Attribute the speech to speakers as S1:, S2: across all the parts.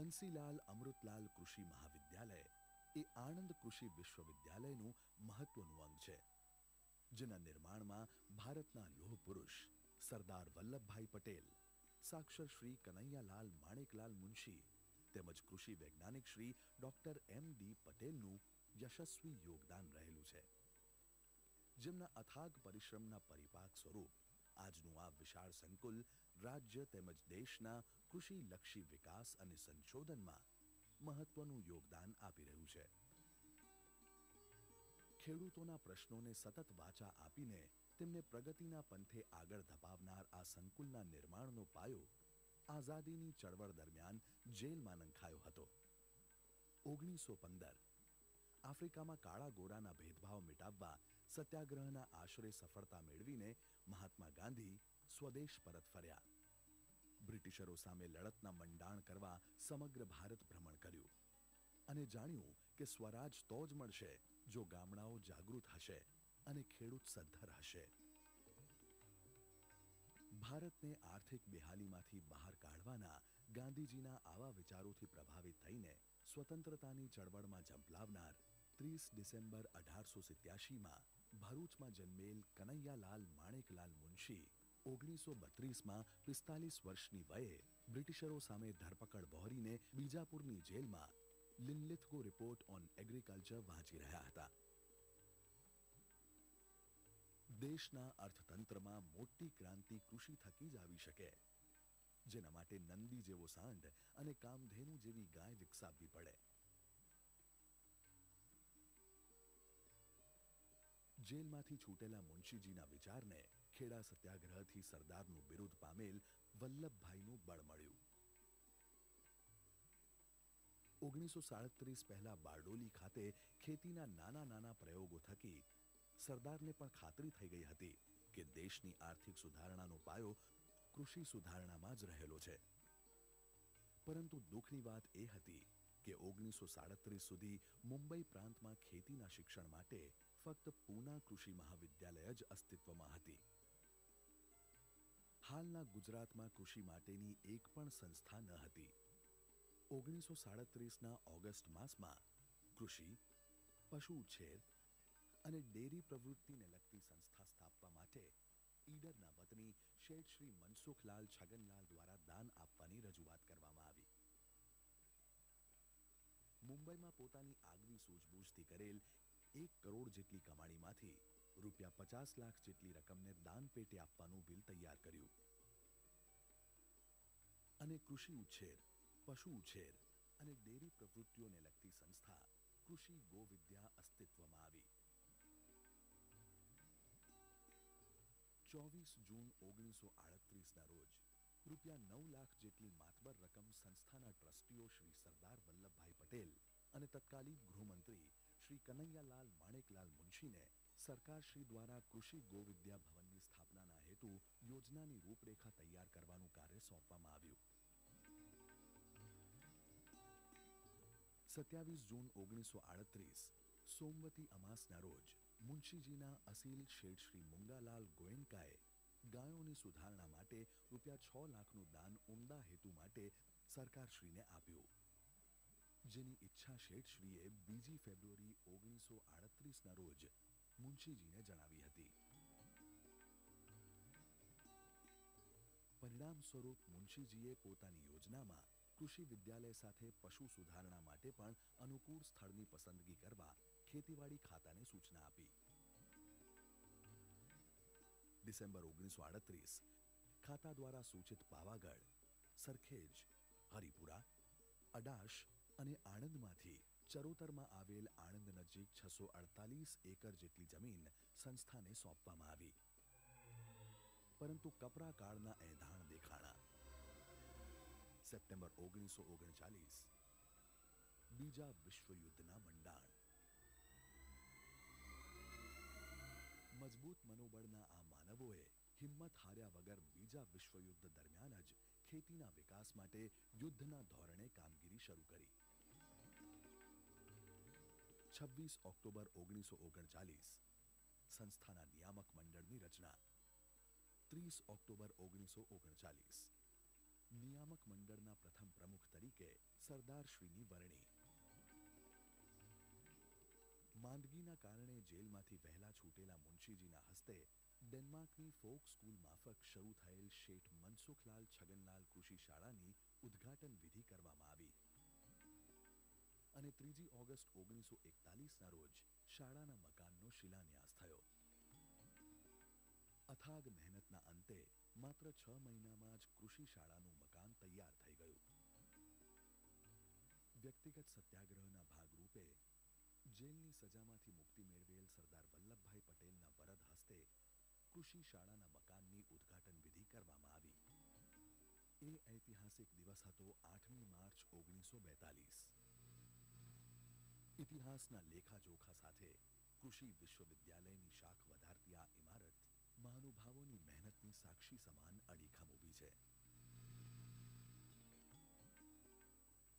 S1: બંસીલાલ અમૃતલાલ કૃષિ મહાવિદ્યાલય એ આણંદ કૃષિ વિશ્વવિદ્યાલયનું મહત્વનું અંગ છે જેના નિર્માણમાં ભારતના લોહ પુરુષ સરદાર વલ્લભભાઈ પટેલ સાક્ષર શ્રી કનૈયાલાલ માણેકલાલ મુનશી તેમજ કૃષિ વૈજ્ઞાનિક શ્રી ડોક્ટર એમ ડી પટેલનું યશસ્વી યોગદાન રહેલું છે જેમના અથાગ પરિશ્રમના પરિપાક સ્વરૂપ આજનું આ વિશાળ સંકુલ રાજ્ય તેમજ દેશના કૃષિલક્ષી વિકાસ અને સંશોધનમાં મહત્વનું યોગદાન આપી રહ્યું છે ખેડૂતોના પ્રશ્નોને સતત વાચા આપીને તેમને પ્રગતિના પંથે આગળ ધપાવનાર આ સંકુલના નિર્માણનો પાયો આઝાદીની ચળવળ દરમિયાન જેલમાં નંખાયો હતો ઓગણીસો પંદર આફ્રિકામાં કાળા ગોરાના ભેદભાવ મિટાવવા સત્યાગ્રહના આશરે સફળતા મેળવીને મહાત્મા ગાંધી સ્વદેશ પરત ફર્યા બ્રિટિશરો સામે લડતના મંડાણ કરવા સમગ્ર ભારત ભ્રમણ કર્યું અને જાણ્યું કે સ્વરાજ તો જ મળશે જો ગામડાઓ જાગૃત હશે અને ખેડૂત સદ્ધર હશે ભારતને આર્થિક બેહાલીમાંથી બહાર કાઢવાના ગાંધીજીના આવા વિચારોથી પ્રભાવિત થઈને સ્વતંત્રતાની ચળવળમાં ઝંપલાવનાર ત્રીસ ડિસેમ્બર અઢારસો સિત્યાસીમાં ભરૂચમાં જન્મેલ કનૈયાલાલ માણેકલાલ મુનશી ઓગણીસો બત્રીસમાં પિસ્તાલીસ વર્ષની વયે બ્રિટિશરો સામે ધરપકડ વહોરીને બીજાપુરની જેલમાં લિનલિથગો રિપોર્ટ ઓન એગ્રીકલ્ચર વાંચી રહ્યા હતા દેશના અર્થતંત્રમાં મોટી ક્રાંતિ કૃષિ થકી જ આવી શકે જેના માટે નંદી જેવો સાંડ અને કામધેનુ જેવી ગાય વિકસાવવી પડે જેલમાંથી છૂટેલા મુનશીજીના વિચારને ખેડા સત્યાગ્રહથી સરદારનું બિરુદ પામેલ વલ્લભભાઈનું બળ મળ્યું. ઓગણીસો સાડત્રીસ પહેલા બારડોલી ખાતે ખેતીના નાના નાના પ્રયોગો થકી સરદારને પણ ખાતરી થઈ ગઈ હતી કે દેશની આર્થિક સુધારણાનો પાયો કૃષિ સુધારણામાં જ રહેલો છે. પરંતુ દુઃખની વાત એ હતી કે ઓગણીસો સાડત્રીસ સુધી મુંબઈ પ્રાંતમાં ખેતીના શિક્ષણ માટે ફક્ત પૂના કૃષિ મહાવિદ્યાલય જ અસ્તિત્વમાં હતી હાલના ગુજરાતમાં કૃષિ માટેની એક પણ સંસ્થા ન હતી ઓગણીસો સાડત્રીસના ઓગસ્ટ માસમાં કૃષિ પશુ ઉછેર અને ડેરી પ્રવૃત્તિને લગતી સંસ્થા સ્થાપવા માટે ઈડરના વતની શેઠ શ્રી મનસુખલાલ છગનલાલ દ્વારા દાન આપવાની રજૂઆત કરવામાં આવી મુંબઈમાં પોતાની આગવી સૂઝબૂછથી કરેલ એક કરોડ જેટલી કમાણીમાંથી રૂપિયા પચાસ લાખ જેટલી રકમને દાન પેટે આપવાનું બિલ તૈયાર કર્યું અને કૃષિ ઉછેર પશુ ઉછેર અને ડેરી પ્રવૃત્તિઓને લગતી સંસ્થા કૃષિ ગોવિદ્યા અસ્તિત્વમાં આવી ચોવીસ જૂન ઓગણીસો આડત્રીસના રોજ રૂપિયા નવ લાખ જેટલી માતબર રકમ સંસ્થાના ટ્રસ્ટીઓ શ્રી સરદાર વલ્લભભાઈ પટેલ અને તત્કાલીન ગૃહમંત્રી શ્રી કનૈયાલાલ માણેકલાલ મુનશીને સરકાર શ્રી દ્વારા કૃષિ ગોવિદ્યા ભવનની સ્થાપનાના હેતુ યોજનાની રૂપરેખા તૈયાર કરવાનું કાર્ય સોંપવામાં આવ્યું સત્યાવીસ જૂન ઓગણીસો આડત્રીસ સોમવતી અમાસના રોજ મુનશીજીના અસીલ શેઠ શ્રી મુંગાલાલ ગોયનકાએ ગાયોની સુધારણા માટે રૂપિયા છ લાખનું દાન ઉમદા હેતુ માટે સરકારશ્રીને આપ્યું જેની ઈચ્છા શેઠશ્રીએ બીજી ફેબ્રુઆરી ઓગણીસો આડત્રીસના રોજ મુનશીજીને જણાવી હતી પરિણામ સ્વરૂપ મુનશીજીએ પોતાની યોજનામાં કૃષિ વિદ્યાલય સાથે પશુ સુધારણા માટે પણ અનુકૂળ સ્થળની પસંદગી કરવા ખેતીવાડી ખાતાને સૂચના આપી ડિસેમ્બર ઓગણીસો આડત્રીસ ખાતા દ્વારા સૂચિત પાવાગઢ સરખેજ હરિપુરા અડાશ અને આણંદમાંથી ચરોતરમાં આવેલ આણંદ નજીક છસો અડતાલીસ એકર જેટલી જમીન સંસ્થાને સોંપવામાં આવી પરંતુ કપરા કાળના એંધાણ દેખાણા સપ્ટેમ્બર ઓગણીસો ઓગણચાલીસ બીજા વિશ્વયુદ્ધના મંડાણ મજબૂત મનોબળના આ માનવોએ હિંમત હાર્યા વગર બીજા વિશ્વયુદ્ધ દરમિયાન જ ખેતીના વિકાસ માટે યુદ્ધના ધોરણે કામગીરી શરૂ કરી છવ્વીસ ઓક્ટોબર ઓગણીસો ઓગણચાલીસ સંસ્થાના નિયામક મંડળની રચના ત્રીસ ઓક્ટોબર ઓગણીસો ઓગણચાલીસ નિયામક મંડળના પ્રથમ પ્રમુખ તરીકે સરદાર શ્રીની વરણી માંદગીના કારણે જેલમાંથી વહેલા છૂટેલા મુનશીજીના હસ્તે ડેનમાર્કની ફોક સ્કૂલ માફક શરૂ થયેલ શેઠ મનસુખલાલ છગનલાલ કૃષિ શાળાની ઉદ્ઘાટન વિધિ કરવામાં આવી. અને ત્રીજી ઓગસ્ટ ઓગણીસો એકતાલીસના રોજ શાળાના મકાનનો શિલાન્યાસ થયો. અથાગ મહેનતના અંતે માત્ર છ મહિનામાં જ કૃષિ શાળાનું મકાન તૈયાર થઈ ગયું. વ્યક્તિગત સત્યાગ્રહના ભાગરૂપે જેલની સજામાંથી મુક્તિ મેળવેલ સરદાર વલ્લભભાઈ પટેલના વરદ હસ્તે કૃષિ શાળાના મકાનની ઉદ્ઘાટન વિધિ કરવામાં આવી એ ઐતિહાસિક દિવસ હતો આઠમી માર્ચ ઓગણીસો બેતાલીસ ઇતિહાસના લેખાજોખા સાથે કૃષિ વિશ્વવિદ્યાલયની શાખ વધારતી આ ઇમારત મહાનુભાવોની મહેનતની સાક્ષી સમાન અડીખમ ઊભી છે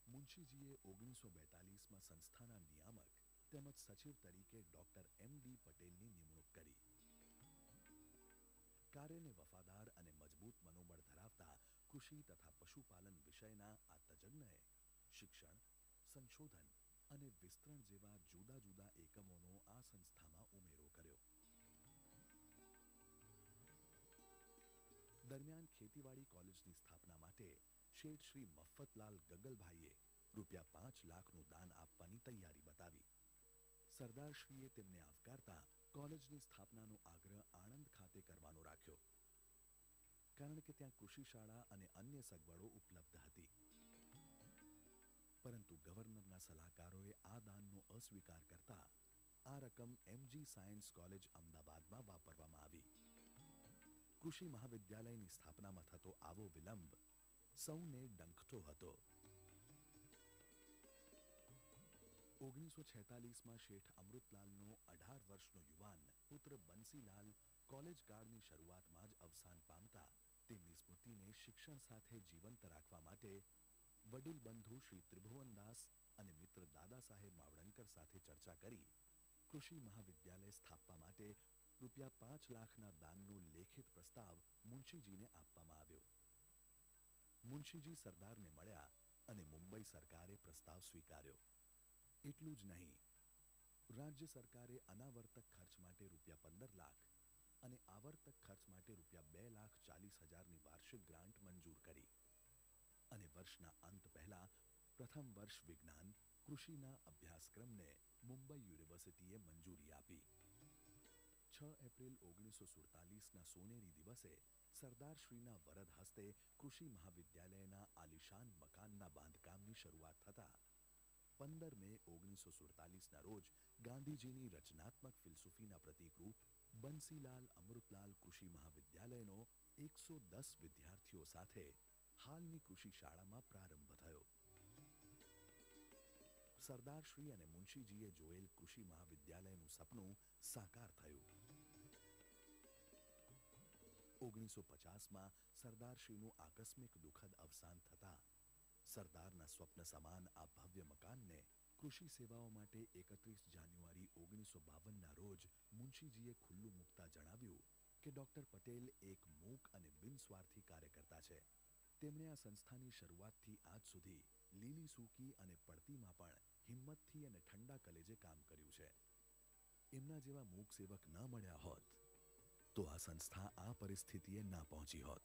S1: મુનશીજીએ ઓગણીસો બેતાલીસમાં સંસ્થાના નિયામક તેમજ સચિવ તરીકે ડોક્ટર એમ ડી પટેલની નિમણૂક કરી કાર્યને વફાદાર અને મજબૂત મનોબળ ધરાવતા કૃષિ તથા પશુપાલન વિષયના આ તજજ્ઞએ શિક્ષણ સંશોધન અને વિસ્તરણ જેવા જુદા જુદા એકમોનો આ સંસ્થામાં ઉમેરો કર્યો દરમિયાન ખેતીવાડી કોલેજની સ્થાપના માટે શેઠ શ્રી મફતલાલ ગગલભાઈએ રૂપિયા પાંચ લાખનું દાન આપવાની તૈયારી બતાવી સરદારશ્રીએ તેમને આવકારતા કોલેજની સ્થાપનાનો આગ્રહ આણંદ ખાતે કરવાનો રાખ્યો. કારણ કે ત્યાં કૃષિ શાળા અને અન્ય સગવડો ઉપલબ્ધ હતી. પરંતુ ગવર્નરના સલાહકારોએ આ દાનનો અસ્વીકાર કરતા આ રકમ એમજી સાયન્સ કોલેજ અમદાવાદમાં વાપરવામાં આવી. કૃષિ મહાવિદ્યાલયની સ્થાપનામાં થતો આવો વિલંબ સૌને ડંખતો હતો. ઓગણીસો છેતાલીસમાં શેઠ અમૃતલાલનો અઢાર વર્ષનો યુવાન પુત્ર બંસીલાલ કોલેજ કાળની શરૂઆતમાં જ અવસાન પામતા તેમની સ્મૃતિને શિક્ષણ સાથે જીવંત રાખવા માટે વડીલ બંધુ શ્રી ત્રિભુવનદાસ અને મિત્ર દાદા સાહેબ માવડંકર સાથે ચર્ચા કરી કૃષિ મહાવિદ્યાલય સ્થાપવા માટે રૂપિયા પાંચ લાખના દાનનો લેખિત પ્રસ્તાવ મુનશીજીને આપવામાં આવ્યો મુનશીજી સરદારને મળ્યા અને મુંબઈ સરકારે પ્રસ્તાવ સ્વીકાર્યો એટલું જ નહીં રાજ્ય સરકારે અનાવર્તક ખર્ચ માટે રૂપિયા પંદર લાખ અને આવર્તક ખર્ચ માટે રૂપિયા બે લાખ ચાલીસ હજારની વાર્ષિક ગ્રાન્ટ મંજૂર કરી અને વર્ષના અંત પહેલા પ્રથમ વર્ષ વિજ્ઞાન કૃષિના અભ્યાસક્રમને મુંબઈ યુનિવર્સિટીએ મંજૂરી આપી છ એપ્રિલ ઓગણીસો સુડતાલીસના સોનેરી દિવસે સરદારશ્રીના વરદ હસ્તે કૃષિ મહાવિદ્યાલયના આલિશાન મકાનના બાંધકામની શરૂઆત થતા પંદર મે ઓગણીસો સુડતાલીસના રોજ ગાંધીજીની રચનાત્મક ફિલસૂફીના પ્રતિકરૂપ બંસીલાલ અમૃતલાલ કૃષિ મહાવિદ્યાલયનો એકસો દસ વિદ્યાર્થીઓ સાથે હાલની કૃષિ શાળામાં પ્રારંભ થયો સરદારશ્રી અને મુનશીજીએ જોયેલ કૃષિ મહાવિદ્યાલયનું સપનું સાકાર થયું ઓગણીસો પચાસમાં સરદારશ્રીનું આકસ્મિક દુઃખદ અવસાન થતા સરદારના સ્વપ્ન સમાન આ ભવ્ય મકાનને કૃષિ સેવાઓ માટે એકત્રીસ જાન્યુઆરી ઓગણીસો બાવનના રોજ મુનશીજીએ ખુલ્લું મૂકતા જણાવ્યું કે ડોક્ટર પટેલ એક મૂક અને બિનસ્વાર્થી કાર્યકર્તા છે. તેમણે આ સંસ્થાની શરૂઆતથી આજ સુધી લીલી સૂકી અને પડતીમાં પણ હિંમતથી અને ઠંડા કલેજે કામ કર્યું છે. એમના જેવા મૂક સેવક ન મળ્યા હોત તો આ સંસ્થા આ પરિસ્થિતિએ ના પહોંચી હોત.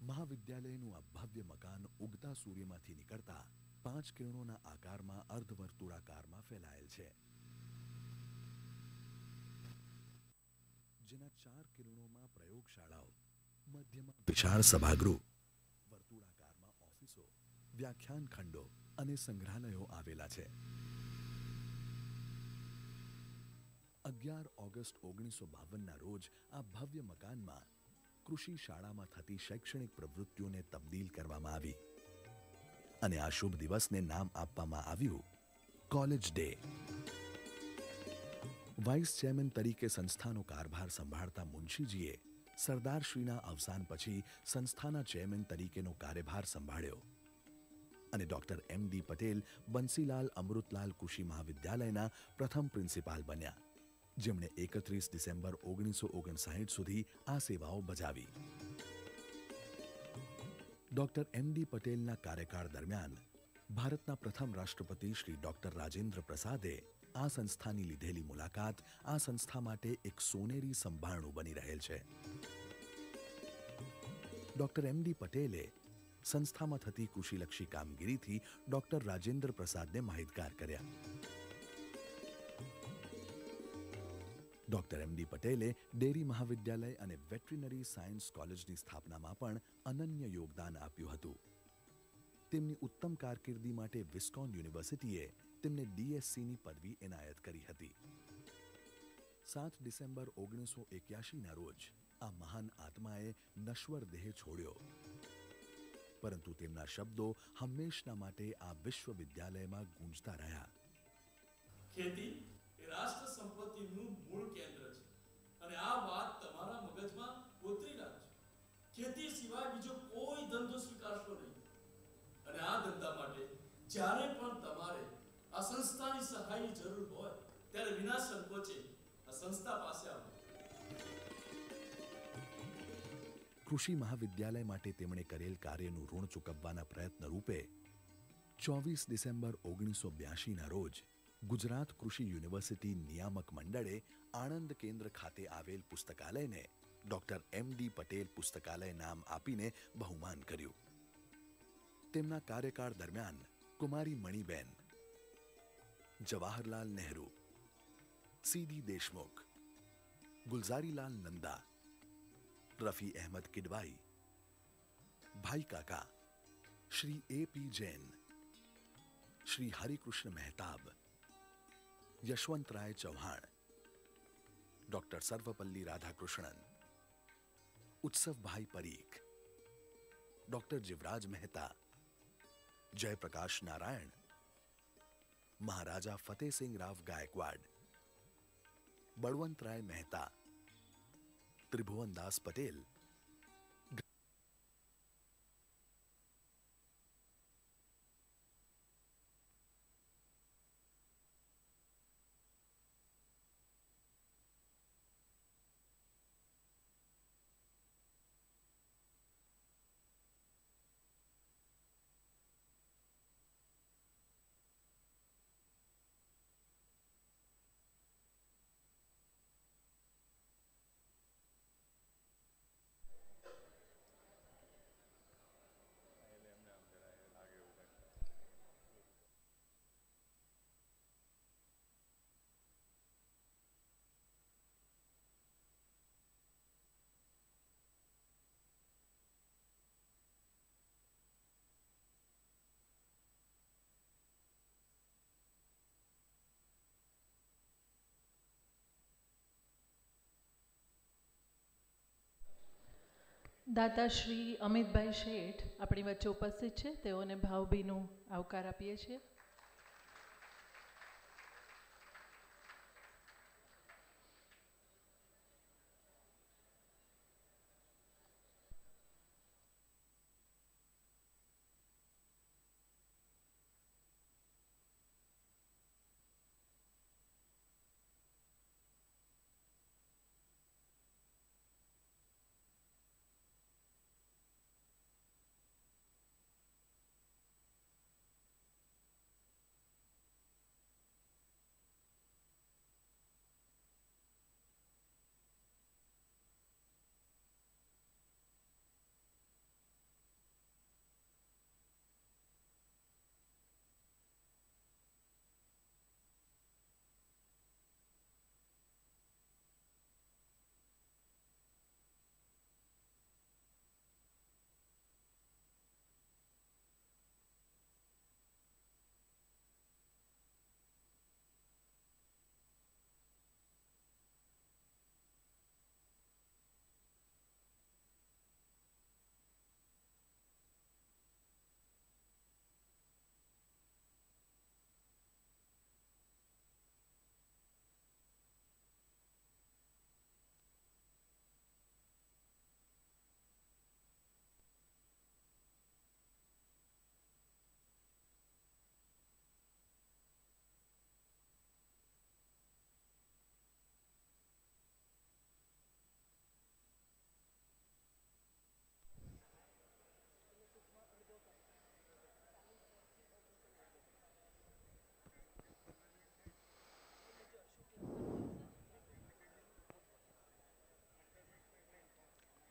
S1: મહાવિદ્યાલયનું આ મકાન ઉગતા સૂર્યમાંથી નીકળતા પાંચ કિરણોના આકારમાં અર્ધવર્તુળાકારમાં ફેલાયેલ છે. જેના ચાર કિરણોમાં પ્રયોગશાળાઓ, મધ્યમાં વિશાળ સભાગૃહ, વર્તુળાકારમાં ઓફિસો, વ્યાખ્યાન ખંડો અને સંગ્રહાલયો આવેલા છે. અગિયાર ઓગસ્ટ ઓગણીસો બાવનના રોજ આ ભવ્ય મકાનમાં કૃષિ શાળામાં થતી શૈક્ષણિક પ્રવૃત્તિઓને તબદીલ કરવામાં આવી અને આ શુભ દિવસને નામ આપવામાં આવ્યું કોલેજ ડે વાઇસ ચેરમેન તરીકે સંસ્થાનો કારભાર સંભાળતા મુનશીજીએ સરદારશ્રીના અવસાન પછી સંસ્થાના ચેરમેન તરીકેનો કાર્યભાર સંભાળ્યો અને doctor M D Patel Bansilal Amritlal કૃષિ મહાવિદ્યાલયના પ્રથમ પ્રિન્સિપાલ બન્યા જેમણે એકત્રીસ ડિસેમ્બર ઓગણીસો ઓગણસાઠ સુધી આ સેવાઓ બજાવી ડોક્ટર એમ ડી પટેલના કાર્યકાળ દરમિયાન ભારતના પ્રથમ રાષ્ટ્રપતિ શ્રી ડોક્ટર રાજેન્દ્ર પ્રસાદે આ સંસ્થાની લીધેલી મુલાકાત આ સંસ્થા માટે એક સોનેરી સંભારણું બની રહેલ છે ડોક્ટર એમ ડી પટેલે સંસ્થામાં થતી કૃષિલક્ષી કામગીરીથી ડોક્ટર રાજેન્દ્ર પ્રસાદને માહિતગાર કર્યા ડોક્ટર એમ ડી પટેલે ડેરી મહાવિદ્યાલય અને વેટરીનરી સાયન્સ કોલેજની સ્થાપનામાં પણ અનન્ય યોગદાન આપ્યું હતું તેમની ઉત્તમ કારકિર્દી માટે વિસ્કોન યુનિવર્સિટીએ તેમને ડીએસસીની પદવી એનાયત કરી હતી સાત ડિસેમ્બર ઓગણીસો એક્યાસીના રોજ આ મહાન આત્માએ નશ્વર દેહ છોડ્યો પરંતુ તેમના શબ્દો હંમેશના માટે આ વિશ્વવિદ્યાલયમાં ગૂંજતા રહ્યા
S2: ખેતી સંસ્થા પાસે આવો
S1: કૃષિ મહાવિદ્યાલય માટે તેમણે કરેલ કાર્યનું ઋણ ચૂકવવાના પ્રયત્ન રૂપે ચોવીસ ડિસેમ્બર ઓગણીસો બ્યાસીના રોજ ગુજરાત કૃષિ યુનિવર્સિટી નિયામક મંડળે આણંદ કેન્દ્ર ખાતે આવેલ પુસ્તકાલયને ડોક્ટર એમ ડી પટેલ પુસ્તકાલય નામ આપીને બહુમાન કર્યું તેમના કાર્યકાળ દરમિયાન કુમારી મણિબેન જવાહરલાલ નહેરુ सीधी Deshmukh Gulzari Lal Nanda, Rafi Ahmed Kidwai, Bhai Kaka, Shri A P Jain, Shri Harikrishna Mehtab, Yashwant Rai Chauhan, doctor Sarvepalli Radhakrishnan, Utsav Bhai Parikh, doctor Jivraj Mehta, Jayaprakash Narayan, Maharaja Fateh Singh Rao Gaekwad Badwant Rai Mehta Tribhuvan Das Patel
S3: દાતાશ્રી Amitbhai Sheth આપણી વચ્ચે ઉપસ્થિત છે. તેઓને ભાવભીનું આવકાર આપીએ છીએ.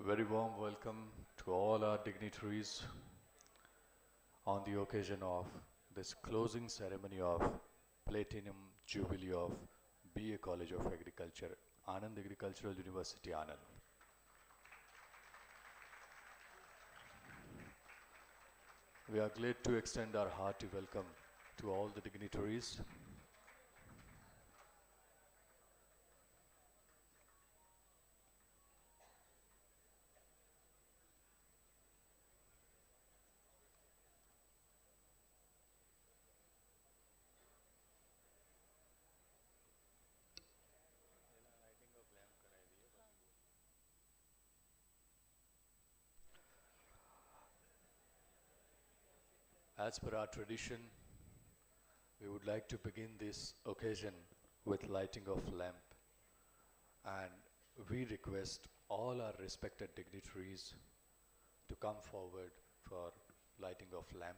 S4: Very warm welcome to all our dignitaries on the occasion of this closing ceremony of Platinum Jubilee of BA College of Agriculture, Anand Agricultural University, Anand. We are glad to extend our hearty welcome to all the dignitaries As per our tradition, we would like to begin this occasion with lighting of lamp. And we request all our respected dignitaries to come forward for lighting of lamp.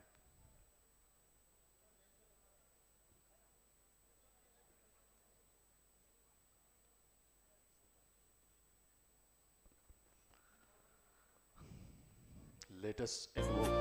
S4: Let us invoke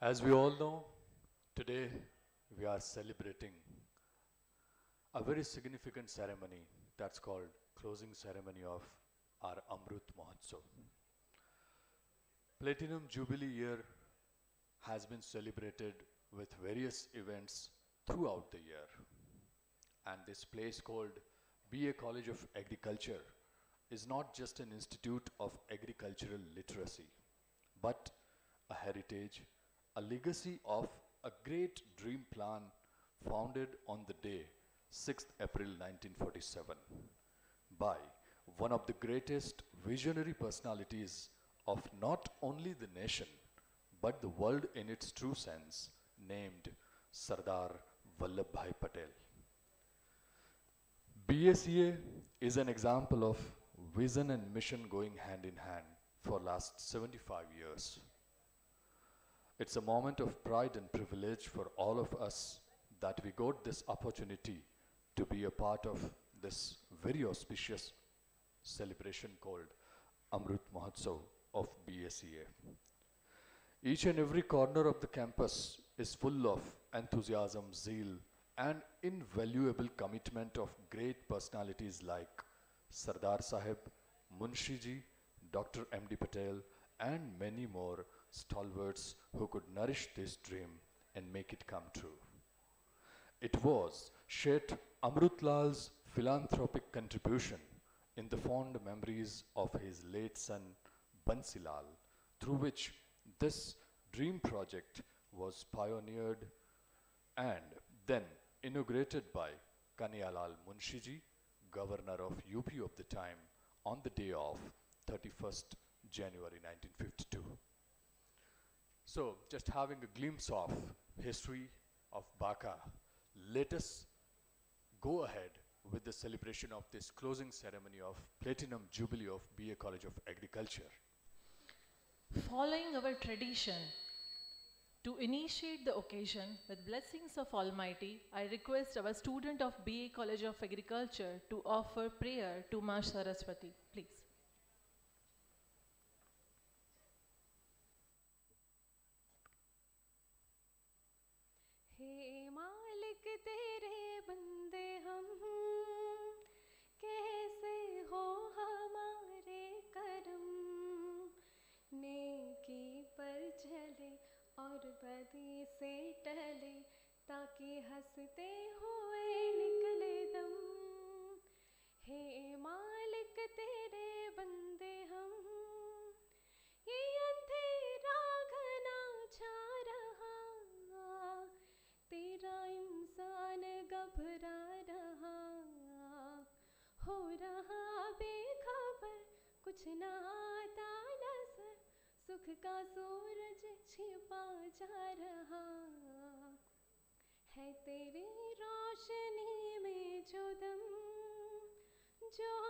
S4: As we all know, today we are celebrating a very significant ceremony that's called closing ceremony of our Amrut Mahotsav. Platinum Jubilee year has been celebrated with various events throughout the year. And this place called BA College of Agriculture is not just an institute of agricultural literacy, but a heritage, a legacy of a great dream plan founded on the day 6th April 1947 by one of the greatest visionary personalities of not only the nation but the world in its true sense, named Sardar Vallabhbhai Patel. BACA is an example of vision and mission going hand in hand for last 75 years. It's a moment of pride and privilege for all of us that we got this opportunity to be a part of this very auspicious celebration called Amrut Mahotsav of BACA. Each and every corner of the campus is full of enthusiasm, zeal, and invaluable commitment of great personalities like Sardar Sahib, Munshi ji, Dr. M.D. Patel, and many more stalwarts who could nourish this dream and make it come true. It was Shet Amrutlal's philanthropic contribution in the fond memories of his late son Bansilal, through which this dream project was pioneered and then inaugurated by Kaniyalal Munshiji, governor of UP of the time, on the day of 31st January 1952. So, just having a glimpse of history of Baka, let us go ahead with the celebration of this closing ceremony of Platinum Jubilee of BA College of Agriculture.
S3: Following our tradition, to initiate the occasion with blessings of Almighty, I request our student of BA College of Agriculture to offer prayer to Ma Saraswati, please.
S5: और बदी से टले ताकि हँसते हुए निकले दम। हे मालिक, तेरे बंदे हम। ये अंधेरा घना छा रहा, तेरा इंसान घबरा रहा। हो रहा बेखबर, कुछ ना आता सुख का सूरज छिपा जा रहा। है तेरी रोशनी में जो दम जो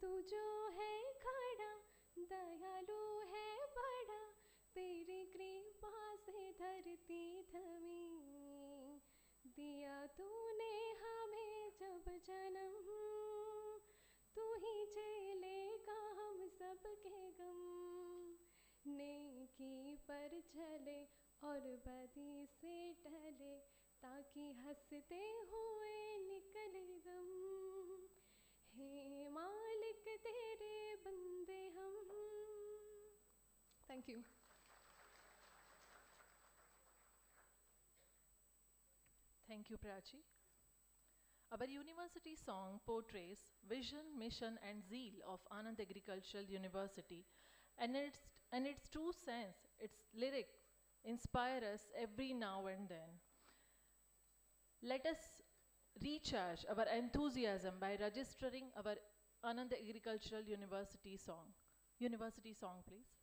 S5: तू जो है खड़ा, दयालु है बड़ा, तेरी कृपा से धरती थमी। दिया तूने हमें जब जन्म, तू ही झेलेगा हम सबके गम। नेकी पर चले और बदी से टले, ताकि हँसते Thank you.
S3: Thank you, Prachi. Our university song portrays vision, mission, and zeal of Anand Agricultural University, and its, and its true sense, its lyrics inspire us every now and then. Let us recharge our enthusiasm by registering our Anand Agricultural University song. University song, please.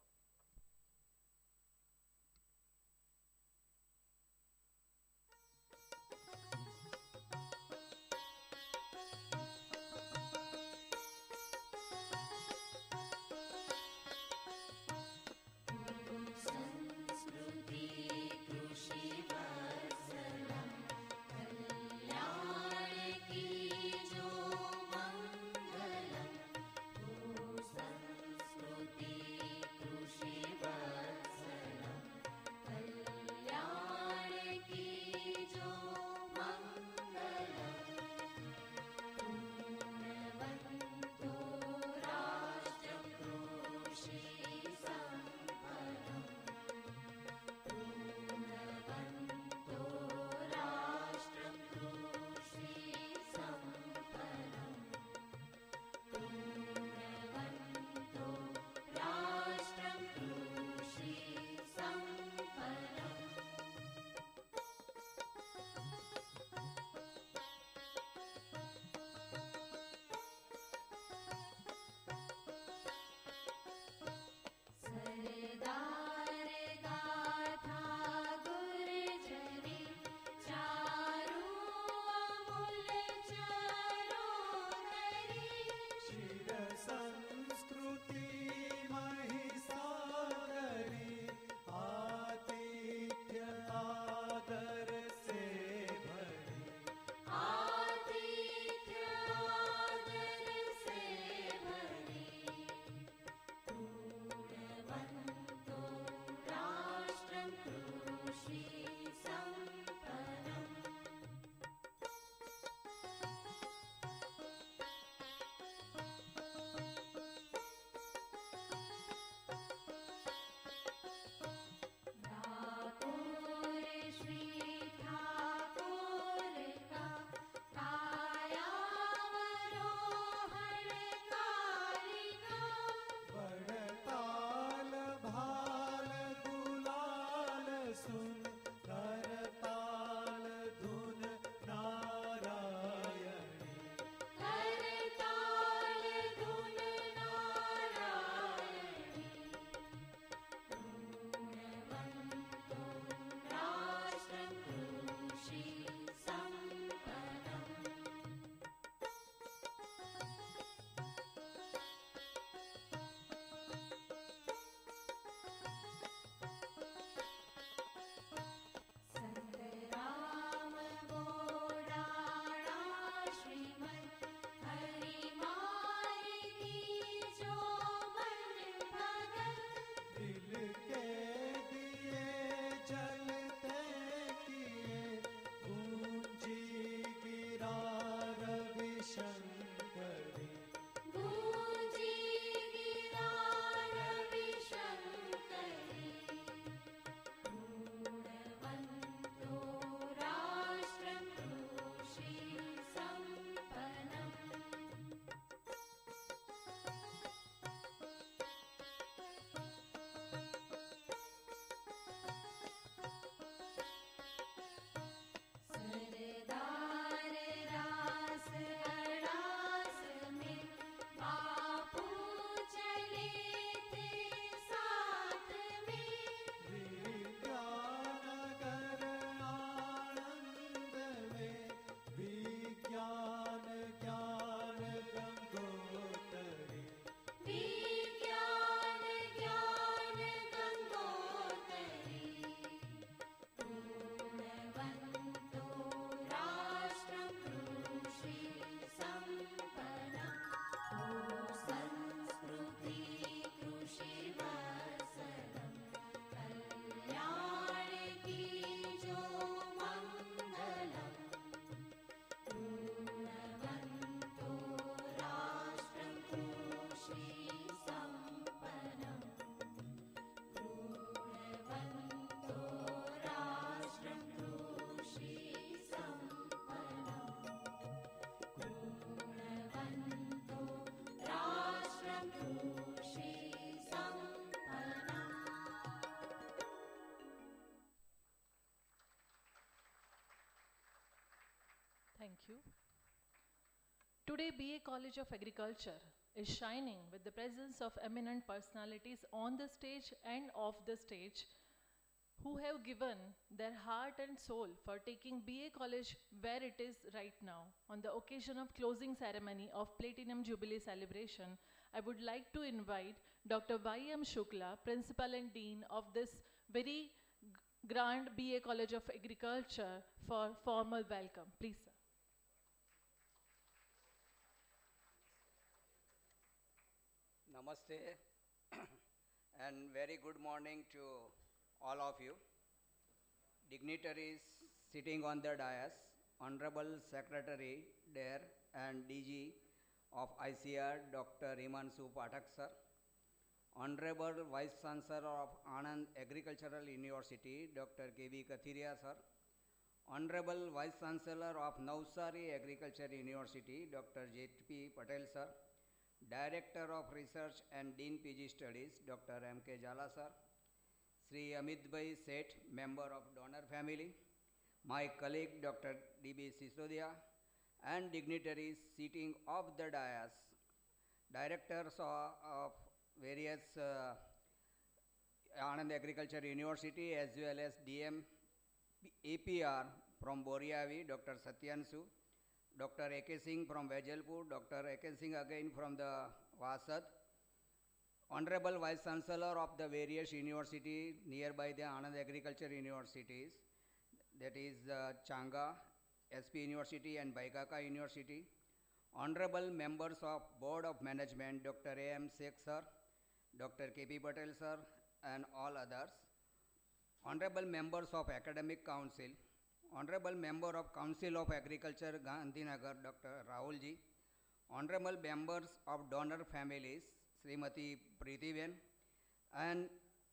S3: You. Today, BA College of Agriculture is shining with the presence of eminent personalities on the stage and off the stage who have given their heart and soul for taking BA College where it is right now. On the occasion of closing ceremony of Platinum Jubilee celebration, I would like to invite Dr. Y.M. Shukla, Principal and Dean of this very grand BA College of Agriculture for formal welcome. Please, sir.
S6: Namaste and very good morning to all of you. Dignitaries sitting on the dais, Honorable Secretary there and DG of ICR Dr. Himanshu Pathak sir, Honorable Vice Chancellor of Anand Agricultural University Dr. K.V. Kathiria sir, Honorable Vice Chancellor of Navsari Agriculture University Dr. J.P. Patel sir, Director of Research and Dean PG Studies, Dr. M. K. Jala sir, Sri Amit Bhai Seth, member of donor family, my colleague Dr. D. B. Sisodia, and dignitaries sitting off the dais, directors of, various uh, Anand Agriculture University as well as DM APR from Boriavi, Dr. Satyanshu, Dr. A.K. Singh from Vajalpur, Dr. A.K. Singh again from the Vasad, Honorable Vice Chancellor of the various university nearby the Anand Agriculture Universities, that is uh, Changa, SP University and Baikaka University, Honorable members of Board of Management, Dr. A.M. Sheikh sir, Dr. K.P. Patel sir, and all others, Honorable members of Academic Council, Honorable Member of Council of Agriculture Gandhinagar, Dr. Rahul ji, Honorable members of donor families, Srimati Preetiben, and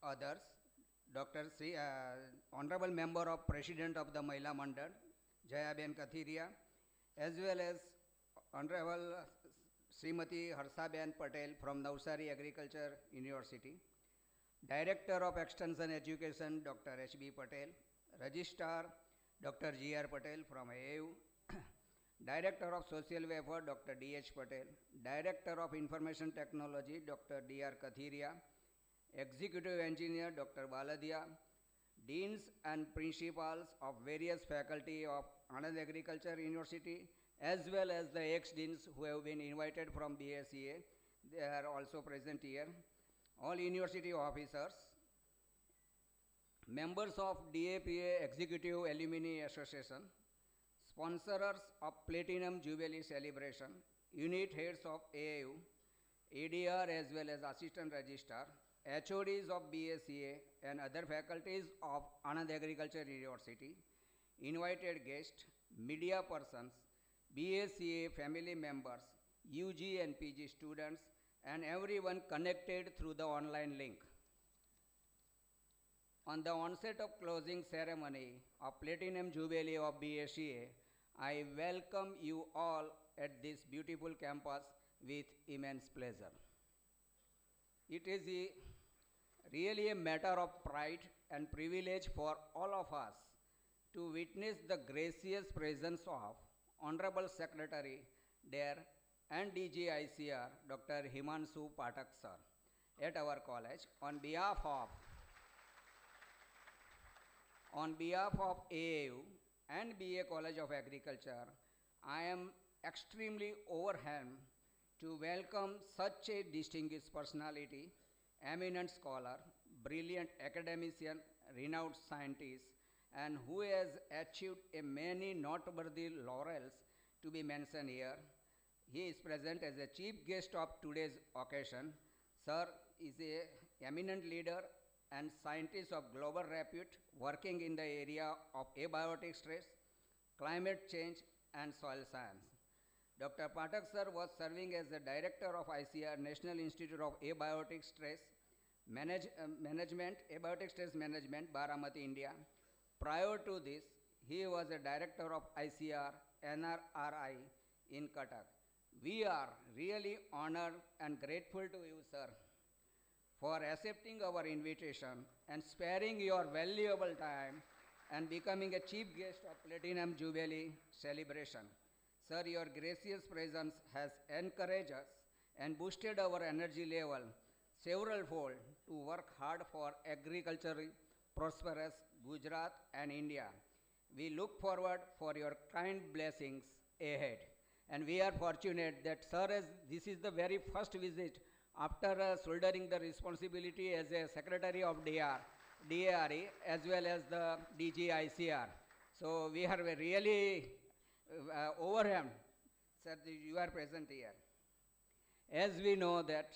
S6: others, Dr. Sri, uh, Honorable Member of President of the Mahila Mandal, Jayaben Kathiria, as well as Honorable Srimati Harsaben Patel from Navsari Agriculture University, Director of Extension Education, Dr. H.B. Patel, Registrar, Dr. G.R. Patel from AAU, Director of Social Welfare, Dr. D.H. Patel, Director of Information Technology, Dr. D.R. Kathiria, Executive Engineer, Dr. Baladia, Deans and Principals of various faculty of Anand Agriculture University, as well as the ex-deans who have been invited from BSEA. They are also present here. All university officers, members of DAPA Executive Alumni Association, sponsors of Platinum Jubilee Celebration, unit heads of AAU, ADR as well as Assistant Registrar, HODs of BSCA and other faculties of Anand Agriculture University, invited guests, media persons, BSCA family members, UG and PG students, and everyone connected through the online link. On the onset of closing ceremony of Platinum Jubilee of BSCA, I welcome you all at this beautiful campus with immense pleasure. It is a, really a matter of pride and privilege for all of us to witness the gracious presence of Honorable Secretary there and DGICR Dr. Himanshu Pathak sir at our college on behalf of on behalf of AAU and BA College of Agriculture, I am extremely overwhelmed to welcome such a distinguished personality, eminent scholar, brilliant academician, renowned scientist, and who has achieved a many noteworthy laurels to be mentioned here. He is present as a chief guest of today's occasion. Sir is a eminent leader and scientist of global repute working in the area of abiotic stress, climate change, and soil science. Dr. Pathak sir was serving as the director of ICR, National Institute of Abiotic Stress Manage, uh, Management, Abiotic Stress Management, Baramati, India. Prior to this, he was a director of ICR, NRRI in Cuttack. We are really honored and grateful to you, sir, for accepting our invitation and sparing your valuable time and becoming a chief guest of Platinum Jubilee celebration. Sir, your gracious presence has encouraged us and boosted our energy level several fold to work hard for agriculture prosperous Gujarat and India. We look forward for your kind blessings ahead. And we are fortunate that, sir, as this is the very first visit after uh, shouldering the responsibility as a secretary of DR, DARE, as well as the DGICR. So we are really uh, overwhelmed, sir, you are present here. As we know that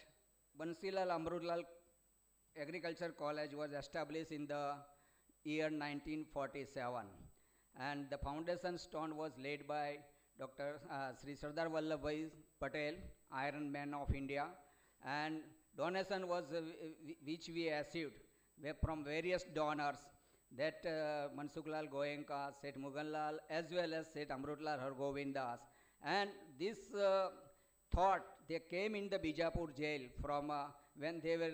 S6: Bansilal Amrutlal Agriculture College was established in the year 1947 and the foundation stone was laid by Dr. Uh, Sri Sardar Vallabhbhai Patel, Iron Man of India and donation was uh, which we received from various donors that uh, Mansuklal Goenka, Seth Muganlal as well as Seth Amrutlal Hargovindas and this uh, thought they came in the Bijapur jail from uh, when they were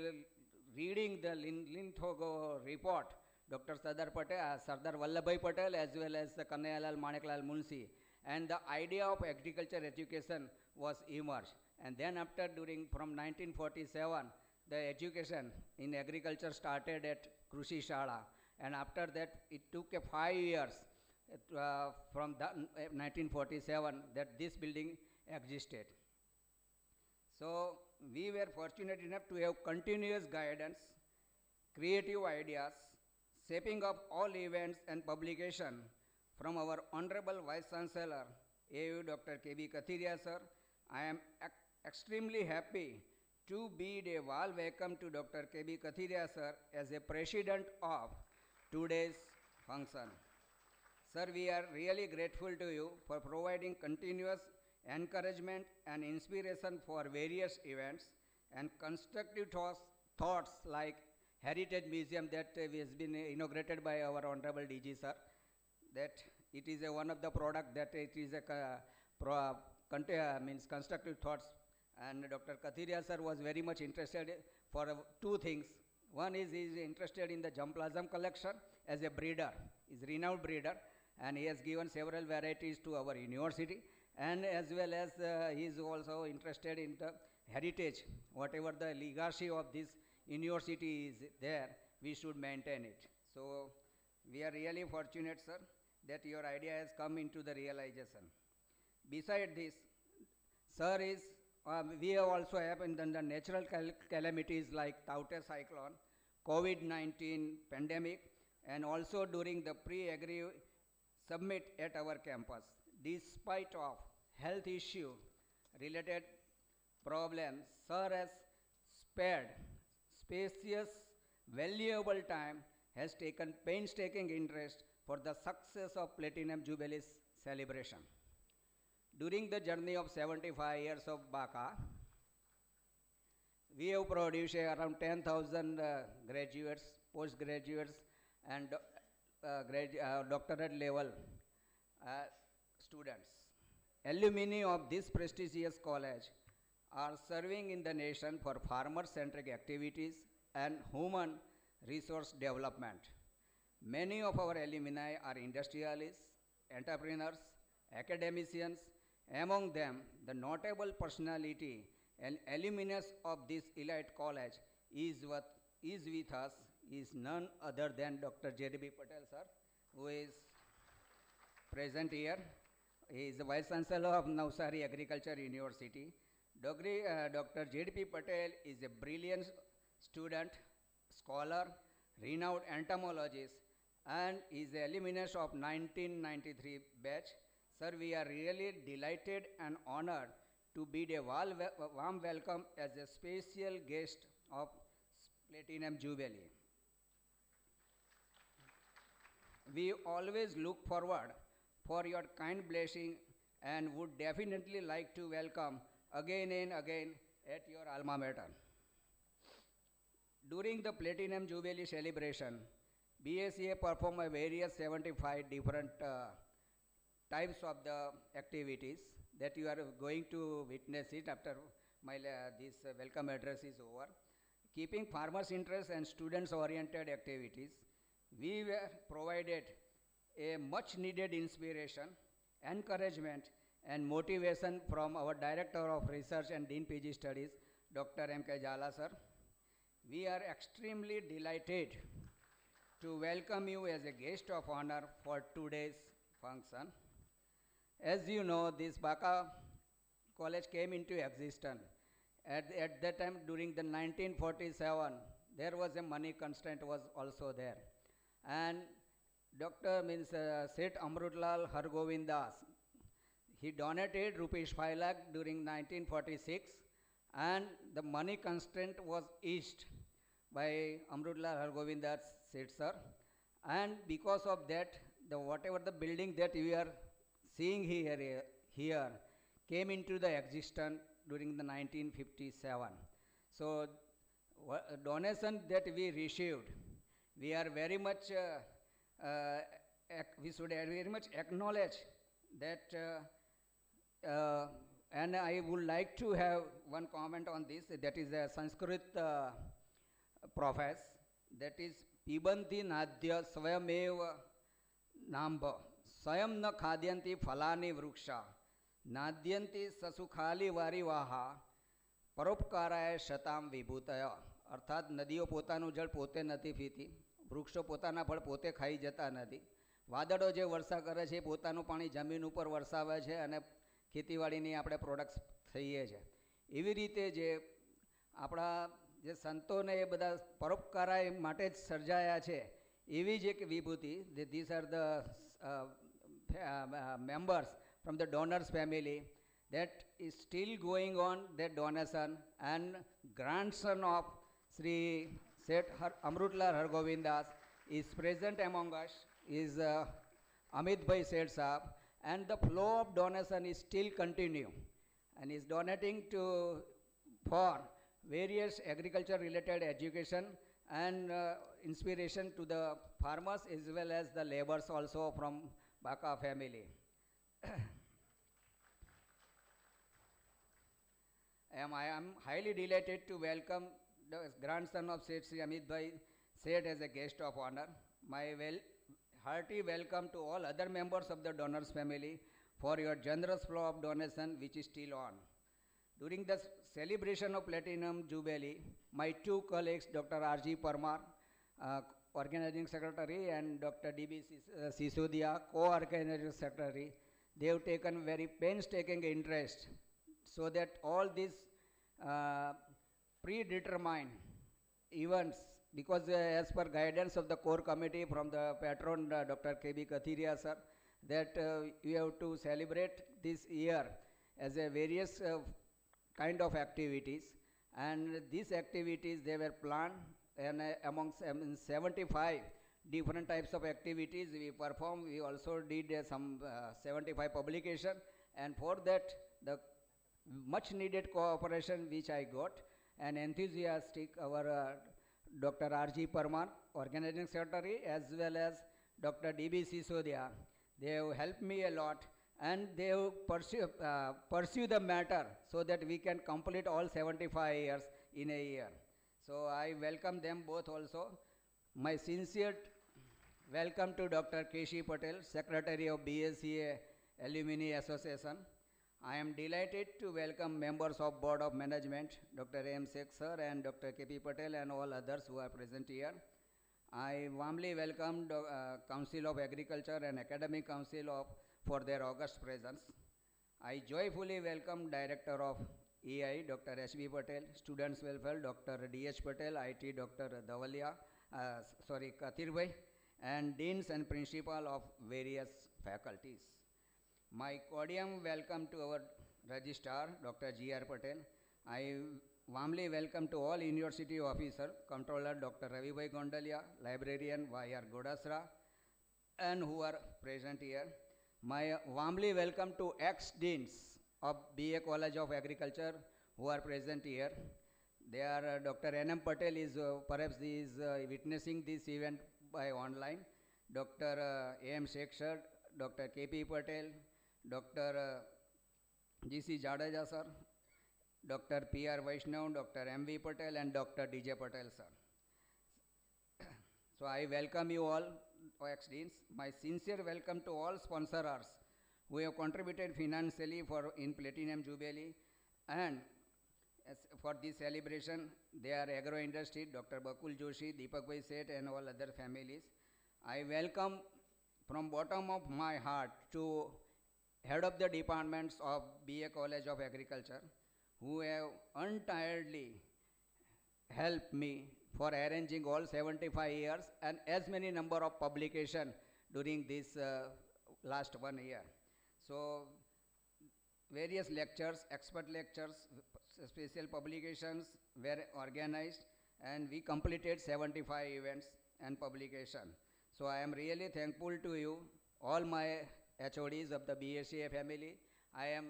S6: reading the Lin- Linthogo report, Dr. Sardar Patel, uh, Sardar Vallabhbhai Patel as well as the Kanhayalal Maneklal Munshi. And the idea of agriculture education was emerged. And then after during from 1947, the education in agriculture started at Krushi Shala. And after that, it took a five years uh, from the, uh, 1947 that this building existed. So we were fortunate enough to have continuous guidance, creative ideas, shaping up all events and publication from our Honorable Vice Chancellor, AU Dr. K.B. Kathiria sir. I am extremely happy to bid a warm welcome to Dr. K.B. Kathiria sir as a president of today's function. Sir, we are really grateful to you for providing continuous encouragement and inspiration for various events and constructive thoughts, thoughts like Heritage Museum that uh, has been inaugurated by our Honorable DG sir. That it is a, one of the product that it is a co- pro, uh, means constructive thoughts. And Dr. Kathiria sir was very much interested for two things. One is he is interested in the Jamplasm collection as a breeder, is renowned breeder, and he has given several varieties to our university. And as well as uh, he is also interested in the heritage, whatever the legacy of this university is there, we should maintain it. So we are really fortunate, sir, that your idea has come into the realization. Beside this, sir is, um, we have also happened in the natural cal- calamities like Taute cyclone, COVID-19 pandemic, and also during the pre-agri summit at our campus. Despite of health issue related problems, sir has spared spacious, valuable time, has taken painstaking interest for the success of Platinum Jubilee celebration. During the journey of 75 years of Baka, we have produced around 10,000 uh, graduates, postgraduates, and uh, grad- uh, doctorate level uh, students. Alumni of this prestigious college are serving in the nation for farmer-centric activities and human resource development. Many of our alumni are industrialists, entrepreneurs, academicians. Among them, the notable personality and alumnus of this elite college is, what, is with us is none other than Dr. J.D.B. Patel, sir, who is present here. He is the Vice Chancellor of Navsari Agriculture University. Dr. Dr. J.D.P. Patel is a brilliant student, scholar, renowned entomologist, and is the alumnus of 1993 batch. Sir, we are really delighted and honored to bid a warm welcome as a special guest of Platinum Jubilee. We always look forward for your kind blessing and would definitely like to welcome again and again at your alma mater. During the Platinum Jubilee celebration, BSCA performed a various 75 different uh, types of the activities that you are going to witness it after my uh, this uh, welcome address is over. Keeping farmers' interest and students-oriented activities, we were provided a much-needed inspiration, encouragement, and motivation from our Director of Research and Dean PG Studies, Dr. M.K. Jala sir. We are extremely delighted to welcome you as a guest of honor for today's function. As you know, this Baka college came into existence. At, at that time, during the 1947, there was a money constraint was also there. And Dr. means uh, Amrutlal Hargovindas, he donated rupees 5 lakh during 1946 and the money constraint was eased by Amrutlal Hargovindas Seth sir. And because of that, the whatever the building that we are seeing here, eh, here came into the existence during the 1957. So uh, donation that we received, we are very much, uh, uh, we should very much acknowledge that, uh, uh, and I would like to have one comment on this, that is a Sanskrit uh, profess, that is Pibanti Nadya Swayamev Namba. સ્વયં ન ખાદ્યંતી ફલાની વૃક્ષા, નાદ્યંતી સસુખાલી વારી વાહા પરોપકારાય શતામ વિભૂતય. અર્થાત નદીઓ પોતાનું જળ પોતે નથી પીતી, વૃક્ષો પોતાના ફળ પોતે ખાઈ જતા નથી. વાદળો જે વર્ષા કરે છે એ પોતાનું પાણી જમીન ઉપર વરસાવે છે અને ખેતીવાડીની આપણે પ્રોડક્ટ્સ થઈએ છીએ એવી રીતે જે આપણા જે સંતોને એ બધા પરોપકારાય માટે જ સર્જાયા છે, એવી જ એક વિભૂતિ this are the members from the donors family that is still going on their donation and grandson of Sri Seth Har- Amrutlal Hargovindas is present among us is uh, Amit Bhai Seth Saab and the flow of donation is still continue and is donating to for various agriculture related education and uh, inspiration to the farmers as well as the laborers also from Baka family. am, I am highly delighted to welcome the grandson of Seth Sri Amit Bhai Seth as a guest of honor. My well, hearty welcome to all other members of the donors family for your generous flow of donation which is still on. During the celebration of Platinum Jubilee, my two colleagues, Dr. R.G. Parmar, uh, organizing secretary, and Dr. D.B. Sis- uh, Sisodia, co-organizing secretary, they have taken very painstaking interest so that all these uh, predetermined events, because uh, as per guidance of the core committee from the patron uh, Dr. K.B. Kathiria sir, that uh, we have to celebrate this year as a various uh, kind of activities and these activities they were planned and uh, amongst um, 75 different types of activities we perform we also did uh, some uh, 75 publication and for that the much needed cooperation which I got and enthusiastic our uh, Dr. R.G. Parmar, organizing secretary, as well as Dr. D.B. Sisodia. They have helped me a lot and they have pursue, uh, pursue the matter so that we can complete all 75 years in a year. So I welcome them both also. My sincere welcome to Dr. Keshi Patel, Secretary of BSCA Alumni Association. I am delighted to welcome members of Board of Management, Dr. M. Sheikh sir and Dr. K.P. Patel and all others who are present here. I warmly welcome the uh, Council of Agriculture and Academic Council of, for their august presence. I joyfully welcome Director of Dr. S.B. Patel, Students Welfare, Dr. D.H. Patel, IT, Dr. Davalia, uh, s- sorry, Kathirbhai, and Deans and Principal of various faculties. My cordial welcome to our registrar, Dr. G.R. Patel. I warmly welcome to all university officer, controller Dr. Ravi Bhai Gondalia, librarian Y.R. Godasra, and who are present here. My warmly welcome to ex-deans of BA College of Agriculture who are present here. They are uh, Dr. N.M. Patel is uh, perhaps is uh, witnessing this event by online. Dr. A.M. Sheikh sir, Dr. K.P. Patel, Dr. G.C. Jadeja sir, Dr. P.R. Vaishnav, Dr. M.V. Patel and Dr. D.J. Patel sir. So I welcome you all, ex-deans. My sincere welcome to all sponsors who have contributed financially for in Platinum Jubilee and for this celebration, they are agro industry, Dr. Bakul Joshi, Deepak Bhai Seth and all other families. I welcome from bottom of my heart to head of the departments of BA College of Agriculture who have untiredly helped me for arranging all 75 years and as many number of publication during this uh, last one year. So various lectures, expert lectures, special publications were organized and we completed 75 events and publication. So I am really thankful to you, all my HODs of the BSCA family. I am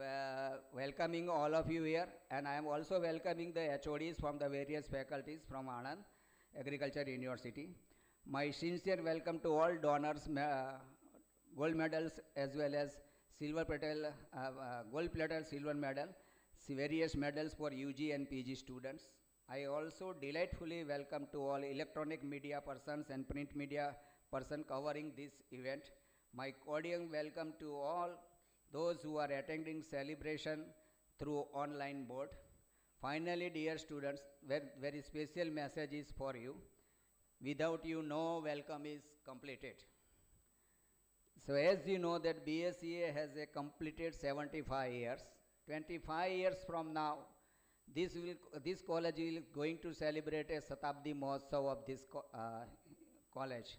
S6: uh, welcoming all of you here and I am also welcoming the HODs from the various faculties from Anand Agriculture University. My sincere welcome to all donors, uh, gold medals as well as silver medal, uh, uh, gold medal, silver medal, various medals for UG and PG students. I also delightfully welcome to all electronic media persons and print media person covering this event. My cordial welcome to all those who are attending celebration through online board. Finally, dear students, very, very special message is for you. Without you, no welcome is completed. So as you know that BSCA has a completed 75 years. 25 years from now, this will this college will going to celebrate a Satabdi Mahotsav of this co- uh, college,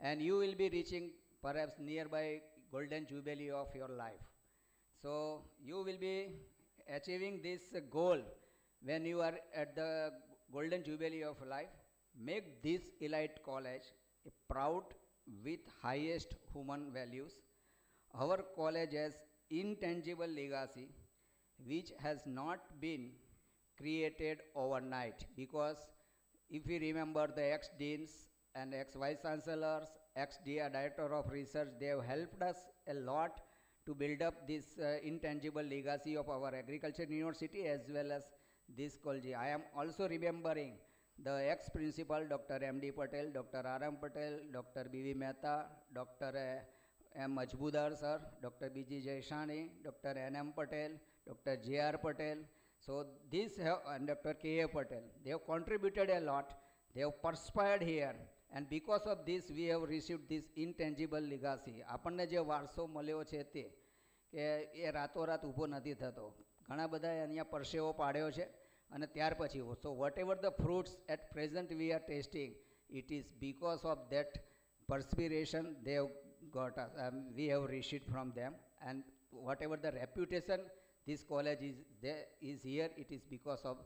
S6: and you will be reaching perhaps nearby golden jubilee of your life. So you will be achieving this goal when you are at the golden jubilee of life. Make this elite college a proud with highest human values. Our college has intangible legacy which has not been created overnight because if we remember the ex-deans and ex-vice chancellors, ex-DA director of research, they have helped us a lot to build up this uh, intangible legacy of our agriculture university as well as this college. I am also remembering the ex-principal Dr. M.D. Patel, Dr. R.M. Patel, Dr. B.V. Mehta, Dr. uh, M. Majbudar sir, Dr. B.G. Jaishani, Dr. N.M. Patel, Dr. J.R. Patel. So this have, and Dr. K.A. Patel, they have contributed a lot. They have perspired here. And because of this, we have received this intangible legacy. આપણને જે વારસો મળ્યો છે તે કે એ રાતોરાત ઊભો નથી થતો ઘણા બધા અહીંયા પરસેવો પાડ્યો છે અને ત્યાર પછી so whatever the fruits at present we are testing it is because of that perspiration they have got us, um, we have received from them and whatever the reputation this college is there is here it is because of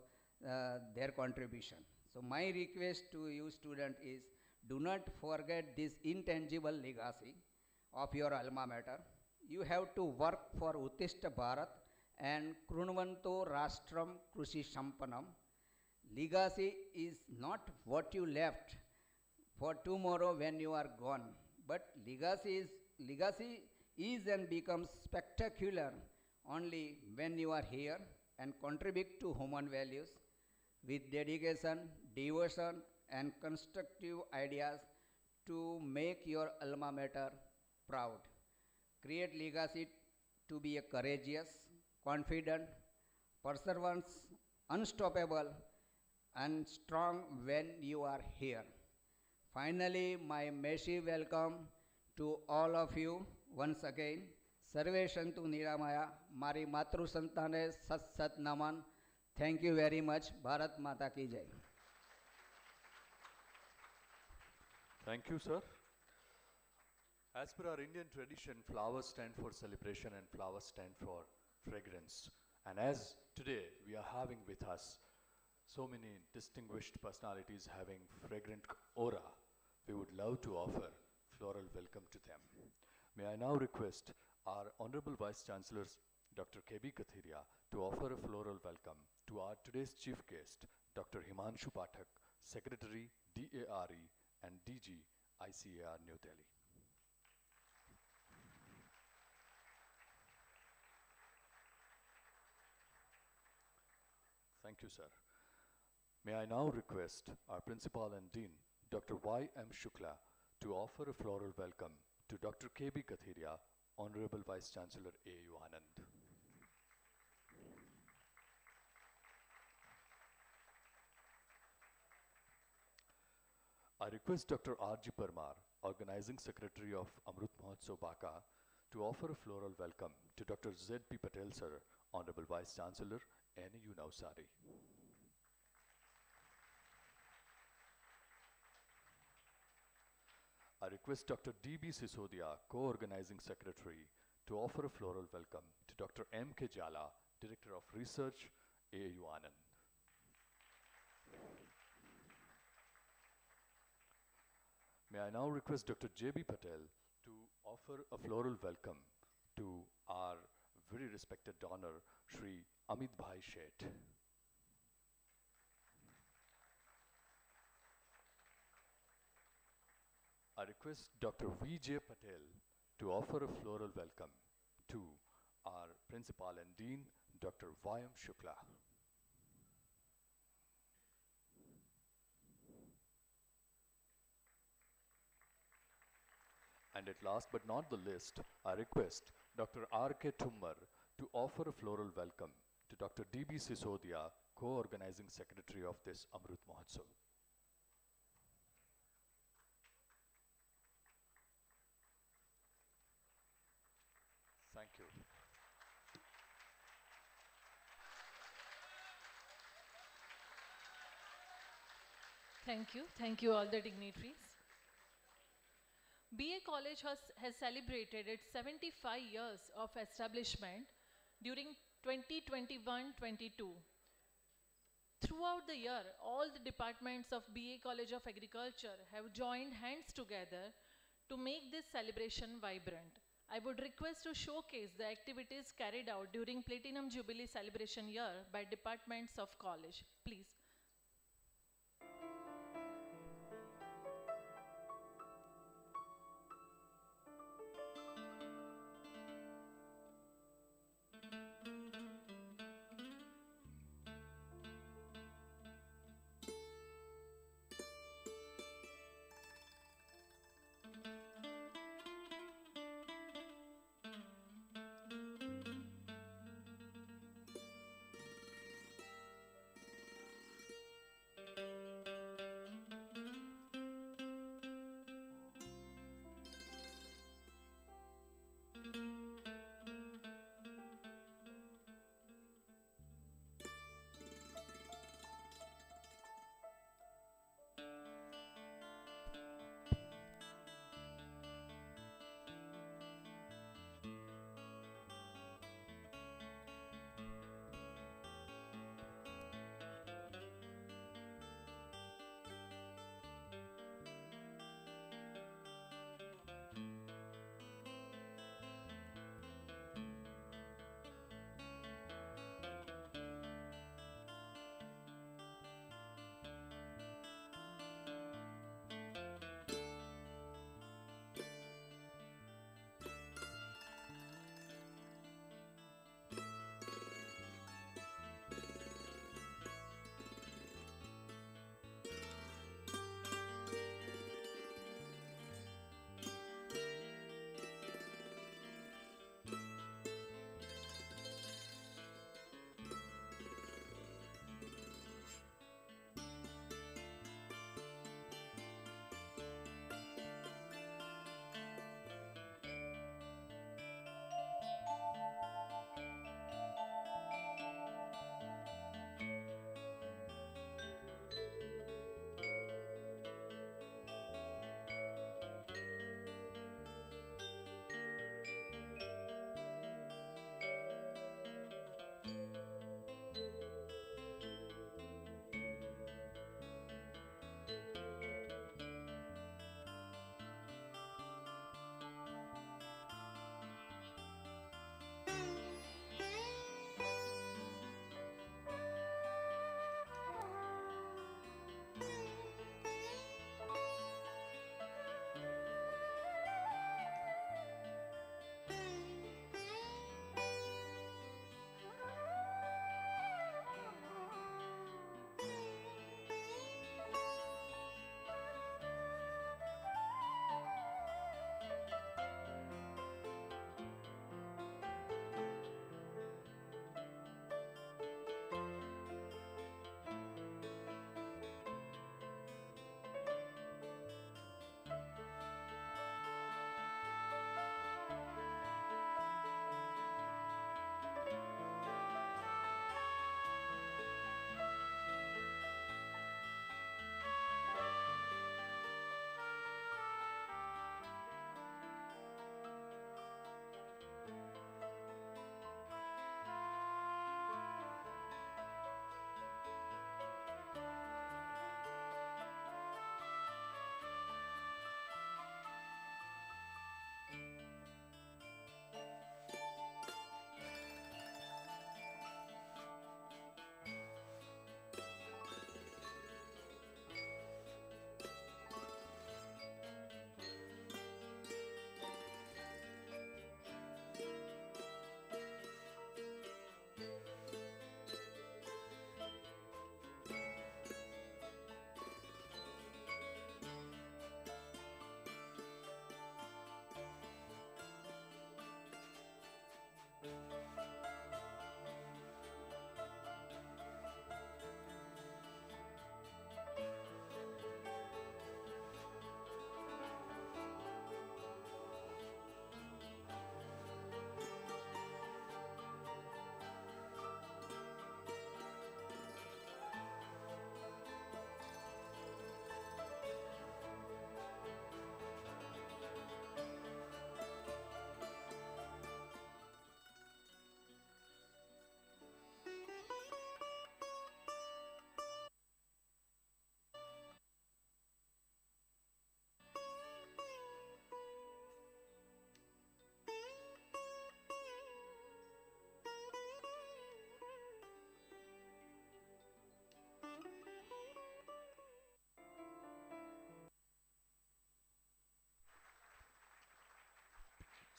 S6: uh, their contribution so my request to you student is do not forget this intangible legacy of your alma mater you have to work for utishta bharat and krunvanto rastram krushi sampanam legacy is not what you left for tomorrow when you are gone. But legacy is, legacy is and becomes spectacular only when you are here and contribute to human values with dedication, devotion, and constructive ideas to make your alma mater proud. Create legacy to be a courageous, confident, perseverance, unstoppable, and strong when you are here. Finally, my massive welcome to all of you once again. સર્વે સંતુ નિરામયા મારી માતૃ સંતાને સત સત નમન thank you very much Bharat Mata કી જય
S4: Thank you, sir. As per our Indian tradition, flowers stand for celebration and flowers stand for fragrance. And as today we are having with us so many distinguished personalities having fragrant aura, we would love to offer floral welcome to them. May I now request our Honorable Vice Chancellors, Dr. K.B. Kathiria, to offer a floral welcome to our today's chief guest, Dr. Himanshu Pathak, Secretary, DARE and DG, ICAR New Delhi. Thank you, sir. May I now request our Principal and Dean, Dr. Y. M. Shukla, to offer a floral welcome to Dr. K.B. Kathiria, Honorable Vice Chancellor A.U. Anand. I request Dr. R.G. Parmar, Organizing Secretary of Amrut Mahotsav Baka, to offer a floral welcome to Dr. Z.P. Patel, sir, Honorable Vice Chancellor, NAU Navsari. I request Dr. D.B. Sisodia, Co-Organizing Secretary, to offer a floral welcome to Dr. M.K. Jala, Director of Research, AAU Anand. May I now request Dr. J.B. Patel to offer a floral welcome to our very respected donor, Shri Bhai Sheth. I request Dr. V.J. Patel to offer a floral welcome to our Principal and Dean, Dr. Vyam Shukla. And at last but not the least, I request Dr. R.K. Tummar to offer a floral welcome to Dr. D.B. Sisodia, co-organizing secretary of this Amrut Mahotsav. Thank you.
S3: Thank you. Thank you, all the dignitaries. BA College has, has celebrated its 75 years of establishment during 2021-22. Throughout the year, all the departments of BA College of Agriculture have joined hands together to make this celebration vibrant. I would request to showcase the activities carried out during Platinum Jubilee celebration year by departments of college. Please.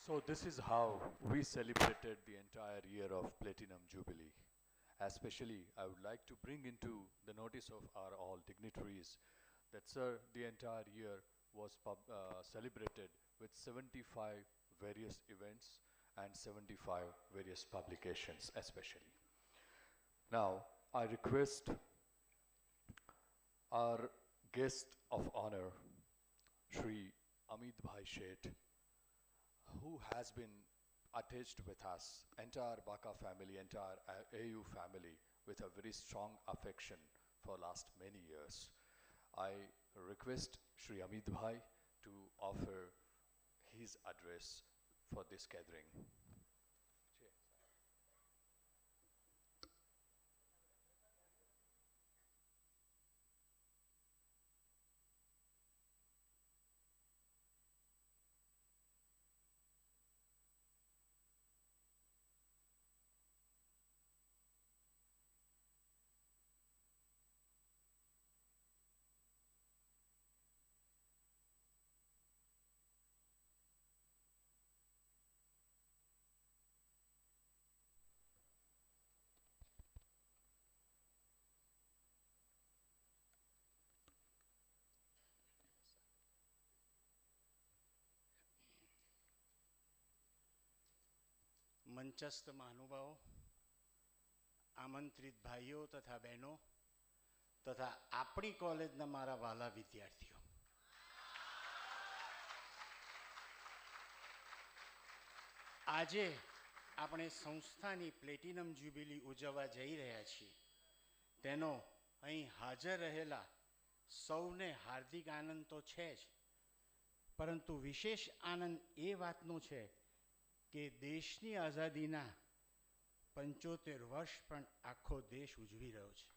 S4: So this is how we celebrated the entire year of Platinum Jubilee. Especially, I would like to bring into the notice of our all dignitaries that, sir, the entire year was uh, celebrated with 75 various events and 75 various publications, especially. Now, I request our guest of honor, Shri Amit Bhai Sheth, who has been attached with us, entire Baka family, entire AU family, with a very strong affection for last many years. I request Shri Amit Bhai to offer his address for this gathering.
S7: મંચસ્થ મહાનુભાવો આમંત્રિત ભાઈઓ તથા બહેનો તથા આપણી કોલેજના મારા વાલા વિદ્યાર્થીઓ. આજે આપણે સંસ્થાની પ્લેટિનમ જ્યુબિલી ઉજવવા જઈ રહ્યા છીએ. તેનો અહીં હાજર રહેલા સૌને હાર્દિક આનંદ તો છે જ, પરંતુ વિશેષ આનંદ એ વાતનો છે કે દેશની આઝાદીના પંચોતેર વર્ષ પણ આખો દેશ ઉજવી રહ્યો છે.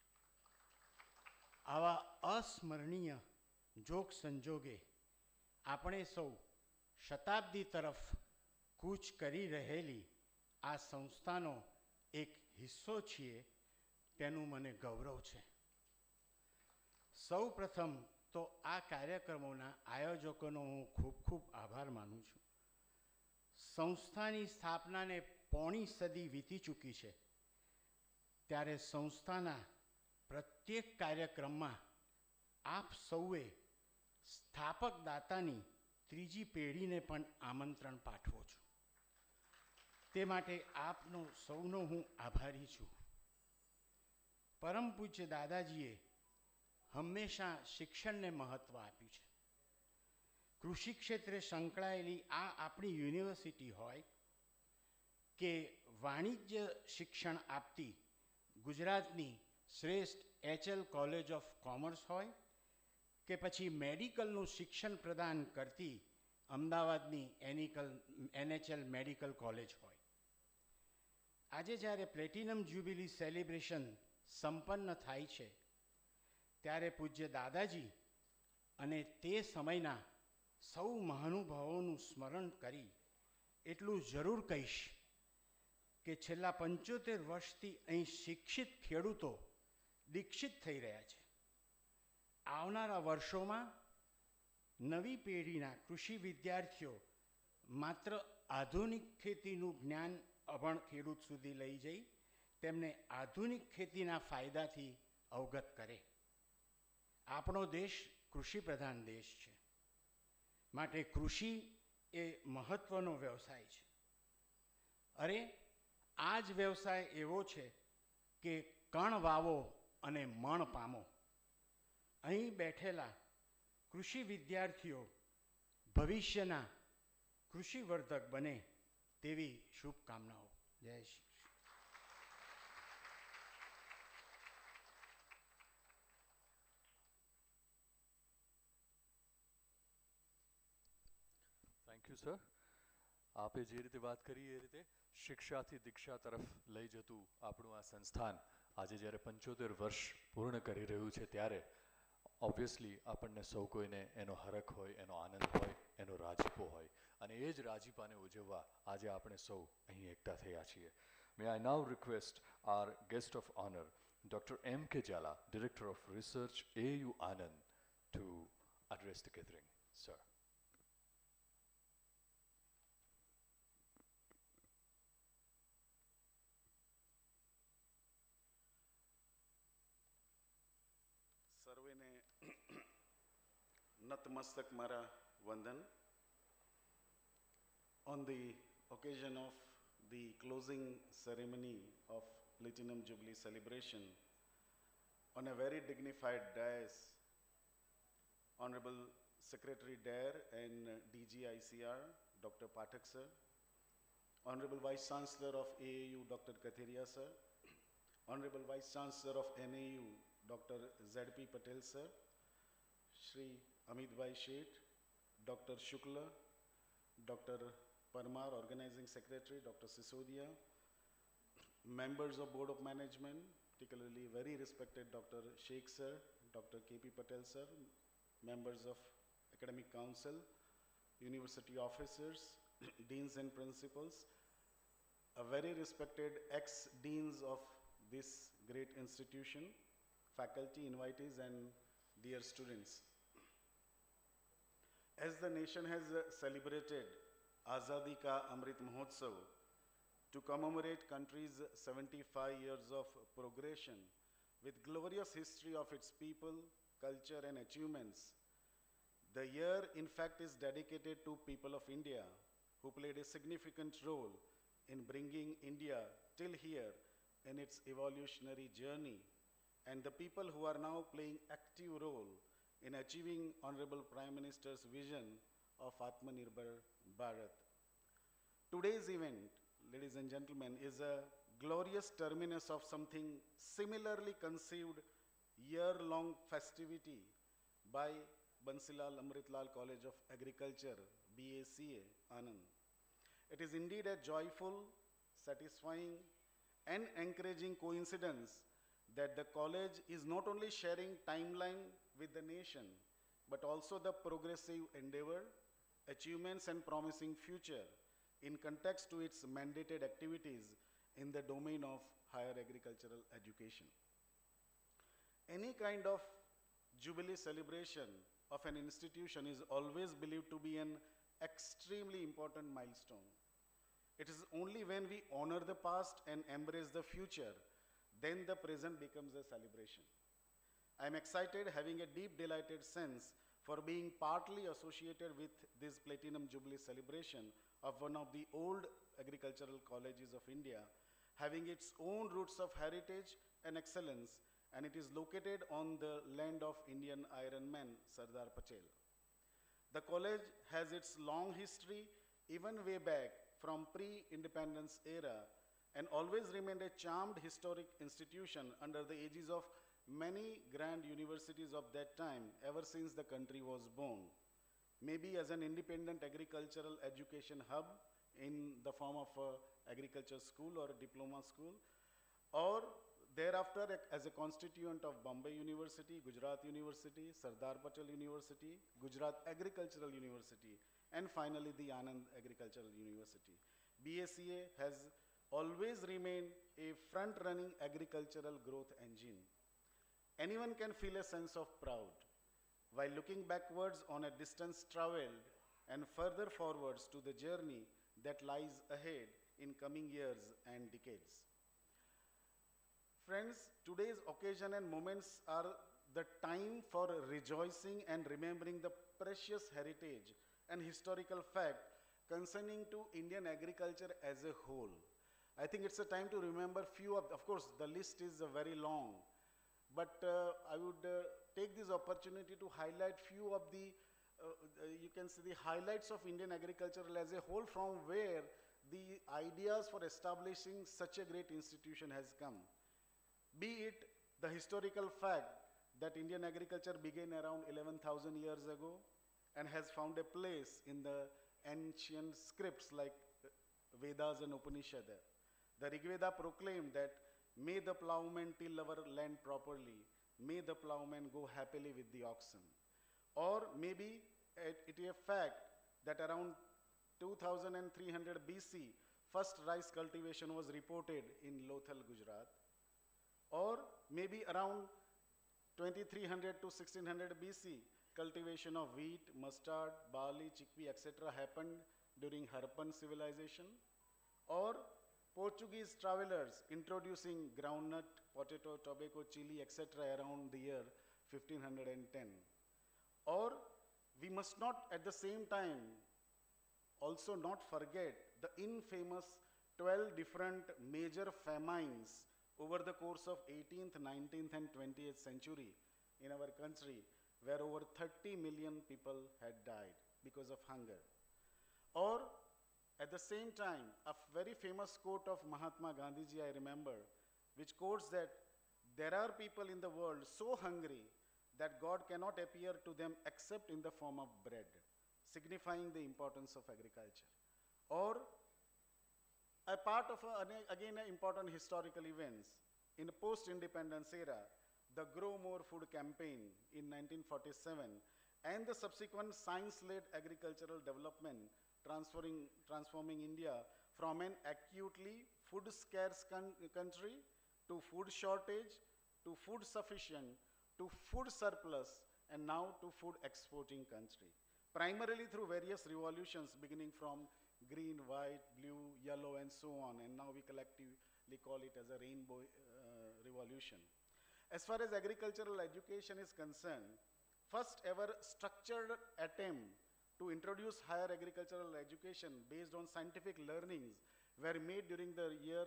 S7: આવા અસ્મરણીય જોગ સંજોગે આપણે સૌ શતાબ્દી તરફ કૂચ કરી રહેલી આ સંસ્થાનો એક હિસ્સો છીએ તેનું મને ગૌરવ છે. સૌ પ્રથમ તો આ કાર્યક્રમોના આયોજકોનો હું ખૂબ ખૂબ આભાર માનું છું. સંસ્થાની સ્થાપનાને પોણી સદી વીતી ચૂકી છે. ત્યારે સંસ્થાના પ્રત્યેક કાર્યક્રમમાં આપ સૌએ સ્થાપક દાતાની ત્રીજી પેઢીને પણ આમંત્રણ પાઠવો છું. તે માટે આપનો સૌનો હું આભારી છું. પરમ પૂજ્ય દાદાજીએ હંમેશા શિક્ષણને મહત્ત્વ આપ્યું છે. કૃષિ ક્ષેત્રે સંકળાયેલી આ આપણી યુનિવર્સિટી હોય કે વાણિજ્ય શિક્ષણ આપતી ગુજરાતની શ્રેષ્ઠ એચએલ કોલેજ ઓફ કોમર્સ હોય કે પછી મેડિકલનું શિક્ષણ પ્રદાન કરતી અમદાવાદની એનિકલ, એનએચએલ મેડિકલ કોલેજ હોય. આજે જ્યારે પ્લેટિનમ જ્યુબિલી સેલિબ્રેશન સંપન્ન થાય છે, ત્યારે પૂજ્ય દાદાજી અને તે સમયના સૌ મહાનુભાવોનું સ્મરણ કરી એટલું જરૂર કહીશ કે છેલ્લા પંચોતેર વર્ષથી અહીં શિક્ષિત ખેડૂતો દીક્ષિત થઈ રહ્યા છે. આવનારા વર્ષોમાં નવી પેઢીના કૃષિ વિદ્યાર્થીઓ માત્ર આધુનિક ખેતીનું જ્ઞાન અભણ ખેડૂત સુધી લઈ જઈ તેમને આધુનિક ખેતીના ફાયદાથી અવગત કરે. આપણો દેશ કૃષિ પ્રધાન દેશ છે. માટે કૃષિ એ મહત્વનો વ્યવસાય છે. અરે, આ જ વ્યવસાય એવો છે કે કણ વાવો અને મણ પામો. અહીં બેઠેલા કૃષિ વિદ્યાર્થીઓ ભવિષ્યના કૃષિવર્ધક બને તેવી શુભકામનાઓ. જય શ્રી
S4: થેન્ક યુ સર આપે જે રીતે વાત કરી, એ રીતે શિક્ષાથી દીક્ષા તરફ લઈ જતું આપણું આ સંસ્થાન આજે જ્યારે પંચોતેર વર્ષ પૂર્ણ કરી રહ્યું છે ત્યારે ઓબ્વિયસલી આપણને સૌ કોઈને એનો હરખ હોય, એનો આનંદ હોય, એનો રાજીપો હોય અને એ જ રાજીપાને ઉજવવા આજે આપણે સૌ અહીં એકઠા થયા છીએ. May I now request our guest of honour doctor M K Jhala director of research A U Anand to address the gathering
S8: sir Natamasak Mara Vandan on the occasion of the closing ceremony of Platinum Jubilee celebration on a very dignified dais, Honorable Secretary Dare and DGICR, Dr. Pathak sir, Honorable Vice Chancellor of AAU, Dr. Katheria sir, Honorable Vice Chancellor of NAU, Dr. ZP Patel sir, Shri Amit Bhai Sheth, Dr. Shukla, Dr. Parmar, Organizing Secretary, Dr. Sisodia, members of Board of Management, particularly very respected Dr. Sheikh sir, Dr. KP Patel sir, members of Academic Council, university officers, deans and principals, a very respected ex-deans of this great institution, faculty, invitees, and dear students. As the nation has uh, celebrated Azadi Ka Amrit Mahotsav to commemorate country's 75 years of progression with glorious history of its people, culture and achievements, the year in fact is dedicated to people of India who played a significant role in bringing India till here in its evolutionary journey. And the people who are now playing active role in achieving Honorable Prime Minister's vision of Atmanirbhar Bharat. Today's event, ladies and gentlemen, is a glorious terminus of something similarly conceived year-long festivity by Bansilal Amritlal College of Agriculture, BACA, Anand. It is indeed a joyful, satisfying, and encouraging coincidence that the college is not only sharing timeline with the nation, but also the progressive endeavor, achievements, and promising future in context to its mandated activities in the domain of higher agricultural education. Any kind of jubilee celebration of an institution is always believed to be an extremely important milestone. It is only when we honor the past and embrace the future, then the present becomes a celebration. I am excited, having a deep delighted sense for being partly associated with this Platinum Jubilee celebration of one of the old agricultural colleges of India, having its own roots of heritage and excellence, and it is located on the land of Indian Iron Man, Sardar Patel. The college has its long history, even way back from pre-independence era, and always remained a charmed historic institution under the aegis of many grand universities of that time ever since the country was born. Maybe as an independent agricultural education hub in the form of a agriculture school or a diploma school, or thereafter as a constituent of Bombay University, Gujarat University, Sardar Patel University, Gujarat Agricultural University, and finally the Anand Agricultural University. BACA has always remained a front-running agricultural growth engine. Anyone can feel a sense of pride while looking backwards on a distance traveled and further forwards to the journey that lies ahead in coming years and decades. Friends, today's occasion and moments are the time for rejoicing and remembering the precious heritage and historical fact concerning to Indian agriculture as a whole. I think it's a time to remember few of, of course, the list is very long, but uh, I would uh, take this opportunity to highlight few of the, uh, you can see the highlights of Indian agriculture as a whole from where the ideas for establishing such a great institution has come. Be it the historical fact that Indian agriculture began around 11,000 years ago and has found a place in the ancient scripts like Vedas and Upanishad. The Rig Veda proclaimed that may the plowman till our land properly, may the plowman go happily with the oxen. Or maybe it is a fact that around 2300 BC, first rice cultivation was reported in Lothal, Gujarat. Or maybe around 2300 to 1600 BC, cultivation of wheat, mustard, barley, chickpea, etc. happened during Harappan civilization. Or Portuguese travelers introducing groundnut, potato, tobacco, chili, etc. around the year 1510. Or we must not at the same time also not forget the infamous 12 different major famines over the course of 18th, 19th and 20th century in our country where over 30 million people had died because of hunger. Or at the same time, a very famous quote of Mahatma Gandhiji I remember, which quotes that there are people in the world so hungry that God cannot appear to them except in the form of bread, signifying the importance of agriculture. Or a part of, a, again, an important historical events. In post-independence era, the Grow More Food campaign in 1947 and the subsequent science-led agricultural development transferring, transforming India from an acutely food-scarce coun- country to food shortage, to food sufficient, to food surplus, and now to food exporting country. Primarily through various revolutions beginning from green, white, blue, yellow, and so on, and now we collectively call it as a rainbow uh, revolution. As far as agricultural education is concerned, first ever structured attempt to introduce higher agricultural education based on scientific learnings were made during the year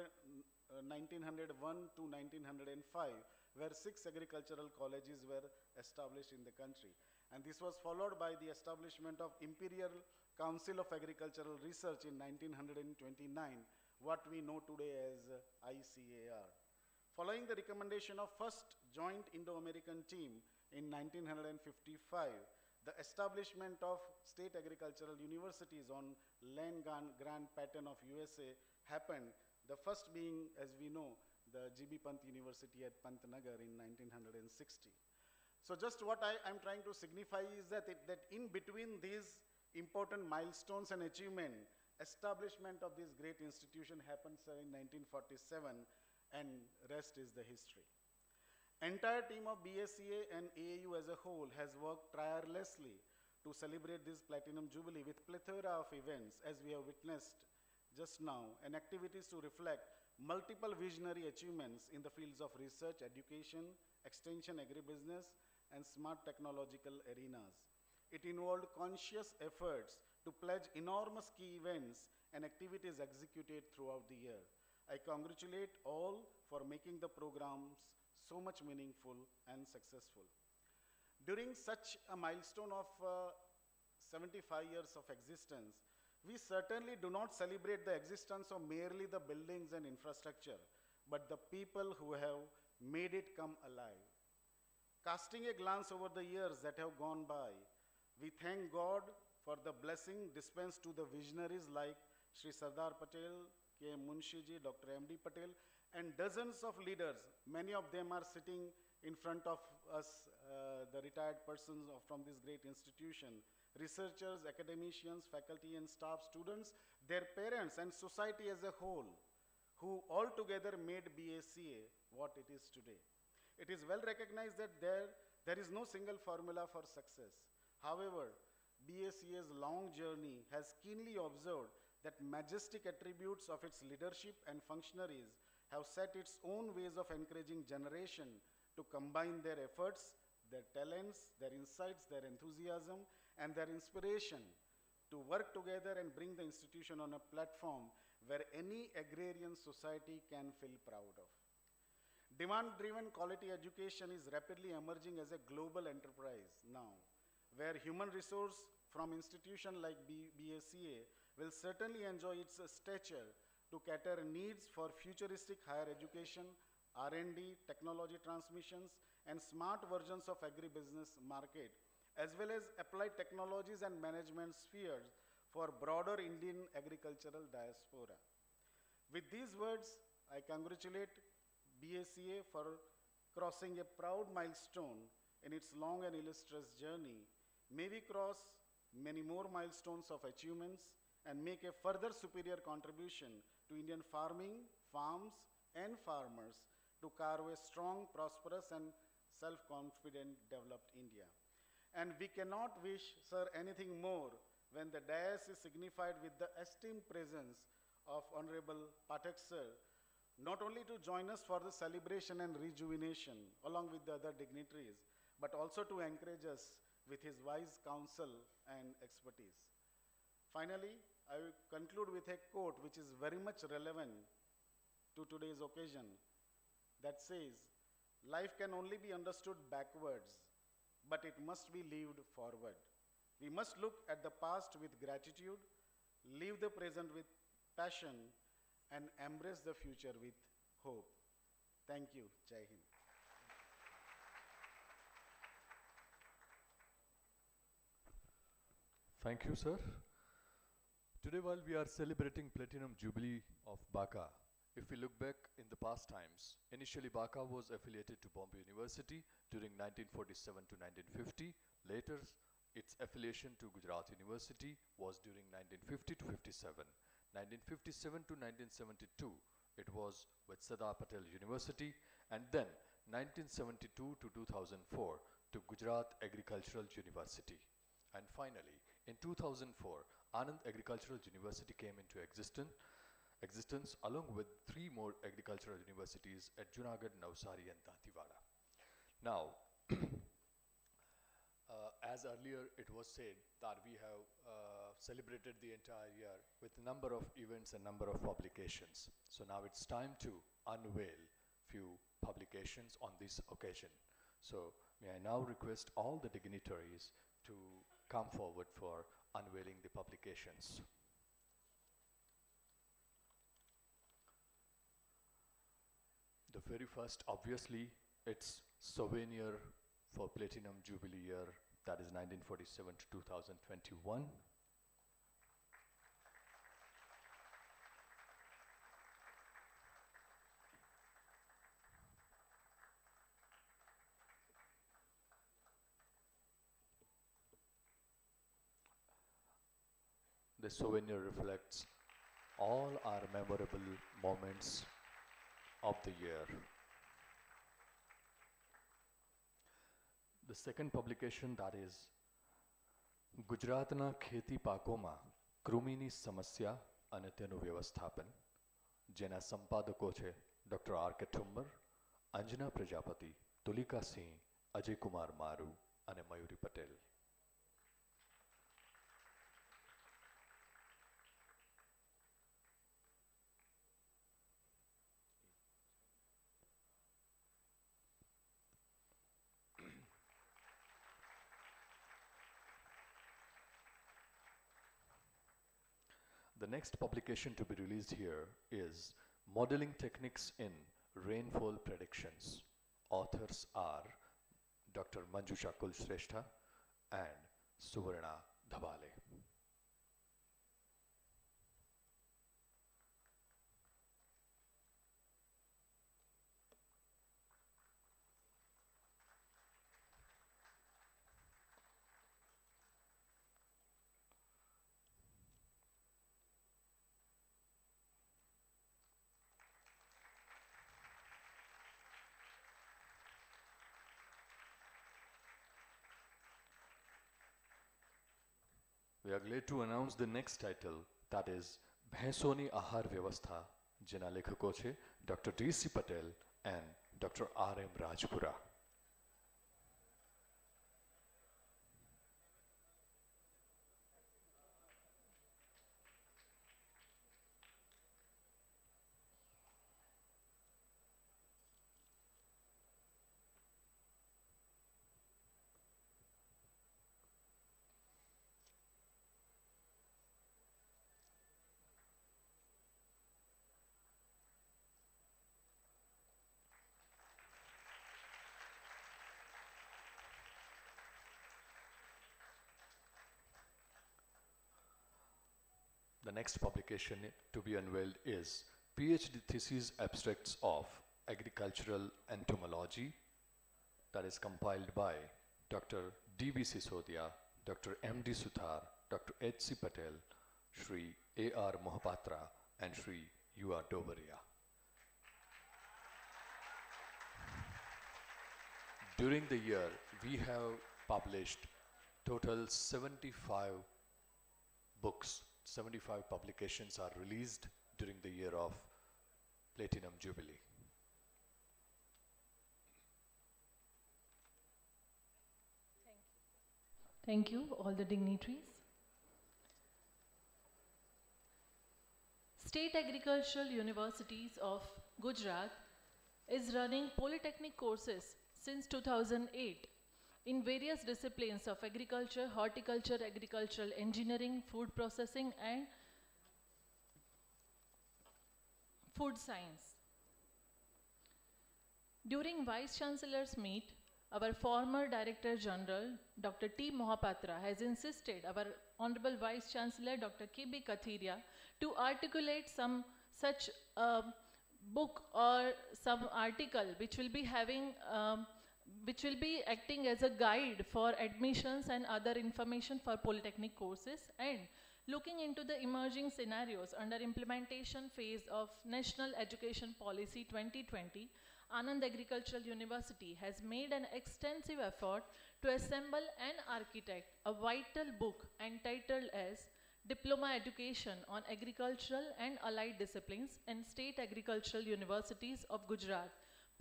S8: uh, 1901 to 1905, where six agricultural colleges were established in the country. And this was followed by the establishment of Imperial Council of Agricultural Research in 1929, what we know today as uh, ICAR. Following the recommendation of first joint Indo-American team in 1955, the establishment of state agricultural universities on land grant pattern of USA happened, the first being, as we know, the GB Pant University at Pantnagar in 1960. So just what I am trying to signify is that, it, that in between these important milestones and achievement, establishment of this great institution happened in 1947 and rest is the history. Entire team of BSCA and AAU as a whole has worked tirelessly to celebrate this platinum jubilee with plethora of events as we have witnessed just now and activities to reflect multiple visionary achievements in the fields of research, education, extension, agribusiness, and smart technological arenas. It involved conscious efforts to pledge enormous key events and activities executed throughout the year. I congratulate all for making the programs so much meaningful and successful. During such a milestone of uh, 75 years of existence, we certainly do not celebrate the existence of merely the buildings and infrastructure, but the people who have made it come alive. Casting a glance over the years that have gone by, we thank God for the blessing dispensed to the visionaries like Sri Sardar Patel, K. Munshiji, Dr. M. D. Patel, and dozens of leaders. Many of them are sitting in front of us, uh, the retired persons of, from this great institution. Researchers, academicians, faculty and staff, students, their parents, and society as a whole, who all together made BACA what it is today. It is well recognized that there, there is no single formula for success. However, BACA's long journey has keenly observed that majestic attributes of its leadership and functionaries have set its own ways of encouraging generation to combine their efforts, their talents, their insights, their enthusiasm, and their inspiration to work together and bring the institution on a platform where any agrarian society can feel proud of. Demand-driven quality education is rapidly emerging as a global enterprise now, where human resource from institution like B- BACA will certainly enjoy its stature to cater needs for futuristic higher education, R&D, technology transmissions, and smart versions of agribusiness market, as well as applied technologies and management spheres for broader Indian agricultural diaspora. With these words, I congratulate BACA for crossing a proud milestone in its long and illustrious journey. May we cross many more milestones of achievements and make a further superior contribution to Indian farming, farms, and farmers to carve a strong, prosperous, and self-confident developed India. And we cannot wish, sir, anything more when the dais is signified with the esteemed presence of Honorable Pathak sir, not only to join us for the celebration and rejuvenation along with the other dignitaries, but also to encourage us with his wise counsel and expertise. Finally, I will conclude with a quote which is very much relevant to today's occasion that says, Life can only be understood backwards, but it must be lived forward. We must look at the past with gratitude, live the present with passion, and embrace the future with hope. Thank you. Jai Hind.
S4: Thank you, sir. Today, while we are celebrating Platinum Jubilee of Baka, if we look back in the past times, initially Baka was affiliated to Bombay University during 1947 to 1950. Later, its affiliation to Gujarat University was during 1950 to 57. 1957 to 1972, it was with Sardar Patel University, and then 1972 to 2004 to Gujarat Agricultural University. And finally, in 2004, Anand Agricultural University came into existence, existence along with three more agricultural universities at Junagadh, Navsari and Dantewada. Now, uh, as earlier it was said that we have uh, celebrated the entire year with a number of events and number of publications. So now it's time to unveil few publications on this occasion. So may I now request all the dignitaries to come forward for unveiling the publications. The very first, obviously, it's souvenir for Platinum Jubilee year, that is 1947 to 2021. The souvenir reflects all our memorable moments of the year. The second publication that is ગુજરાતના ખેતી પાકોમાં કૃમિની સમસ્યા અને તેનું વ્યવસ્થાપન જેના સંપાદકો છે doctor R K ઠુમ્બર Anjana Prajapati તુલિકા સિંહ અજયકુમાર મારુ અને Mayuri Patel next publication to be released here is Modeling Techniques in Rainfall Predictions. Authors are Dr. Manjusha Kulshrestha and Suvarna Dhabale. We are glad to announce the next title, that is ભેંસોની આહાર વ્યવસ્થા જેના લેખકો છે doctor D C Patel and doctor R M Rajpura The next publication to be unveiled is PhD thesis abstracts of agricultural entomology that is compiled by Dr. D.B. Sisodia, Dr. M.D. Suthar, Dr. H.C. Patel, Shri A.R. Mohapatra, and Shri U.R. Dovaria. During the year, we have published total 75 books, 75 publications are released during the year of Platinum Jubilee.
S3: Thank you, all the dignitaries. State Agricultural Universities of Gujarat is running polytechnic courses since 2008 in various disciplines of agriculture, horticulture, agricultural engineering, food processing and food science. During Vice Chancellor's meet, our former Director General, Dr. T. Mohapatra, has insisted our Honorable Vice Chancellor, Dr. K.B. Kathiria, to articulate some such uh, book or some article which will be having, um, which will be acting as a guide for admissions and other information for polytechnic courses and looking into the emerging scenarios under implementation phase of National Education Policy 2020, Anand Agricultural University has made an extensive effort to assemble and architect a vital book entitled as Diploma Education on Agricultural and Allied Disciplines in State Agricultural Universities of Gujarat,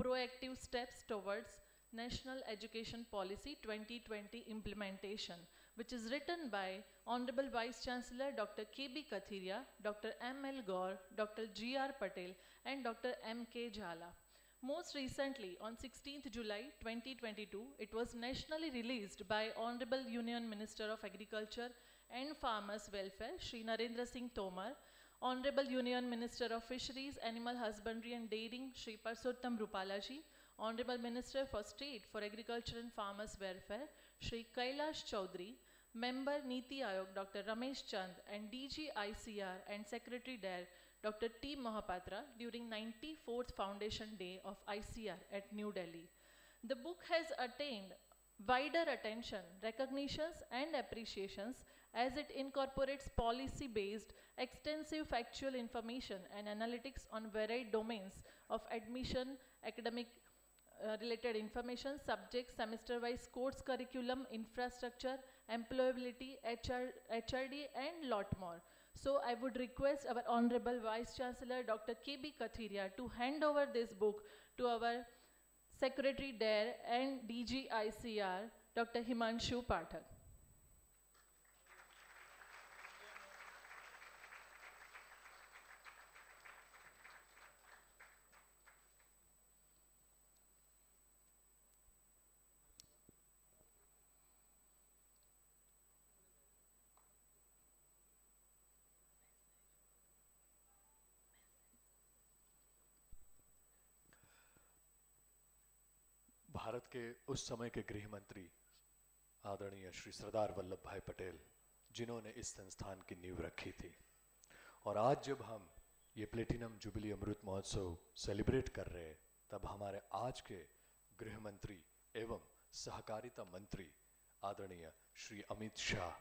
S3: Proactive Steps Towards National Education Policy 2020 Implementation, which is written by Honorable Vice Chancellor Dr. K.B. Kathiria, Dr. M.L. Gaur, Dr. G.R. Patel, and Dr. M.K. Jhala. Most recently, on 16th July 2022, it was nationally released by Honorable Union Minister of Agriculture and Farmers Welfare, Shri Narendra Singh Tomar, Honorable Union Minister of Fisheries, Animal Husbandry and Dairying, Shri Parsottam Rupalaji, Honorable Minister for State for Agriculture and Farmers Welfare, Shri Kailash Chaudhary, Member Niti Ayog, Dr. Ramesh Chand, and DG ICR and Secretary DARE, Dr. T. Mohapatra, during 94th Foundation Day of ICR at New Delhi. The book has attained wider attention, recognitions, and appreciations as it incorporates policy based, extensive factual information and analytics on varied domains of admission, academic Uh, related information, subjects, semester wise course curriculum, infrastructure, employability, HR, HRD, and lot more. So I would request our Honorable Vice Chancellor Dr. K.B. Kathiria to hand over this book to our Secretary DARE and DG ICR, Dr. Himanshu Pathak.
S4: Bharat के उस समय के गृह मंत्री आदरणीय श्री सरदार वल्लभ भाई पटेल, जिन्होंने इस संस्थान की नींव रखी थी। और आज जब हम ये platinum jubilee Amrit Mahotsav celebrate कर रहे हैं, तब हमारे आज के गृह मंत्री एवं सहकारिता मंत्री आदरणीय श्री अमित शाह,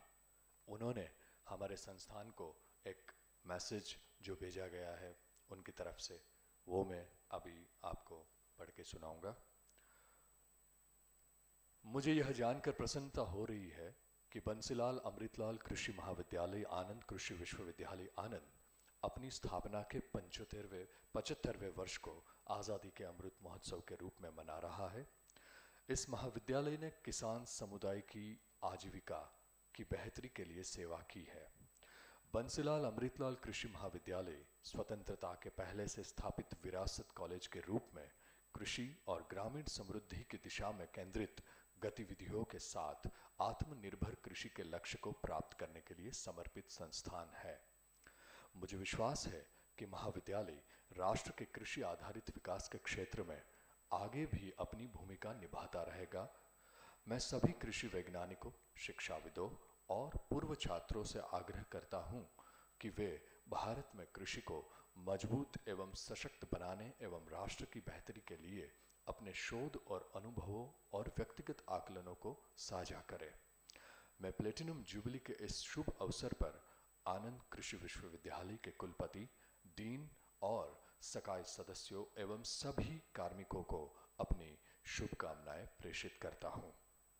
S4: उन्होंने हमारे संस्थान को एक मैसेज जो भेजा गया है उनकी तरफ़ से, वो मैं अभी आपको पढ़ के सुनाऊँगा। मुझे यह जानकर प्रसन्नता हो रही है कि बंसीलाल अमृतलाल कृषि महाविद्यालय, आनंद कृषि विश्वविद्यालय, आनंद अपनी स्थापना के पंचोतेरवे, पचहत्तरवें वर्ष को आज़ादी के अमृत महोत्सव के रूप में मना रहा है। इस महाविद्यालय ने किसान समुदाय की आजीविका की बेहतरी के लिए सेवा की है। बंसीलाल अमृतलाल कृषि महाविद्यालय स्वतंत्रता के पहले से स्थापित विरासत कॉलेज के रूप में कृषि और ग्रामीण समृद्धि की दिशा में केंद्रित गतिविधियों के साथ आत्मनिर्भर कृषि के लक्ष्य को प्राप्त करने के लिए समर्पित संस्थान है। मुझे विश्वास है कि महाविद्यालय राष्ट्र के कृषि आधारित विकास के क्षेत्र में आगे भी अपनी भूमिका निभाता रहेगा। मैं सभी कृषि वैज्ञानिकों, शिक्षाविदों और पूर्व छात्रों से आग्रह करता हूँ कि वे भारत में कृषि को मज़बूत एवं सशक्त बनाने एवं राष्ट्र की बेहतरी के लिए अपने शोध और अनुभवों और व्यक्तिगत आकलनों को साझा करें। मैं प्लेटिनम जुबली के इस शुभ अवसर पर आनंद कृषि विश्वविद्यालय के कुलपति डीन और सकाय सदस्यों एवं सभी कार्मिकों को अपनी शुभकामनाएँ प्रेषित करता हूँ।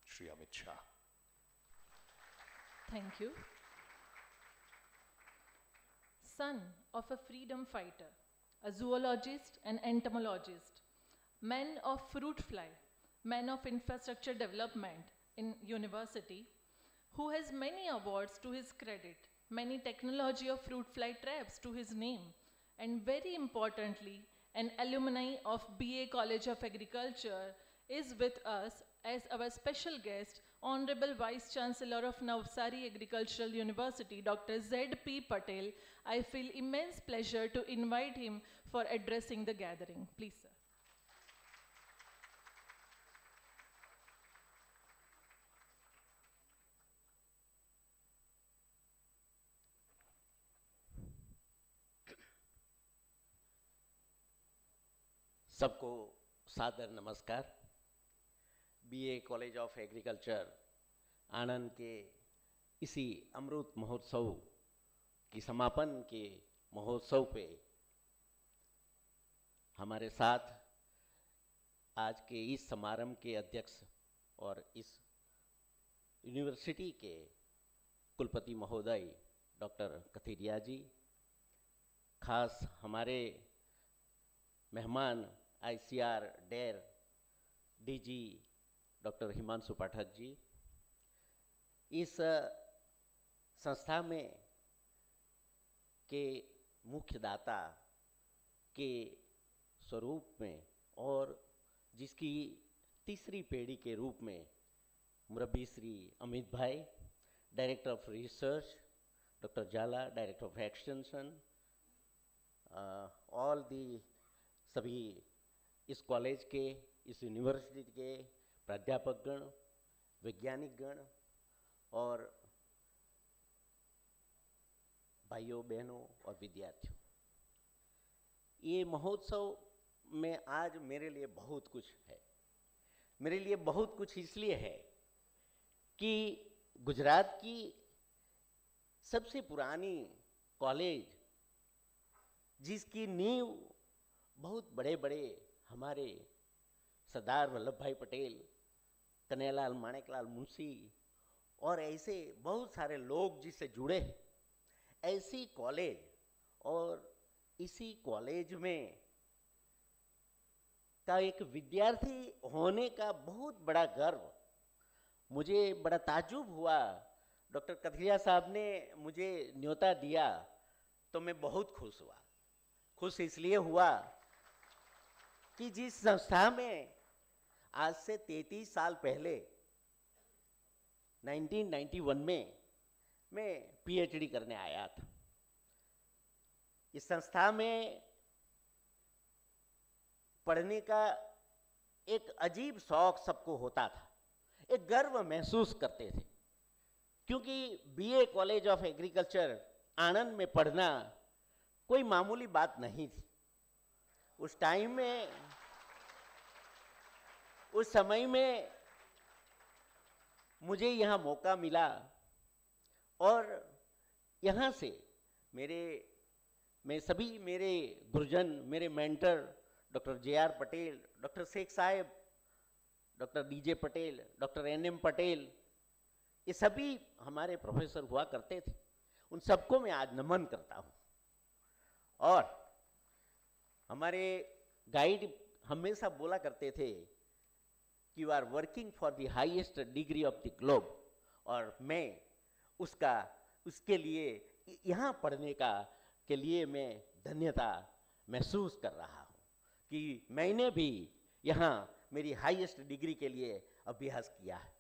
S4: Shri Amit Shah.
S3: Thank you. Son of a freedom fighter, a zoologist and entomologist, man of fruit fly, man of infrastructure development in university, who has many awards to his credit, many technology of fruit fly traps to his name, and very importantly, an alumni of BA College of Agriculture is with us as our special guest, Honorable Vice Chancellor of Navsari Agricultural University, Dr. Z. P. Patel. I feel immense pleasure to invite him for addressing the gathering. Please, sir.
S9: सबको सादर नमस्कार। B A college of agriculture Anand के इसी अमृत महोत्सव की समापन के महोत्सव पे हमारे साथ आज के इस समारंभ के अध्यक्ष और इस यूनिवर्सिटी के कुलपति महोदय डॉक्टर कथीरिया जी, खास हमारे मेहमान आईसीआर डेर डीजी डॉक्टर हिमांशु पाठक जी इस संस्था में के मुख्य दाता के स्वरूप में और जिसकी तीसरी पीढ़ी के रूप में मुरबी Shri Amit Bhai, director of research doctor Jhala, director of extension all the सभी इस कॉलेज के, इस यूनिवर्सिटी के प्राध्यापक गण, वैज्ञानिक गण और भाइयों, बहनों और विद्यार्थियों। ये महोत्सव में आज मेरे लिए बहुत कुछ है। मेरे लिए बहुत कुछ इसलिए है कि गुजरात की सबसे पुरानी कॉलेज जिसकी नींव बहुत बड़े बड़े हमारे सरदार वल्लभ भाई पटेल, कन्हैयालाल माणिकलाल मुंशी और ऐसे बहुत सारे लोग जिससे जुड़े हैं। ऐसी कॉलेज और इसी कॉलेज में का एक विद्यार्थी होने का बहुत बड़ा गर्व। मुझे बड़ा ताजुब हुआ। डॉक्टर कथरिया साहब ने मुझे न्योता दिया तो मैं बहुत खुश हुआ। खुश इसलिए हुआ कि जिस संस्था में आज से 33 साल पहले 1991 में मैं पीएचडी करने आया था। इस संस्था में पढ़ने का एक अजीब शौक सबको होता था, एक गर्व महसूस करते थे। क्योंकि B A college of agriculture Anand में पढ़ना कोई मामूली बात नहीं थी। उस टाइम में उस समय में मुझे यहाँ मौका मिला और यहाँ से मेरे, मैं सभी मेरे गुरुजन, मेरे mentor, doctor J R Patel, doctor Sheikh Saheb, doctor D J Patel, doctor N M Patel, ये सभी हमारे प्रोफेसर हुआ करते थे। उन सबको मैं आज नमन करता हूँ। और हमारे गाइड हमेशा बोला करते थे you are working for the highest degree of the globe और मैं उसका, उसके लिए, यहाँ पढ़ने का, के लिए मैं धन्यता महसूस कर रहा हूँ कि मैंने भी यहाँ मेरी हाईएस्ट डिग्री के लिए अभ्यास किया है।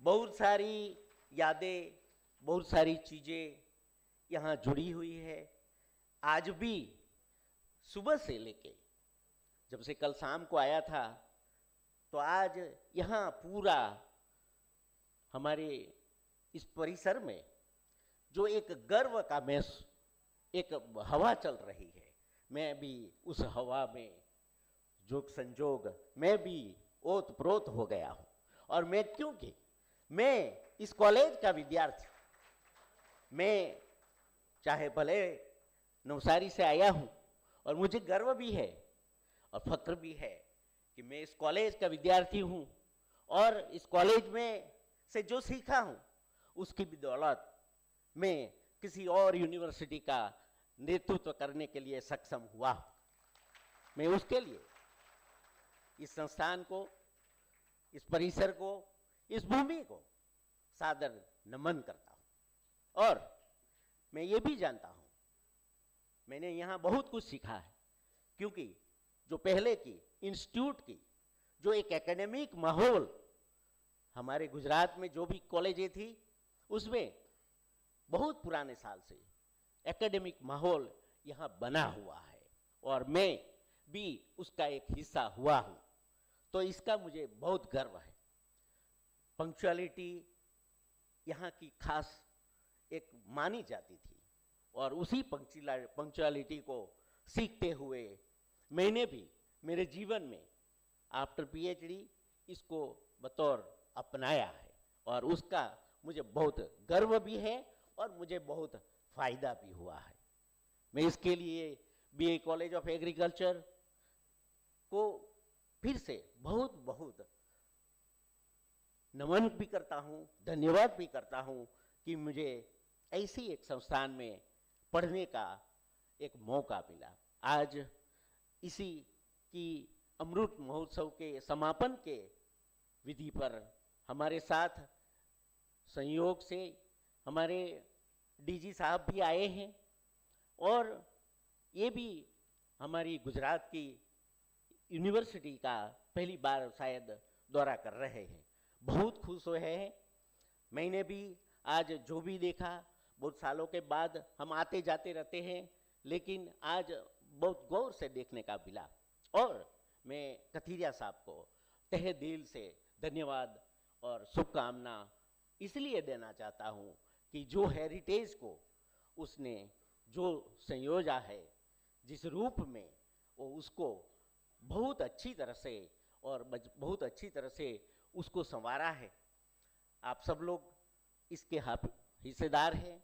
S9: बहुत सारी यादें, बहुत सारी चीज़ें यहाँ जुड़ी हुई है। आज भी सुबह से लेके, जब से कल शाम को आया था तो आज यहाँ पूरा हमारे इस परिसर में जो एक गर्व का मैस, एक हवा चल रही है, मैं भी उस हवा में जोग संजोग, मैं भी ओत प्रोत हो गया हूँ। और मैं क्योंकि मैं इस कॉलेज का विद्यार्थी, मैं चाहे भले नवसारी से आया हूँ और मुझे गर्व भी है और फक्र भी है कि मैं इस कॉलेज का विद्यार्थी हूँ और इस कॉलेज में से जो सीखा हूँ, उसकी बदौलत मैं किसी और यूनिवर्सिटी का नेतृत्व करने के लिए सक्षम हुआ मैं उसके लिए इस संस्थान को, इस परिसर को, इस भूमि को सादर नमन करता हूँ। और मैं ये भी जानता हूँ, मैंने यहाँ बहुत कुछ सीखा है, क्योंकि जो पहले की इंस्टीट्यूट की, जो एक एकेडमिक माहौल हमारे गुजरात में जो भी कॉलेजें थी, उसमें बहुत पुराने साल से एकेडमिक माहौल यहाँ बना हुआ है और मैं भी उसका एक हिस्सा हुआ हूँ। तो इसका मुझे बहुत गर्व है। पंक्चुअलिटी यहाँ की खास एक मानी जाती थी और उसी पंक्चुअलिटी को सीखते हुए मैंने भी मेरे जीवन में आफ्टर पीएचडी इसको बतौर अपनाया है। और उसका मुझे बहुत गर्व भी है और मुझे बहुत फ़ायदा भी हुआ है। मैं इसके लिए बीए कॉलेज ऑफ़ एग्रीकल्चर को फिर से बहुत बहुत नमन भी करता हूँ, धन्यवाद भी करता हूँ कि मुझे ऐसी एक संस्थान में पढ़ने का एक मौका मिला। आज इसी की अमृत महोत्सव के समापन के विधि पर हमारे साथ संयोग से हमारे डीजी साहब भी आए हैं और ये भी हमारी गुजरात की यूनिवर्सिटी का पहली बार शायद दौरा कर रहे हैं। बहुत खुश हुए हैं। मैंने भी आज जो भी देखा, बहुत सालों के बाद हम आते जाते रहते हैं, लेकिन आज बहुत गौर से देखने का मिला। और मैं कथीरिया साहब को तहे दिल से धन्यवाद और शुभकामना इसलिए देना चाहता हूँ कि जो हेरिटेज को उसने जो संयोजा है, जिस रूप में वो उसको बहुत अच्छी तरह से और बहुत अच्छी तरह से उसको संवारा है। आप सब लोग इसके हिस्सेदार हैं,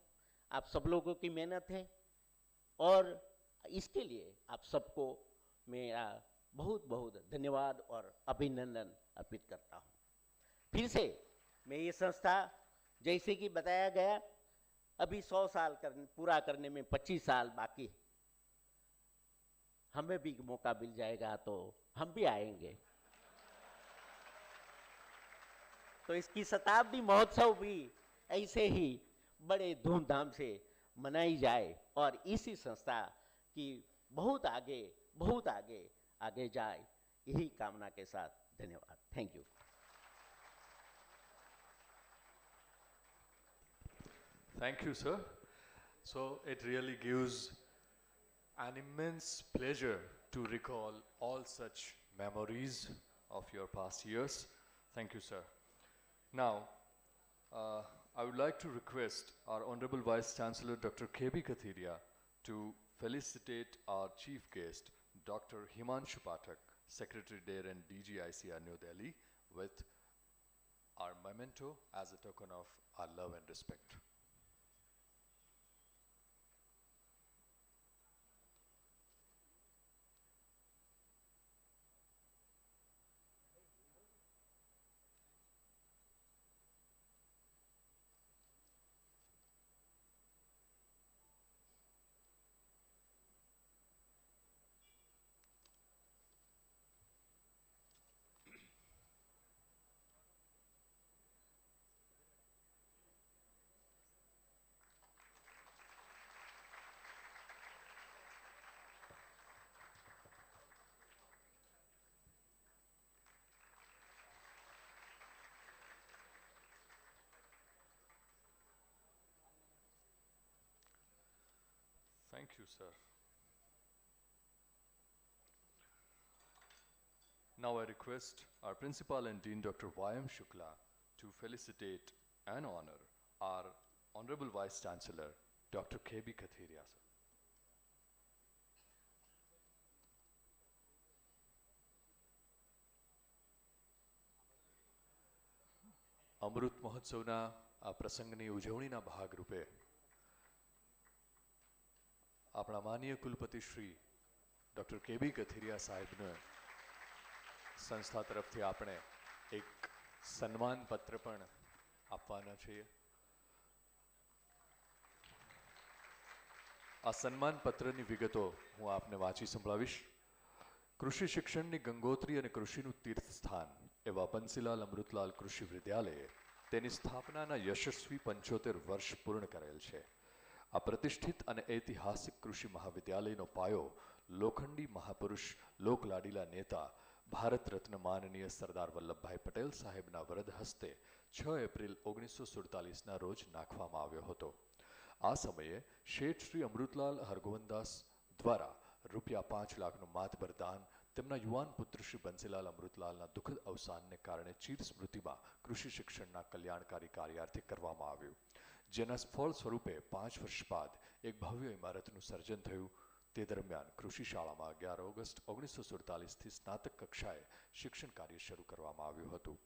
S9: आप सब लोगों की मेहनत है और इसके लिए आप सबको मेरा बहुत बहुत धन्यवाद और अभिनंदन अर्पित करता हूँ। फिर से मैं ये संस्था जैसे कि बताया गया अभी सौ साल कर, पूरा करने में पच्चीस साल बाकी हमें भी मौका मिल जाएगा तो हम भी आएँगे। तो इसकी शताब्दी महोत्सव भी ऐसे ही बड़े धूमधाम से मनाई जाए और इसी संस्था की बहुत आगे बहुत आगे आगे जाए यही कामना के साथ धन्यवाद thank you
S4: Thank you, sir. So it really gives an immense pleasure to recall all such memories of your past years. Thank you, sir. Now, uh, I would like to request our Honorable Vice Chancellor, Dr. K.B. Kathiria, to felicitate our chief guest, Dr. Himanshu Pathak, Secretary there in DGICR New Delhi, with our memento as a token of our love and respect. Thank you, sir. Now I request our Principal and Dean Dr. Y.M. Shukla to felicitate and honor our Honorable Vice Chancellor, Dr. K.B. Kathiria, sir. અમૃત મહોત્સવના આ પ્રસંગની ઉજવણીના ભાગરૂપે આપણા માનીય કુલપતિ Shri doctor કે બી કથિરિયા સાહેબને સંસ્થા તરફથી આપણે એક સન્માન પણ આપવાના છીએ. આ સન્માન પત્રની વિગતો હું આપને વાંચી સંભળાવીશ. કૃષિ શિક્ષણની ગંગોત્રી અને કૃષિનું તીર્થ સ્થાન એવા બંસીલાલ અમૃતલાલ કૃષિ વિદ્યાલયે તેની સ્થાપનાના યશસ્વી પંચોતેર વર્ષ પૂર્ણ કરેલ છે. આ પ્રતિષ્ઠિત અને ઐતિહાસિક કૃષિ મહાવિદ્યાલયનો પાયો લોખંડી મહાપુરુષ લોકલાડીલા નેતા ભારત રત્ન માનનીય સરદાર વલ્લભભાઈ પટેલ સાહેબના વરદ હસ્તે છ એપ્રિલ ઓગણીસો સુડતાલીસના રોજ નાખવામાં આવ્યો હતો. આ સમયે શેઠ શ્રી અમૃતલાલ હરગોવનદાસ દ્વારા રૂપિયા પાંચ લાખનું માતબર દાન તેમના યુવાન પુત્ર શ્રી બંસીલાલ અમૃતલાલના દુઃખદ અવસાનને કારણે ચીર સ્મૃતિમાં કૃષિ શિક્ષણના કલ્યાણકારી કાર્યાર્થે કરવામાં આવ્યું. જેના સ્ફળ સ્વરૂપે પાંચ વર્ષ બાદ એક ભવ્ય ઇમારતનું સર્જન થયું. તે દરમિયાન કૃષિ શાળામાં અગિયાર ઓગસ્ટ ઓગણીસો સુડતાલીસથી સ્નાતક કક્ષાએ શિક્ષણ કાર્ય શરૂ કરવામાં આવ્યું હતું.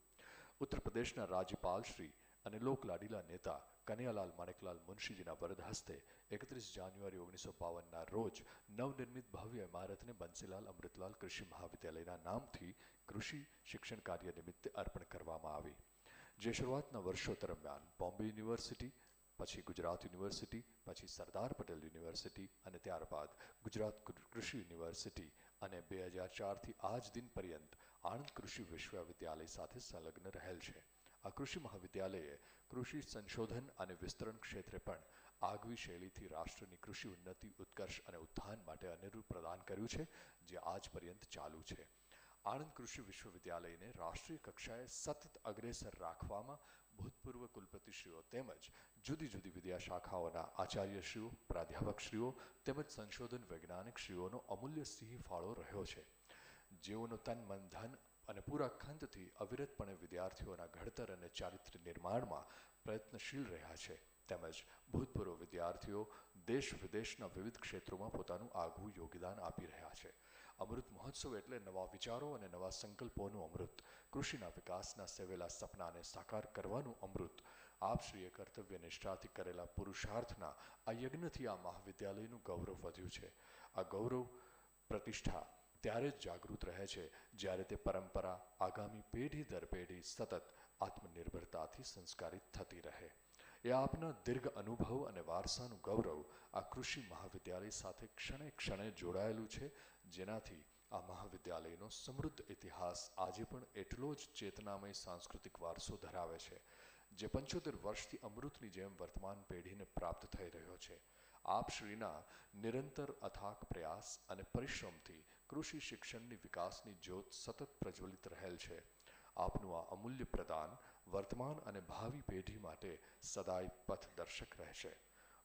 S4: ઉત્તર પ્રદેશના રાજ્યપાલ શ્રી અને લોકલાડીલા નેતા કનૈયાલાલ માણેકલાલ મુનશીજીના વરદ હસ્તે એકત્રીસ જાન્યુઆરી ઓગણીસો બાવનના રોજ નવનિર્મિત ભવ્ય ઇમારતને બંસીલાલ અમૃતલાલ કૃષિ મહાવિદ્યાલયના નામથી કૃષિ શિક્ષણ કાર્ય નિમિત્તે અર્પણ કરવામાં આવી. જે શરૂઆતના વર્ષો દરમિયાન બોમ્બે યુનિવર્સિટી પછી ગુજરાત યુનિવર્સિટી, પછી સરદાર પટેલ યુનિવર્સિટી અને ત્યારબાદ ગુજરાત કૃષિ યુનિવર્સિટી અને બે હજાર ચારથી આજ દિન પર્યંત આણંદ કૃષિ વિશ્વવિદ્યાલય સાથે સંલગ્ન રહેલ છે. આ કૃષિ મહાવિદ્યાલયે કૃષિ સંશોધન અને વિસ્તરણ ક્ષેત્રે પણ આગવી શૈલીથી રાષ્ટ્રની કૃષિ ઉન્નતિ, ઉત્કર્ષ અને ઉત્થાન માટે અનુરૂપ પ્રદાન કર્યું છે, જે આજ પર્યંત ચાલુ છે. આણંદ કૃષિ વિશ્વવિદ્યાલયને રાષ્ટ્રીય કક્ષાએ સતત અગ્રેસર રાખવામાં ભૂતપૂર્વ કુલપતિશ્રીઓ તેમજ જુદી જુદી વિદ્યા શાખાઓના આચાર્યશ્રીઓ, પ્રાધ્યાપકશ્રીઓ તેમજ સંશોધન વૈજ્ઞાનિકશ્રીઓનો અમૂલ્ય સિંહ ફાળો રહ્યો છે. જેઓનો તન, મન, ધન અને પૂરા ખંતથી અવિરતપણે વિદ્યાર્થીઓના ઘડતર અને ચારિત્ર્ય નિર્માણમાં પ્રયત્નશીલ રહ્યા છે. તેમજ ભૂતપૂર્વ વિદ્યાર્થીઓ દેશ વિદેશના વિવિધ ક્ષેત્રોમાં પોતાનું આગવું યોગદાન આપી રહ્યા છે. અમૃત મહોત્સવ એટલે નવા વિચારો અને નવા સંકલ્પોનું અમૃત. કૃષિના વિકાસના સેવેલા સપનાને સાકાર કરવાનું અમૃત. આપશ્રીએ કર્તવ્ય નિષ્ઠાથી કરેલા પુરુષાર્થના આ યજ્ઞથી આ મહાવિદ્યાલયનું ગૌરવ વધ્યું છે. આ ગૌરવ, પ્રતિષ્ઠા ત્યારે જ જાગૃત રહે છે જ્યારે તે પરંપરા આગામી પેઢી દર પેઢી સતત આત્મનિર્ભરતાથી સંસ્કારિત થતી રહે. એ આપના દીર્ઘ અનુભવ અને વારસાનું ગૌરવ આ કૃષિ મહાવિદ્યાલય સાથે ક્ષણે ક્ષણે જોડાયેલું છે. જેનાથી આ મહાવિદ્યાલયનો સમૃદ્ધ ઇતિહાસ આજે પણ એટલો જ ચેતનામય સાંસ્કૃતિક વારસો ધરાવે છે, જે પંચોતેર વર્ષથી અમૃતની જેમ વર્તમાન પેઢીને પ્રાપ્ત થઈ રહ્યો છે. આપશ્રીના નિરંતર અથાક પ્રયાસ અને પરિશ્રમથી કૃષિ શિક્ષણની વિકાસની જ્યોત સતત પ્રજ્વલિત રહેલ છે. આપનું આ અમૂલ્ય પ્રદાન વર્તમાન અને ભાવિ પેઢી માટે સદાય પથદર્શક રહેશે.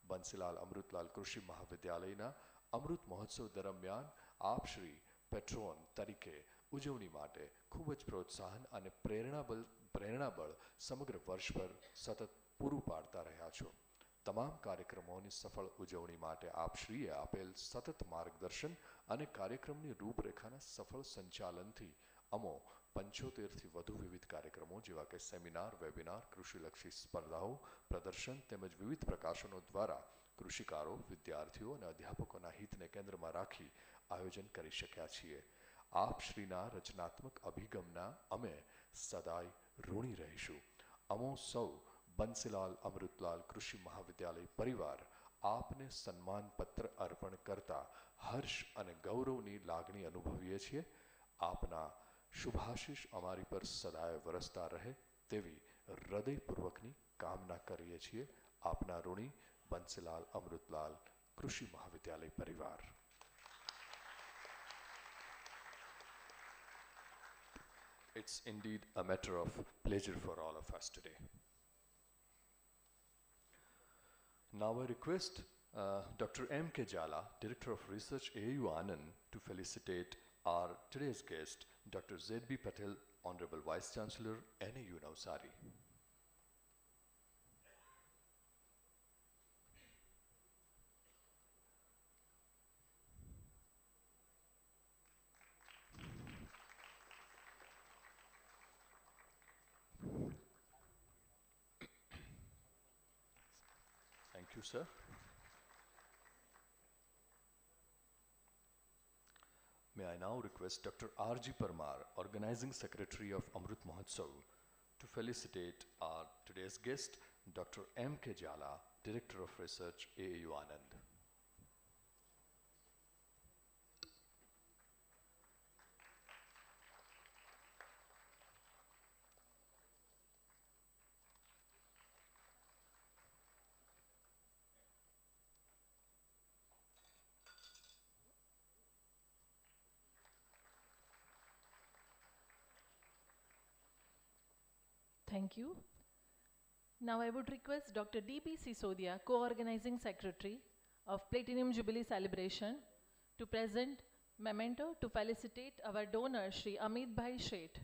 S4: બંસીલાલ અમૃતલાલ કૃષિ મહાવિદ્યાલયના અમૃત મહોત્સવ દરમિયાન આપ શ્રી પેટ્રોન તરીકે ઉજવણી માટે ખૂબ જ પ્રોત્સાહન અને પ્રેરણાબલ, પ્રેરણાબળ સમગ્ર વર્ષભર સતત પૂરું પાડતા રહ્યા છો. તમામ કાર્યક્રમોની સફળ ઉજવણી માટે આપશ્રીએ આપેલ સતત માર્ગદર્શન અને કાર્યક્રમની રૂપરેખાના સફળ સંચાલનથી અમો પંચોતેરથી વધુ વિવિધ કાર્યક્રમો, જેવા કે સેમિનાર, વેબિનાર કૃષિલક્ષી સ્પર્ધાઓ, પ્રદર્શન તેમજ વિવિધ પ્રકાશનો દ્વારા કૃષિકારો, વિદ્યાર્થીઓ અને અધ્યાપકોના હિતને કેન્દ્રમાં રાખી આયોજન કરી શક્યા છીએ. આપ શ્રીના રચનાત્મક અભિગમના અમે સદાય ઋણી રહીશું. અમો સૌ બંસીલાલ અમૃતલાલ કૃષિ મહાવિદ્યાલય પરિવાર આપને સન્માન પત્ર અર્પણ કરતા હર્ષ અને ગૌરવની લાગણી અનુભવીએ છીએ. આપના શુભાશીષ અમારી પર સદાય વરસતા રહે તેવી હૃદયપૂર્વકની કામના કરીએ છીએ આપના ઋણી બંસીલાલ અમૃતલાલ કૃષિ મહાવિદ્યાલય પરિવાર It's indeed a matter of pleasure for all of us today. Now I request uh, Dr. M. K. Jala, Director of Research, AU Anand, to felicitate our today's guest, Dr. Z.B. Patel, Honorable Vice Chancellor, NAU Navsari. Thank you, sir. May I now request Dr. R.G. Parmar, Organizing Secretary of Amrut Mahotsav, to felicitate our today's guest, Dr. M. K. Jala, Director of Research, AAU Anand.
S3: Thank you. Now I would request Dr. D.B. Sisodia, co-organizing secretary of Platinum Jubilee celebration, to present memento to felicitate our donor Shri Amit Bhai Sheth.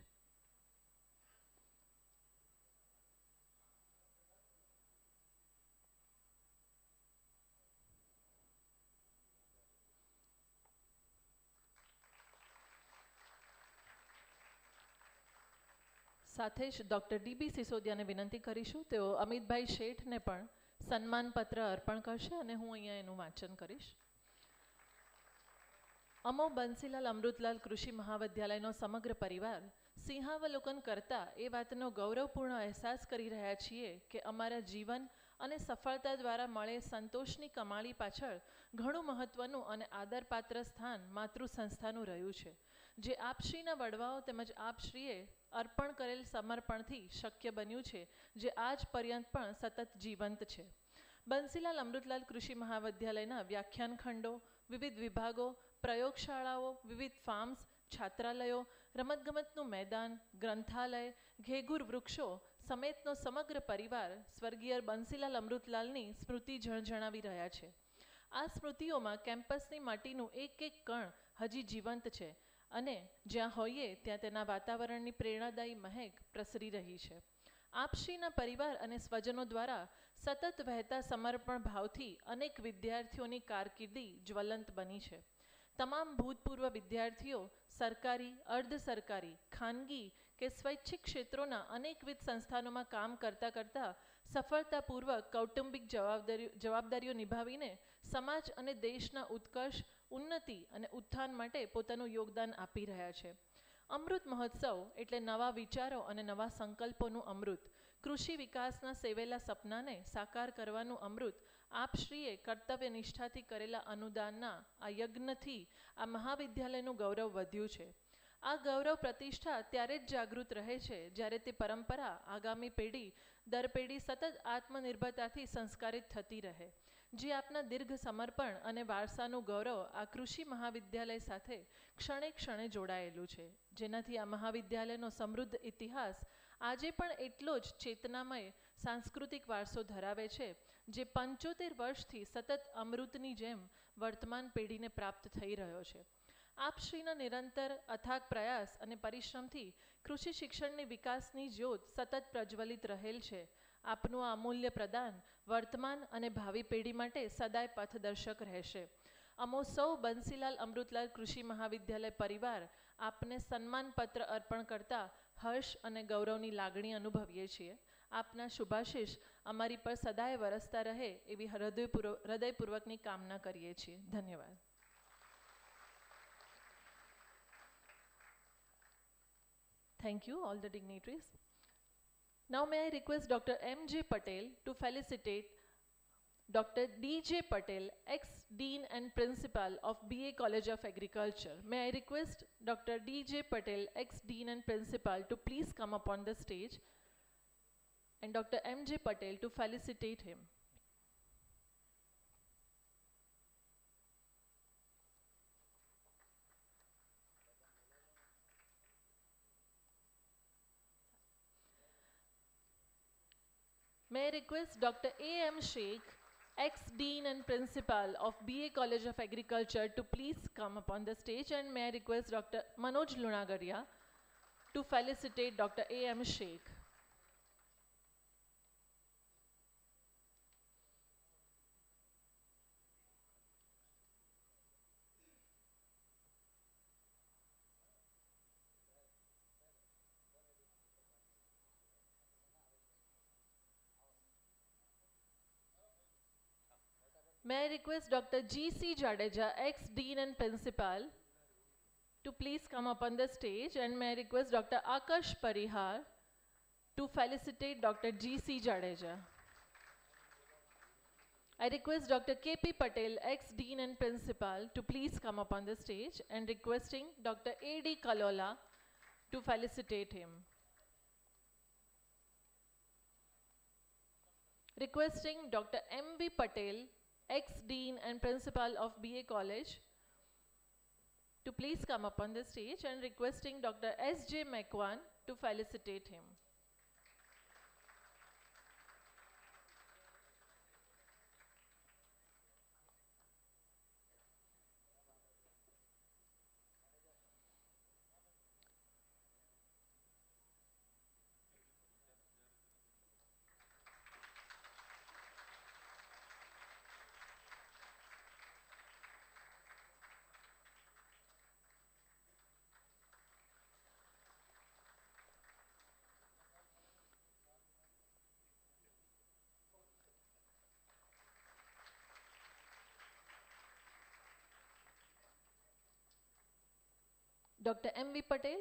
S3: સાથે જ doctor dB સિસોદિયાને વિનંતી કરીશું. તેઓ અમિતભાઈ શેઠને પણ સન્માનપત્ર અર્પણ કરશે અને હું અહીંયા એનું વાંચન કરીશ. અમો બંસીલાલ અમૃતલાલ કૃષિ મહાવિદ્યાલયનો સમગ્ર પરિવાર સિંહાવલોકન કરતા એ વાતનો ગૌરવપૂર્ણ અહેસાસ કરી રહ્યા છીએ કે અમારા જીવન અને સફળતા દ્વારા મળે સંતોષની કમાણી પાછળ ઘણું મહત્વનું અને આદરપાત્ર સ્થાન માતૃ સંસ્થાનું રહ્યું છે. જે આપશ્રીના વડવાઓ તેમજ આપશ્રીએ અર્પણ કરેલ સમર્પણથી શક્ય બન્યું છે, જે આજ પર્યંત પણ સતત જીવંત છે. બંસીલાલ અમૃતલાલ કૃષિ મહાવિદ્યાલયના વ્યાખ્યાન ખંડો વિવિધ વિભાગો, પ્રયોગશાળાઓ, વિવિધ ફાર્મ્સ, છાત્રાલયો, રમતગમતનું મેદાન, ગ્રંથાલય, ઘેઘુર વૃક્ષો સમેતનો સમગ્ર પરિવાર સ્વર્ગીય બંસીલાલ અમૃતલાલની સ્મૃતિ જણજણાવી રહ્યા છે. આ સ્મૃતિઓમાં કેમ્પસની માટીનું એક એક કણ હજી જીવંત છે. અને જ્યાં હોઈએ ત્યાં તેના વાતાવરણની પ્રેરણાદાયી મહેક પ્રસરી રહી છે. આપશ્રીના પરિવાર અને સ્વજનો દ્વારા સતત વહેતા સમર્પણ ભાવથી અનેક વિદ્યાર્થીઓની કારકિર્દી જ્વલંત બની છે. તમામ ભૂતપૂર્વ વિદ્યાર્થીઓ, સરકારી, અર્ધ સરકારી, ખાનગી કે સ્વૈચ્છિક ક્ષેત્રોના અનેકવિધ સંસ્થાનોમાં કામ કરતાં કરતાં સફળતાપૂર્વક કૌટુંબિક જવાબદારી, જવાબદારીઓ નિભાવીને સમાજ અને દેશના ઉત્કર્ષ ઉન્નતિ અને ઉત્થાન માટે પોતાનું યોગદાન આપી રહ્યા છે. અમૃત મહોત્સવ એટલે નવા વિચારો અને નવા સંકલ્પોનું અમૃત. કૃષિ વિકાસના સેવેલા સપનાને સાકાર કરવાનું અમૃત આપશ્રીએ કર્તવ્ય નિષ્ઠાથી કરેલા અનુદાનના આ યજ્ઞથી આ મહાવિદ્યાલયનું ગૌરવ વધ્યું છે. આ ગૌરવ પ્રતિષ્ઠા ત્યારે જ જાગૃત રહે છે જ્યારે તે પરંપરા આગામી પેઢી, દર પેઢી સતત આત્મનિર્ભરતાથી સંસ્કારિત થતી રહે. જે આપના દીર્ઘ સમર્પણ અને વારસાનું ગૌરવ આ કૃષિ મહાવિદ્યાલય સાથે ક્ષણે ક્ષણે જોડાયેલું છે. જેનાથી આ મહાવિદ્યાલયનો સમૃદ્ધ ઇતિહાસ આજે પણ એટલો જ ચેતનામય સાંસ્કૃતિક વારસો ધરાવે છે, જે પંચોતેર વર્ષથી સતત અમૃતની જેમ વર્તમાન પેઢીને પ્રાપ્ત થઈ રહ્યો છે. આપશ્રીના નિરંતર અથાગ પ્રયાસ અને પરિશ્રમથી કૃષિ શિક્ષણની વિકાસની જ્યોત સતત પ્રજ્વલિત રહેલ છે. આપનું આ અમૂલ્ય પ્રદાન વર્તમાન અને ભાવિ પેઢી માટે સદાય પથદર્શક રહેશે. અમો સૌ બંસીલાલ અમૃતલાલ કૃષિ મહાવિદ્યાલય પરિવાર આપને સન્માનપત્ર અર્પણ કરતા હર્ષ અને ગૌરવની લાગણી અનુભવીએ છીએ. આપના શુભાશીષ અમારી પર સદાય વરસતા રહે એવી હૃદયપૂર્વક હૃદયપૂર્વકની કામના કરીએ છીએ. ધન્યવાદ. Thank you, all the dignitaries. Now may I request Dr. M.J. Patel to felicitate Dr. D.J. Patel, ex-Dean and Principal of BA College of Agriculture. May I request Dr. D.J. Patel, ex-Dean and Principal to please come upon the stage and Dr. M.J. Patel to felicitate him. May I request Dr. A. M. Sheikh, ex-Dean and Principal of BA College of Agriculture to please come upon the stage and may I request Dr. Manoj Lunagaria to felicitate Dr. A. M. Sheikh. May I request Dr. G.C. Jadeja, ex-Dean and Principal, to please come up on the stage and may I request Dr. Akash Parihar to felicitate Dr. G.C. Jadeja. I request Dr. K.P. Patel, ex-Dean and Principal, to please come up on the stage and requesting Dr. A.D. Kalola to felicitate him. Requesting Dr. M.V. Patel, ex-dean and principal of BA College to please come up on the stage and requesting Dr. S.J. Mekwan to felicitate him. Dr. M.V. Patel,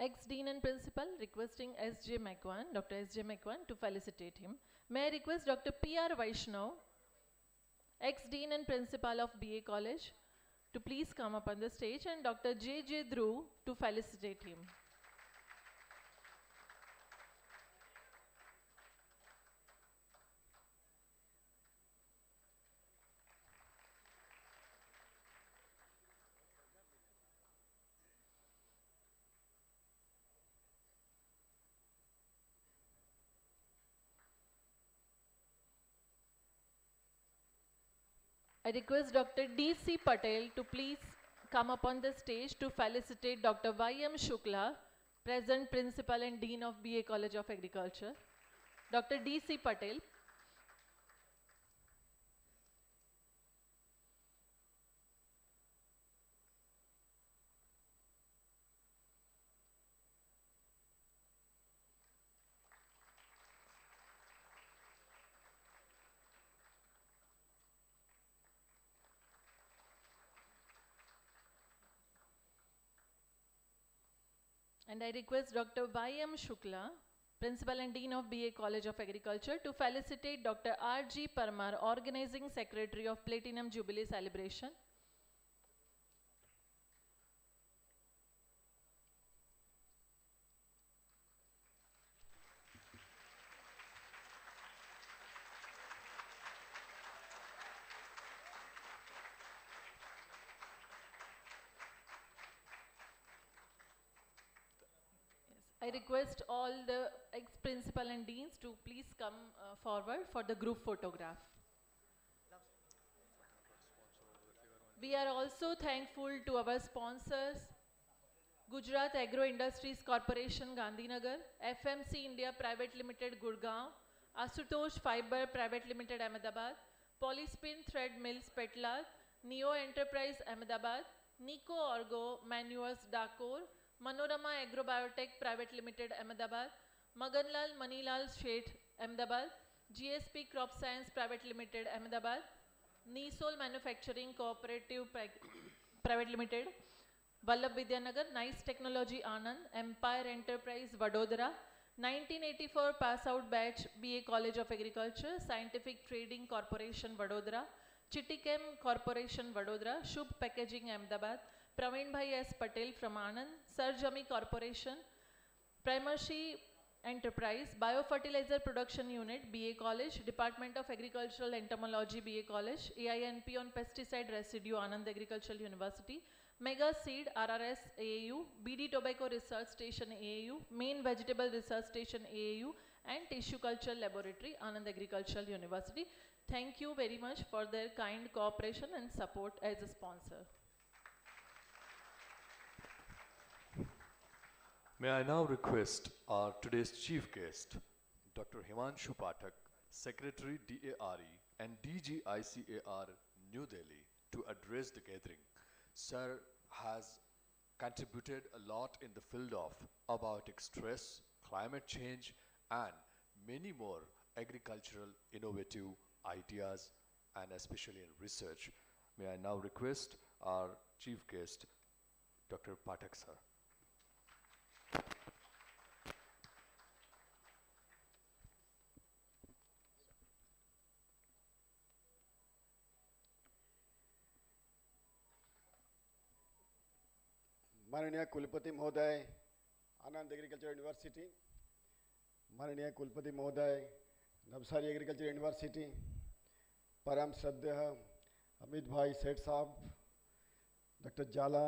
S3: ex-dean and principal, requesting S.J. Makwan, Dr. S.J. Makwan to felicitate him. May I request Dr. P.R. Vaishnav, ex-dean and principal of BA College, to please come up on the stage and Dr. J.J. Dhruv to felicitate him. I request Dr. D.C. Patel to please come upon the stage to felicitate Dr. Y.M. Shukla, present Principal and Dean of BA College of Agriculture. Dr. D.C. Patel. And I request Dr. Y.M. Shukla, Principal and Dean of BA College of Agriculture, to felicitate Dr. R.G. Parmar, Organizing Secretary of Platinum Jubilee Celebration. I request all the ex-principal and deans to please come uh, forward for the group photograph. We are also thankful to our sponsors, Gujarat Agro Industries Corporation Gandhinagar, FMC India Private Limited Gurgaon, Asutosh Fiber Private Limited Ahmedabad, Polyspin Thread Mills Petla, Neo Enterprise Ahmedabad, Nico Orgo Manures Dakor, Manorama agrobiotech private limited Ahmedabad Maganlal Manilal Sheth Ahmedabad GSP crop science private limited Ahmedabad नीसोल manufacturing cooperative private limited Vallabh Vidyanagar nice technology Anand empire enterprise Vadodara 1984 pass out batch B A college of agriculture scientific trading corporation Vadodara चिटिकेम corporation Vadodara Shubh packaging Ahmedabad Pravin Bhai S Patel from Anand Sarjami Corporation, Primacy Enterprise, Biofertilizer Production Unit, BA College, Department of Agricultural Entomology, BA College, AINP on Pesticide Residue, Anand Agricultural University, Mega Seed, RRS, AAU, BD Tobacco Research Station, AAU, Main Vegetable Research Station, AAU, and Tissue Culture Laboratory, Anand Agricultural University. Thank you very much for their kind cooperation and support as a sponsor.
S4: May I now request our today's chief guest, Dr. Himanshu Pathak, Secretary DARE and DGICAR New Delhi, to address the gathering. Sir has contributed a lot in the field of abiotic stress, climate change, and many more agricultural innovative ideas and especially in research. May I now request our chief guest, Dr. Pathak sir.
S10: माननीय कुलपति महोदय आनंद agriculture university माननीय कुलपति महोदय Navsari agriculture university परम श्रद्धेय अमित भाई Seth Sahab doctor Jhala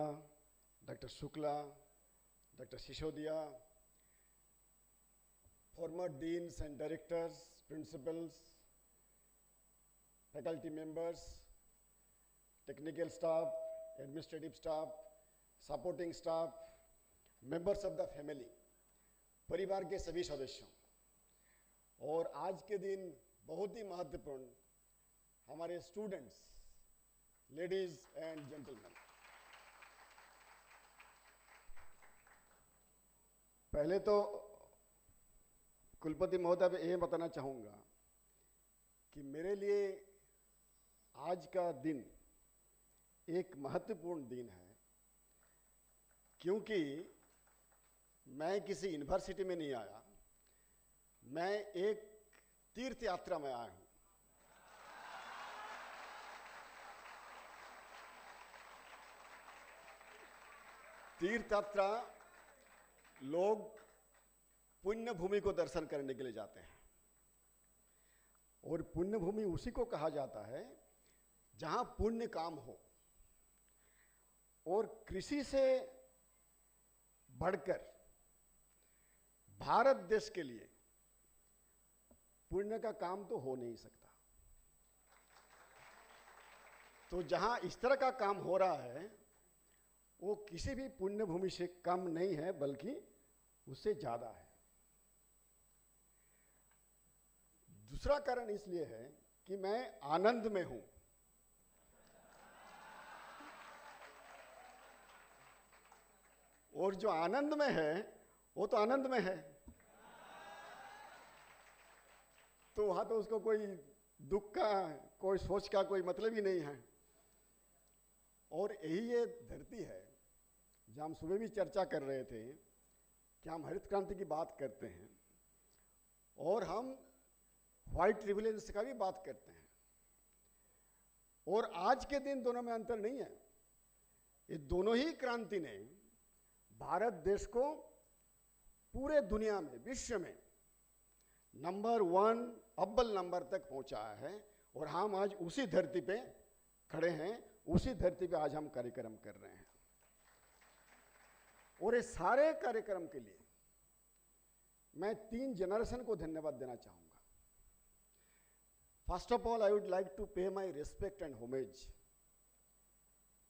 S10: doctor Shukla doctor Sisodia former deans and directors, principals, faculty members, technical staff, administrative staff, supporting staff members of the family, परिवार के सभी सदस्यों। और आज के दिन बहुत ही महत्वपूर्ण हमारे स्टूडेंट्स लेडीज़ एंड जेंटलमैन पहले तो कुलपति महोदय मैं ये बताना चाहूँगा कि मेरे लिए आज का दिन एक महत्वपूर्ण दिन है। क्योंकि मैं किसी यूनिवर्सिटी में नहीं आया। मैं एक तीर्थ यात्रा में आया हूँ। तीर्थ यात्रा लोग पुण्य भूमि को दर्शन करने के लिए जाते हैं। और पुण्य भूमि उसी को कहा जाता है जहाँ पुण्य काम हो। और कृषि से बढ़कर भारत देश के लिए पुण्य का काम तो हो नहीं सकता। तो जहाँ इस तरह का काम हो रहा है, वो किसी भी पुण्य भूमि से कम नहीं है, बल्कि उससे ज़्यादा है। दूसरा कारण इसलिए है कि मैं आनंद में हूँ। और जो आनंद में है, वो तो आनंद में है। तो वहाँ तो उसको कोई दुख का, कोई सोच का कोई मतलब ही नहीं है। और यही ये धरती है, जहाँ हम सुबह भी चर्चा कर रहे थे, कि हम हरित क्रांति की बात करते हैं, और हम व्हाइट रिविलेंस का भी बात करते हैं। और आज के दिन दोनों में अंतर नहीं है। ये दोनों ही क्रांति ने भारत देश को पूरे दुनिया में, विश्व में नंबर वन, अव्वल नंबर तक पहुँचाया है और हम आज उसी धरती पे खड़े हैं, उसी धरती पे आज हम कार्यक्रम कर रहे हैं। और ये सारे कार्यक्रम के लिए मैं तीन जनरेशन को धन्यवाद देना चाहूँगा। First of all I would like to pay my respect and homage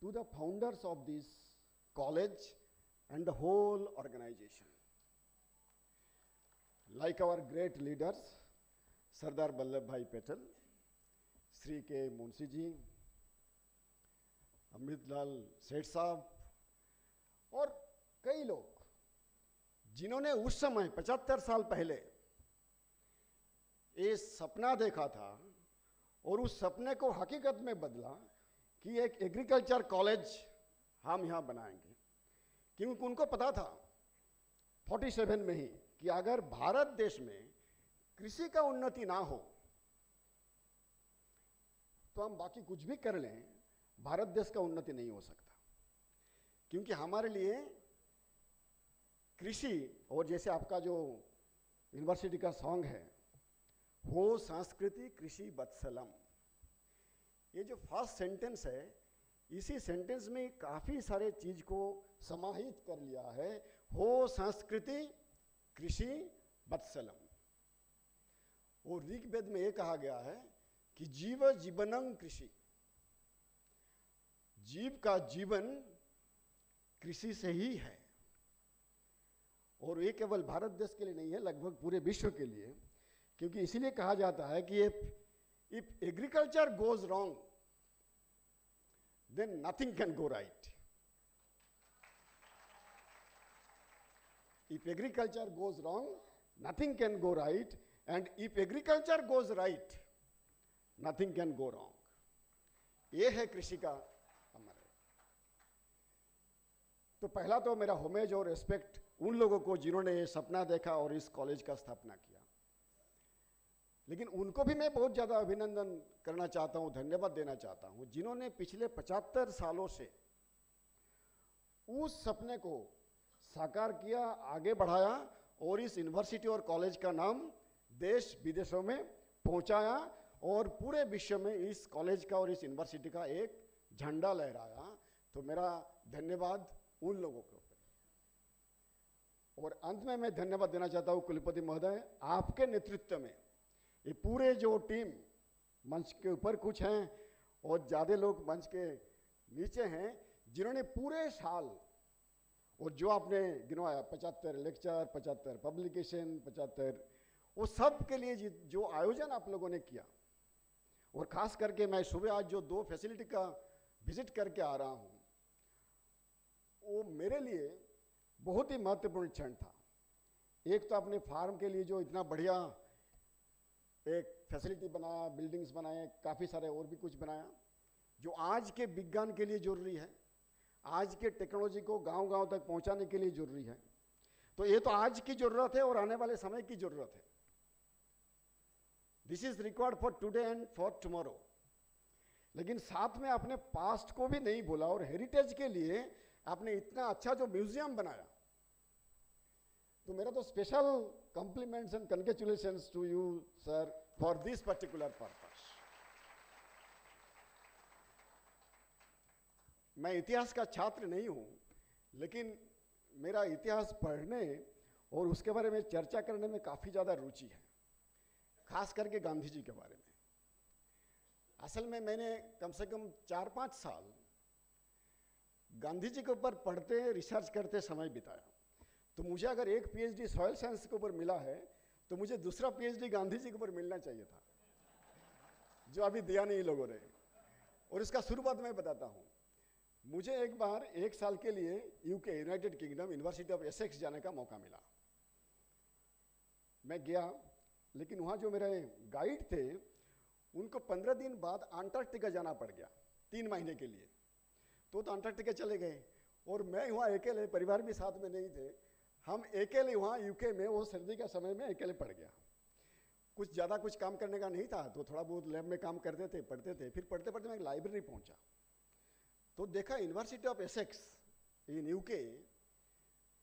S10: to the founders of this college and the whole organization. Like our great leaders, Sardar Vallabh Bhai Patel, Sri K. Munshi Amrut Lal Seth Sahab और कई लोग जिन्होंने उस समय पचहत्तर साल पहले ये सपना देखा था और उस सपने को हकीकत में बदला कि एक एग्रीकल्चर कॉलेज हम यहाँ बनाएँगे क्योंकि उनको पता था 47 में ही कि अगर भारत देश में कृषि का उन्नति ना हो तो हम बाकी कुछ भी कर लें, भारत देश का उन्नति नहीं हो सकता। क्योंकि हमारे लिए कृषि और जैसे आपका जो यूनिवर्सिटी का सॉन्ग है, हो संस्कृति कृषि बत्सलम ये जो फ़र्स्ट सेंटेंस है इसी सेंटेंस में काफ़ी सारे चीज़ को समाहित कर लिया है। हो संस्कृति, कृषि बत्सलम और ऋग्वेद में यह कहा गया है कि जीव जीवनंग कृषि। जीव का जीवन कृषि से ही है। और ये केवल भारत देश के लिए नहीं है, लगभग पूरे विश्व के लिए। क्योंकि इसीलिए कहा जाता है कि if agriculture goes wrong then nothing can go right. If agriculture goes wrong, nothing can go right, and if agriculture goes right, nothing can go wrong. ये है कृषि का अमर तो पहला तो मेरा होमेज और रिस्पेक्ट उन लोगों को जिन्होंने ये सपना देखा और इस कॉलेज का स्थापना किया लेकिन उनको भी मैं बहुत ज़्यादा अभिनंदन करना चाहता हूँ, धन्यवाद देना चाहता हूँ। जिन्होंने पिछले पचहत्तर सालों से उस सपने को साकार किया, आगे बढ़ाया और इस यूनिवर्सिटी और कॉलेज का नाम देश विदेशों में पहुँचाया और पूरे विश्व में इस कॉलेज का और इस यूनिवर्सिटी का एक झंडा लहराया। तो मेरा धन्यवाद उन लोगों के और अंत में मैं धन्यवाद देना चाहता हूँ कुलपति महोदय, आपके नेतृत्व में ये पूरे जो टीम मंच के ऊपर कुछ हैं और ज़्यादा लोग मंच के नीचे हैं, जिन्होंने पूरे साल और जो आपने गिनवाया, पचहत्तर लेक्चर, पचहत्तर पब्लिकेशन, पचहत्तर, वो सब के लिए जो आयोजन आप लोगों ने किया। और खास करके मैं सुबह आज जो दो फैसिलिटी का विज़िट करके आ रहा हूँ, वो मेरे लिए बहुत ही महत्वपूर्ण क्षण था। एक तो अपने फार्म के लिए जो इतना बढ़िया एक फैसिलिटी बनाया बिल्डिंग्स बनाए, काफ़ी सारे और भी कुछ बनाया, जो आज के विज्ञान के लिए ज़रूरी है, आज के टेक्नोलॉजी को गांव-गांव तक पहुँचाने के लिए ज़रूरी है। तो ये तो आज की ज़रूरत है और आने वाले समय की ज़रूरत है। This is required for today and for tomorrow लेकिन साथ में आपने पास्ट को भी नहीं बोला और हेरिटेज के लिए आपने इतना अच्छा जो म्यूज़ियम बनाया। तो मेरा तो special compliments and congratulation to you sir for this particular purpose मैं इतिहास का छात्र नहीं हूँ, लेकिन मेरा इतिहास पढ़ने और उसके बारे में चर्चा करने में काफ़ी ज़्यादा रुचि है, खास करके गांधी जी के बारे में। असल में मैंने कम से कम चार पाँच साल गांधी जी के ऊपर पढ़ते, रिसर्च करते समय बिताया। तो मुझे अगर एक पीएचडी सॉयल साइंस के ऊपर मिला है तो मुझे दूसरा पीएचडी गांधी जी के ऊपर मिलना चाहिए था, जो अभी दिया नहीं लोगों ने। और इसका शुरुआत मैं बताता हूँ। मुझे एक बार, एक साल के लिए UK united kingdom university of Essex जाने का मौका मिला। मैं गया, लेकिन वहाँ जो मेरे गाइड थे, उनको पंद्रह दिन बाद अंटार्कटिका जाना पड़ गया, तीन महीने के लिए। तो तो अंटार्कटिका चले गए, और मैं वहाँ अकेले, परिवार भी साथ में नहीं थे हम अकेले वहाँ यूके में वो सर्दी का समय में अकेले पड़ गया। कुछ ज़्यादा कुछ काम करने का नहीं था तो थोड़ा बहुत लैब में काम करते थे, पढ़ते थे, फिर पढ़ते पढ़ते मैं लाइब्रेरी पहुँचा। तो देखा university of Essex in UK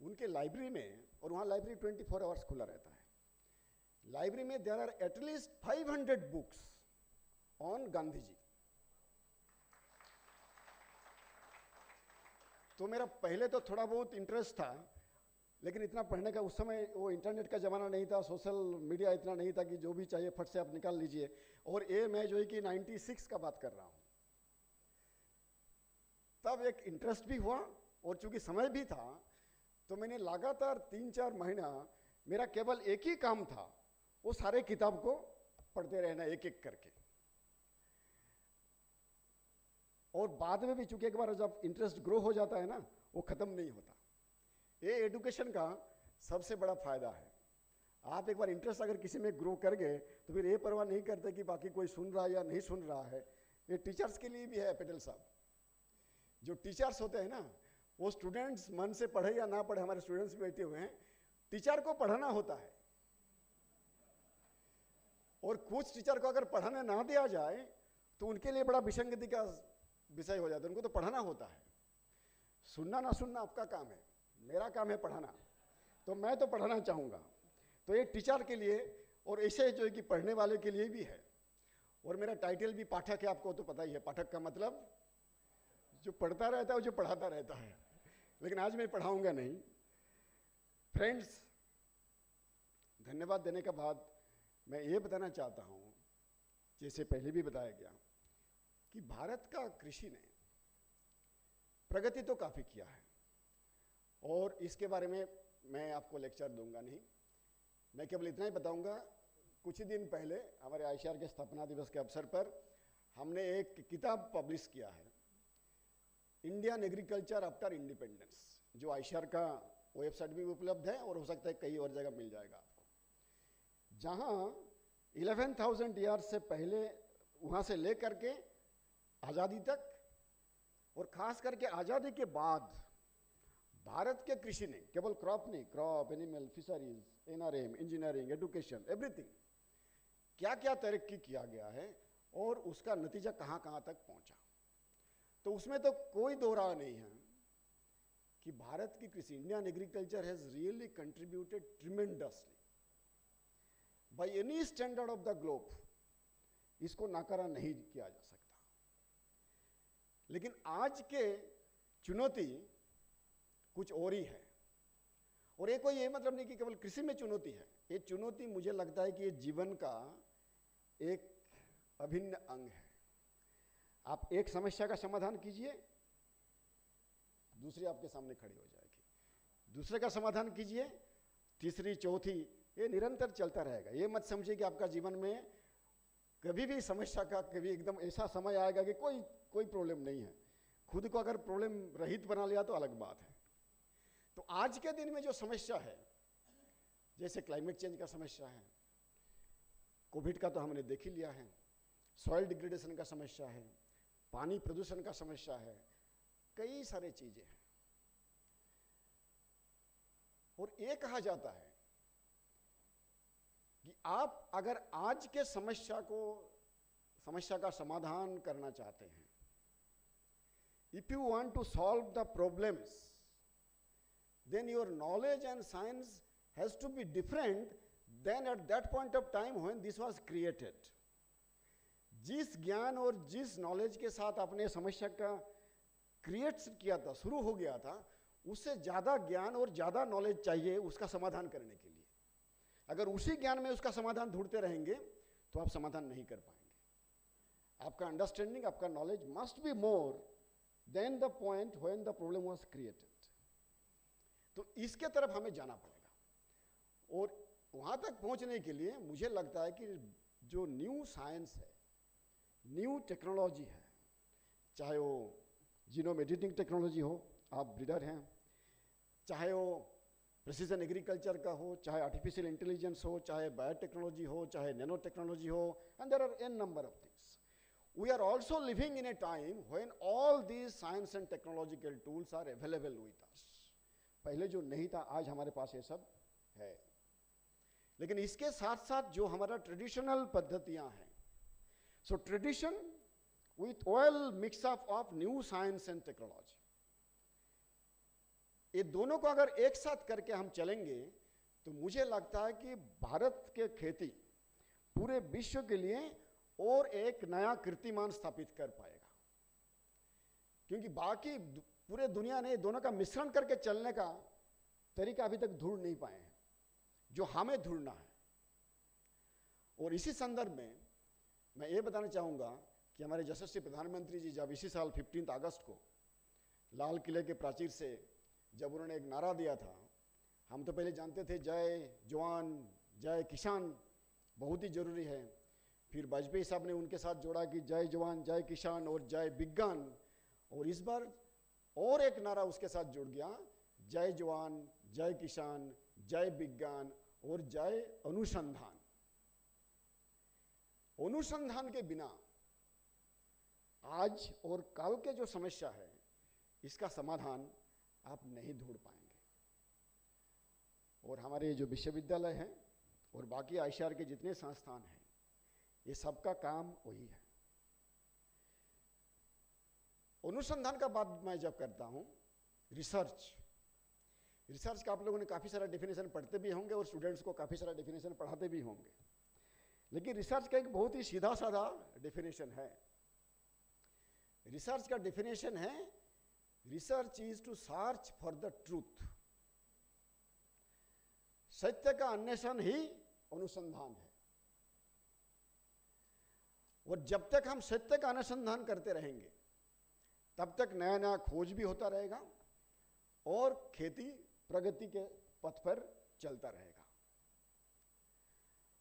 S10: उनके लाइब्रेरी में, और वहाँ लाइब्रेरी ट्वेंटी फोर आवर्स खुला रहता है। लाइब्रेरी में there are at least five hundred books on Gandhi ji तो मेरा पहले तो थोड़ा बहुत इंटरेस्ट था लेकिन इतना पढ़ने का उस समय वो इंटरनेट का ज़माना नहीं था, सोशल मीडिया इतना नहीं था कि जो भी चाहिए फट से आप निकाल लीजिए। और ये मैं जो है कि 96 का बात कर रहा हूँ। तब एक इंटरेस्ट भी हुआ और चूँकि समय भी था तो मैंने लगातार तीन चार महीना मेरा केवल एक ही काम था, वो सारे किताब को पढ़ते रहना एक एक करके। और बाद में भी चूँकि एक बार जब इंटरेस्ट ग्रो हो जाता है ना, वो ख़त्म नहीं होता। ये एडुकेशन का सबसे बड़ा फ़ायदा है। आप एक बार इंटरेस्ट अगर किसी में ग्रो कर गए तो फिर ये परवाह नहीं करते कि बाकी कोई सुन रहा है या नहीं सुन रहा है। ये टीचर्स के लिए भी है पटेल साहब। जो टीचर्स होते हैं ना, वो स्टूडेंट्स मन से पढ़े या ना पढ़े, हमारे स्टूडेंट्स बैठे हुए हैं। टीचर को पढ़ाना होता है। और कुछ टीचर को अगर पढ़ाने ना दिया जाए तो उनके लिए बड़ा विसंगति का विषय हो जाता है। उनको तो पढ़ाना होता है। सुनना ना सुनना आपका काम है। मेरा काम है पढ़ाना। तो मैं तो पढ़ाना चाहूँगा। तो एक टीचर के लिए और ऐसे जो है कि पढ़ने वाले के लिए भी है। और मेरा टाइटल भी पाठक है, आपको तो पता ही है। पाठक का मतलब जो पढ़ता रहता है वो जो पढ़ाता रहता है। लेकिन आज मैं पढ़ाऊँगा नहीं। फ्रेंड्स धन्यवाद देने के बाद मैं ये बताना चाहता हूँ, जैसे पहले भी बताया गया, कि भारत का कृषि ने प्रगति तो काफ़ी किया है। और इसके बारे में मैं आपको लेक्चर दूँगा नहीं। मैं केवल इतना ही बताऊँगा, कुछ ही दिन पहले हमारे आईसीआर के स्थापना दिवस के अवसर पर हमने एक किताब पब्लिश किया है। इंडियन एग्रीकल्चर आफ्टर इंडिपेंडेंस जो आईसीआर का वेबसाइट भी उपलब्ध है और हो सकता है कई और जगह मिल जाएगा आपको। जहाँ इलेवन थाउज़ेंड से पहले वहाँ से लेकर के आज़ादी तक और खास करके आज़ादी के बाद भारत के कृषि ने केवल क्रॉप नहीं crop animal fisheries NRM engineering education everything क्या क्या तरक्की किया गया है और उसका नतीजा कहाँ कहाँ तक पहुँचा? तो उसमें तो कोई दो नहीं है कि भारत की कृषि Indian agriculture has really contributed tremendously by any standard of the globe इसको नाकारा नहीं किया जा सकता। लेकिन आज के चुनौती कुछ और ही है। और ये कोई ये मतलब नहीं कि केवल कृषि में चुनौती है। ये चुनौती मुझे लगता है कि ये जीवन का एक अभिन्न अंग है। आप एक समस्या का समाधान कीजिए, दूसरी आपके सामने खड़ी हो जाएगी। दूसरे का समाधान कीजिए, तीसरी, चौथी, ये निरंतर चलता रहेगा। ये मत समझिए कि आपका जीवन में कभी भी समस्या का कभी एकदम ऐसा समय आएगा कि कोई कोई प्रॉब्लम नहीं है। खुद को अगर प्रॉब्लम रहित बना लिया तो अलग बात है। तो आज के दिन में जो समस्या है, जैसे क्लाइमेट चेंज का समस्या है कोविड का तो हमने देख ही लिया है सॉइल डिग्रेडेशन का समस्या है, पानी प्रदूषण का समस्या है, कई सारे चीज़ें हैं। और ये कहा जाता है कि आप अगर आज के समस्या को, समस्या का समाधान करना चाहते हैं if you want to solve the problems then your knowledge and science has to be different than at that point of time when this was created. जिस ज्ञान और जिस नॉलेज के साथ आपने समस्या का क्रिएट किया था, शुरू हो गया था, उससे ज़्यादा ज्ञान और ज़्यादा नॉलेज चाहिए उसका समाधान करने के लिए। अगर उसी ज्ञान में उसका समाधान ढूंढते रहेंगे तो आप समाधान नहीं कर पाएँगे। आपका अंडरस्टैंडिंग आपका knowledge must be more than the point when the problem was created तो इसके तरफ़ हमें जाना पड़ेगा। और वहाँ तक पहुँचने के लिए मुझे लगता है कि जो न्यू साइंस है न्यू टेक्नोलॉजी है, चाहे वो जीनोम एडिटिंग टेक्नोलॉजी हो, आप ब्रीडर हैं, चाहे वो प्रेसिजन एग्रीकल्चर का हो, चाहे आर्टिफिशियल इंटेलिजेंस हो, चाहे बायोटेक्नोलॉजी हो, चाहे नैनो टेक्नोलॉजी हो and there are n number of things we are also living in a time when all these science and technological tools are available with us. पहले जो नहीं था, आज हमारे पास ये सब है। लेकिन इसके साथ साथ जो हमारा ट्रेडिशनल पद्धतियाँ हैं। So tradition with oil mixup of new science and technology ये दोनों को अगर एक साथ करके हम चलेंगे तो मुझे लगता है कि भारत के खेती पूरे विश्व के लिए और एक नया कीर्तिमान स्थापित कर पाएगा। क्योंकि बाकी पूरे दुनिया ने दोनों का मिश्रण करके चलने का तरीका अभी तक ढूंढ नहीं पाए हैं, जो हमें ढूंढना है। और इसी संदर्भ में मैं ये बताना चाहूँगा कि हमारे यशस्वी प्रधानमंत्री जी जब इसी साल 15 अगस्त को लाल किले के प्राचीर से जब उन्होंने एक नारा दिया था, हम तो पहले जानते थे, जय जवान, जय किसान, बहुत ही ज़रूरी है। फिर वाजपेयी साहब ने उनके साथ जोड़ा कि जय जवान, जय किसान और जय विज्ञान। और इस बार और एक नारा उसके साथ जुड़ गया, जय जवान, जय किसान, जय विज्ञान और जय अनुसंधान। अनुसंधान के बिना आज और कल के जो समस्या है, इसका समाधान आप नहीं ढूंढ पाएँगे। और हमारे जो विश्वविद्यालय हैं और बाकी आईसीआर के जितने संस्थान हैं, ये सबका काम वही है। अनुसंधान का बात मैं जब करता हूँ रिसर्च रिसर्च का आप लोगों ने काफ़ी सारा डेफिनेशन पढ़ते भी होंगे और स्टूडेंट्स को काफ़ी सारा डेफिनेशन पढ़ाते भी होंगे। लेकिन रिसर्च का एक बहुत ही सीधा साधा डेफिनेशन है। रिसर्च का डेफिनेशन है research is to search for the truth सत्य का अन्वेषण ही अनुसंधान है। और जब तक हम सत्य का अनुसंधान करते रहेंगे तब तक नया नया खोज भी होता रहेगा और खेती प्रगति के पथ पर चलता रहेगा।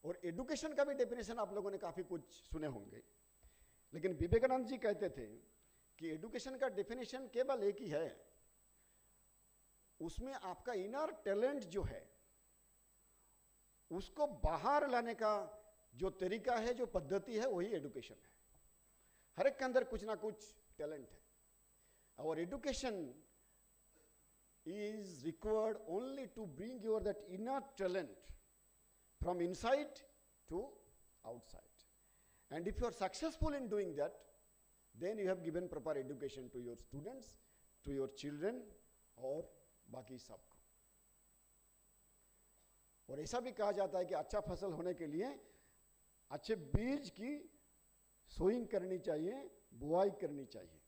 S10: और एडुकेशन का भी डेफिनेशन आप लोगों ने काफ़ी कुछ सुने होंगे। लेकिन विवेकानंद जी कहते थे कि एडुकेशन का डेफिनेशन केवल एक ही है। उसमें आपका इनर टैलेंट जो है, उसको बाहर लाने का जो तरीका है, जो पद्धति है, वही एडुकेशन है। हर एक के अंदर कुछ ना कुछ टैलेंट है। Our education is required only to bring your that inner talent from inside to outside and if you are successful in doing that then you have given proper education to your students to your children और बाकी सबको और ऐसा भी कहा जाता है कि अच्छा फ़सल होने के लिए अच्छे बीज की सोइंग करनी चाहिए बुआई करनी चाहिए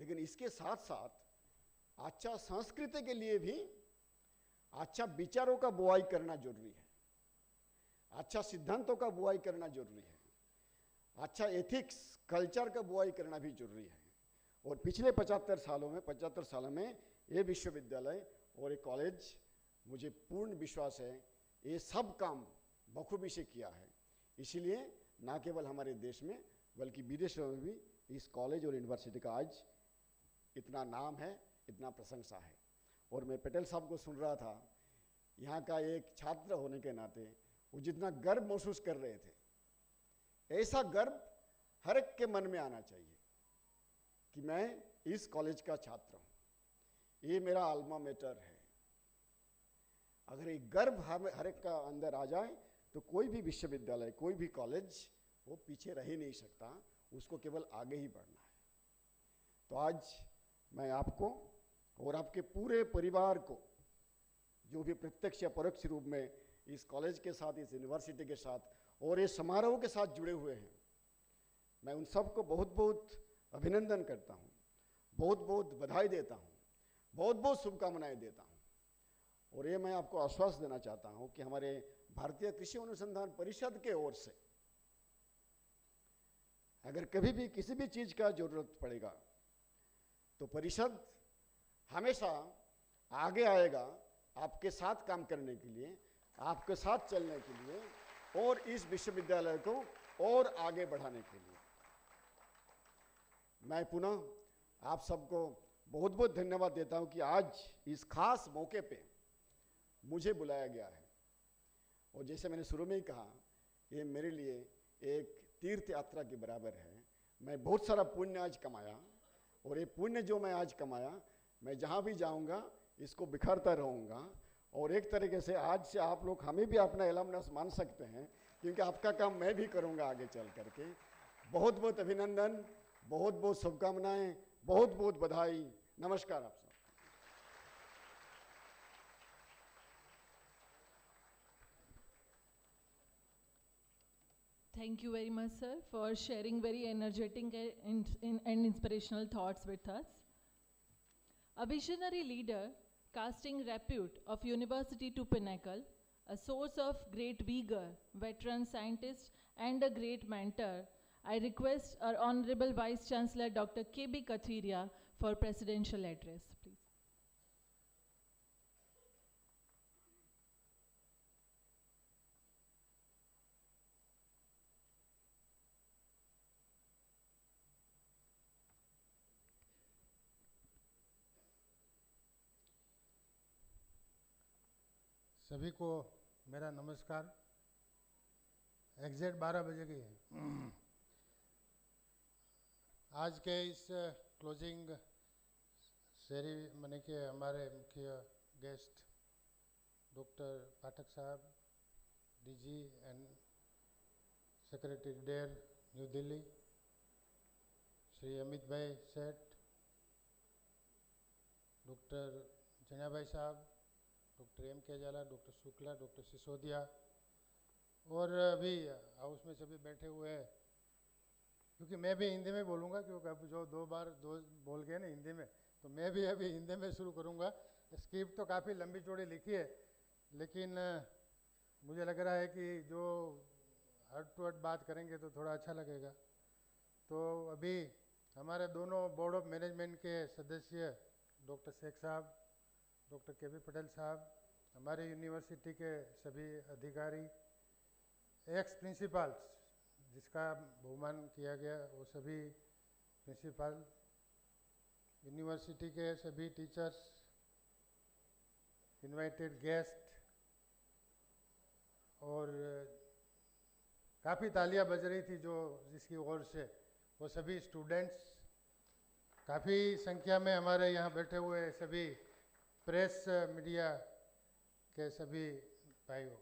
S10: लेकिन इसके साथ साथ अच्छा संस्कृति के लिए भी अच्छा विचारों का बुआई करना ज़रूरी है। अच्छा सिद्धांतों का बुआई करना ज़रूरी है। अच्छा एथिक्स कल्चर का बुआई करना भी ज़रूरी है। और पिछले पचहत्तर सालों में, पचहत्तर सालों में ये विश्वविद्यालय और ये कॉलेज मुझे पूर्ण विश्वास है, ये सब काम बखूबी से किया है। इसीलिए ना केवल हमारे देश में, बल्कि विदेशों में भी इस कॉलेज और यूनिवर्सिटी का आज इतना नाम है, इतना प्रशंसा है। और मैं पटेल साहब को सुन रहा था, यहाँ का एक छात्र होने के नाते, वो जितना गर्व महसूस कर रहे थे। ऐसा गर्व हर एक के मन में आना चाहिए कि मैं इस कॉलेज का छात्र हूँ। ये मेरा आल्मा मेटर है। अगर ये गर्व हर एक का अंदर आ जाए तो कोई भी विश्वविद्यालय, कोई भी कॉलेज, वो पीछे रह ही नहीं सकता, उसको केवल आगे ही बढ़ना है। तो आज मैं आपको और आपके पूरे परिवार को, जो भी प्रत्यक्ष या परोक्ष रूप में इस कॉलेज के साथ, इस यूनिवर्सिटी के साथ और इस समारोह के साथ जुड़े हुए हैं, मैं उन सबको बहुत बहुत अभिनंदन करता हूँ बहुत बहुत बधाई देता हूँ बहुत बहुत शुभकामनाएँ देता हूँ। और ये मैं आपको आश्वास देना चाहता हूँ कि हमारे भारतीय कृषि अनुसंधान परिषद के ओर से अगर कभी भी किसी भी चीज़ का ज़रूरत पड़ेगा तो परिषद हमेशा आगे आएगा आपके साथ काम करने के लिए, आपके साथ चलने के लिए, और इस विश्वविद्यालय को और आगे बढ़ाने के लिए। मैं पुनः आप सबको बहुत बहुत धन्यवाद देता हूँ कि आज इस खास मौके पे मुझे बुलाया गया है। और जैसे मैंने शुरू में ही कहा, ये मेरे लिए एक तीर्थ यात्रा के बराबर है। मैं बहुत सारा पुण्य आज कमाया। और ये पुण्य जो मैं आज कमाया, मैं जहाँ भी जाऊँगा, इसको बिखरता रहूँगा। और एक तरीके से आज से आप लोग हमें भी अपना एलमनस मान सकते हैं, क्योंकि आपका काम मैं भी करूँगा आगे चल करके। बहुत बहुत अभिनंदन बहुत बहुत शुभकामनाएँ बहुत बहुत बधाई। नमस्कार आप सब।
S3: Thank you very much, sir, for sharing very energetic and, and, inspirational thoughts with us. A visionary leader, casting repute of university to pinnacle, a source of great vigor, veteran scientist, and a great mentor, I request our Honorable Vice Chancellor Dr. K.B. Kathiria for presidential address,
S11: सभी को मेरा नमस्कार। Exact बारह बजे की है। आज के इस क्लोजिंग सेरेमनी के हमारे मुख्य गेस्ट डॉक्टर पाठक साहब DG and secretary DARE New Delhi Shri Amit bhai Seth doctor जनिया भाई साहब डॉक्टर एम के जाला डॉक्टर शुक्ला, डॉक्टर सिसोदिया और अभी हाउस में सभी बैठे हुए हैं। क्योंकि मैं भी हिंदी में बोलूँगा, क्योंकि अब जो दो बार दो बोल गए ना हिंदी में तो मैं भी अभी हिंदी में शुरू करूँगा। स्क्रिप्ट तो काफ़ी लंबी चौड़ी लिखी है, लेकिन मुझे लग रहा है कि जो हट टू हट बात करेंगे तो थोड़ा अच्छा लगेगा। तो अभी हमारे दोनों बोर्ड ऑफ़ मैनेजमेंट के सदस्य डॉक्टर शेख साहब डॉक्टर के पी पटेल साहब, हमारे यूनिवर्सिटी के सभी अधिकारी एक्स प्रिंसिपल्स जिसका बहुमान किया गया, वो सभी प्रिंसिपल यूनिवर्सिटी के सभी टीचर्स इनवाइटेड गेस्ट और काफ़ी तालियाँ बज रही थी जो जिसकी ओर से वो सभी स्टूडेंट्स काफ़ी संख्या में हमारे यहाँ बैठे हुए सभी प्रेस, मीडिया के सभी भाइयों,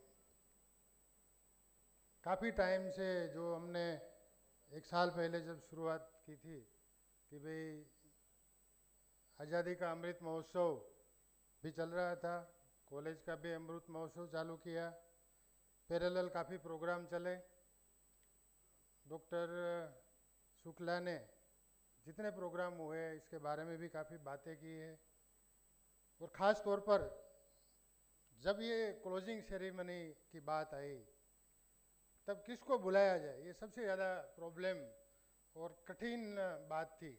S11: काफ़ी टाइम से जो हमने एक साल पहले जब शुरुआत की थी कि भाई आज़ादी का अमृत महोत्सव भी चल रहा था, कॉलेज का भी अमृत महोत्सव चालू किया पैरेलल काफ़ी प्रोग्राम चले। डॉक्टर शुक्ला ने जितने प्रोग्राम हुए, इसके बारे में भी काफ़ी बातें की है। और ख़ास तौर पर जब ये क्लोजिंग सेरेमनी की बात आई, तब किसको बुलाया जाए, ये सबसे ज़्यादा प्रॉब्लम और कठिन बात थी।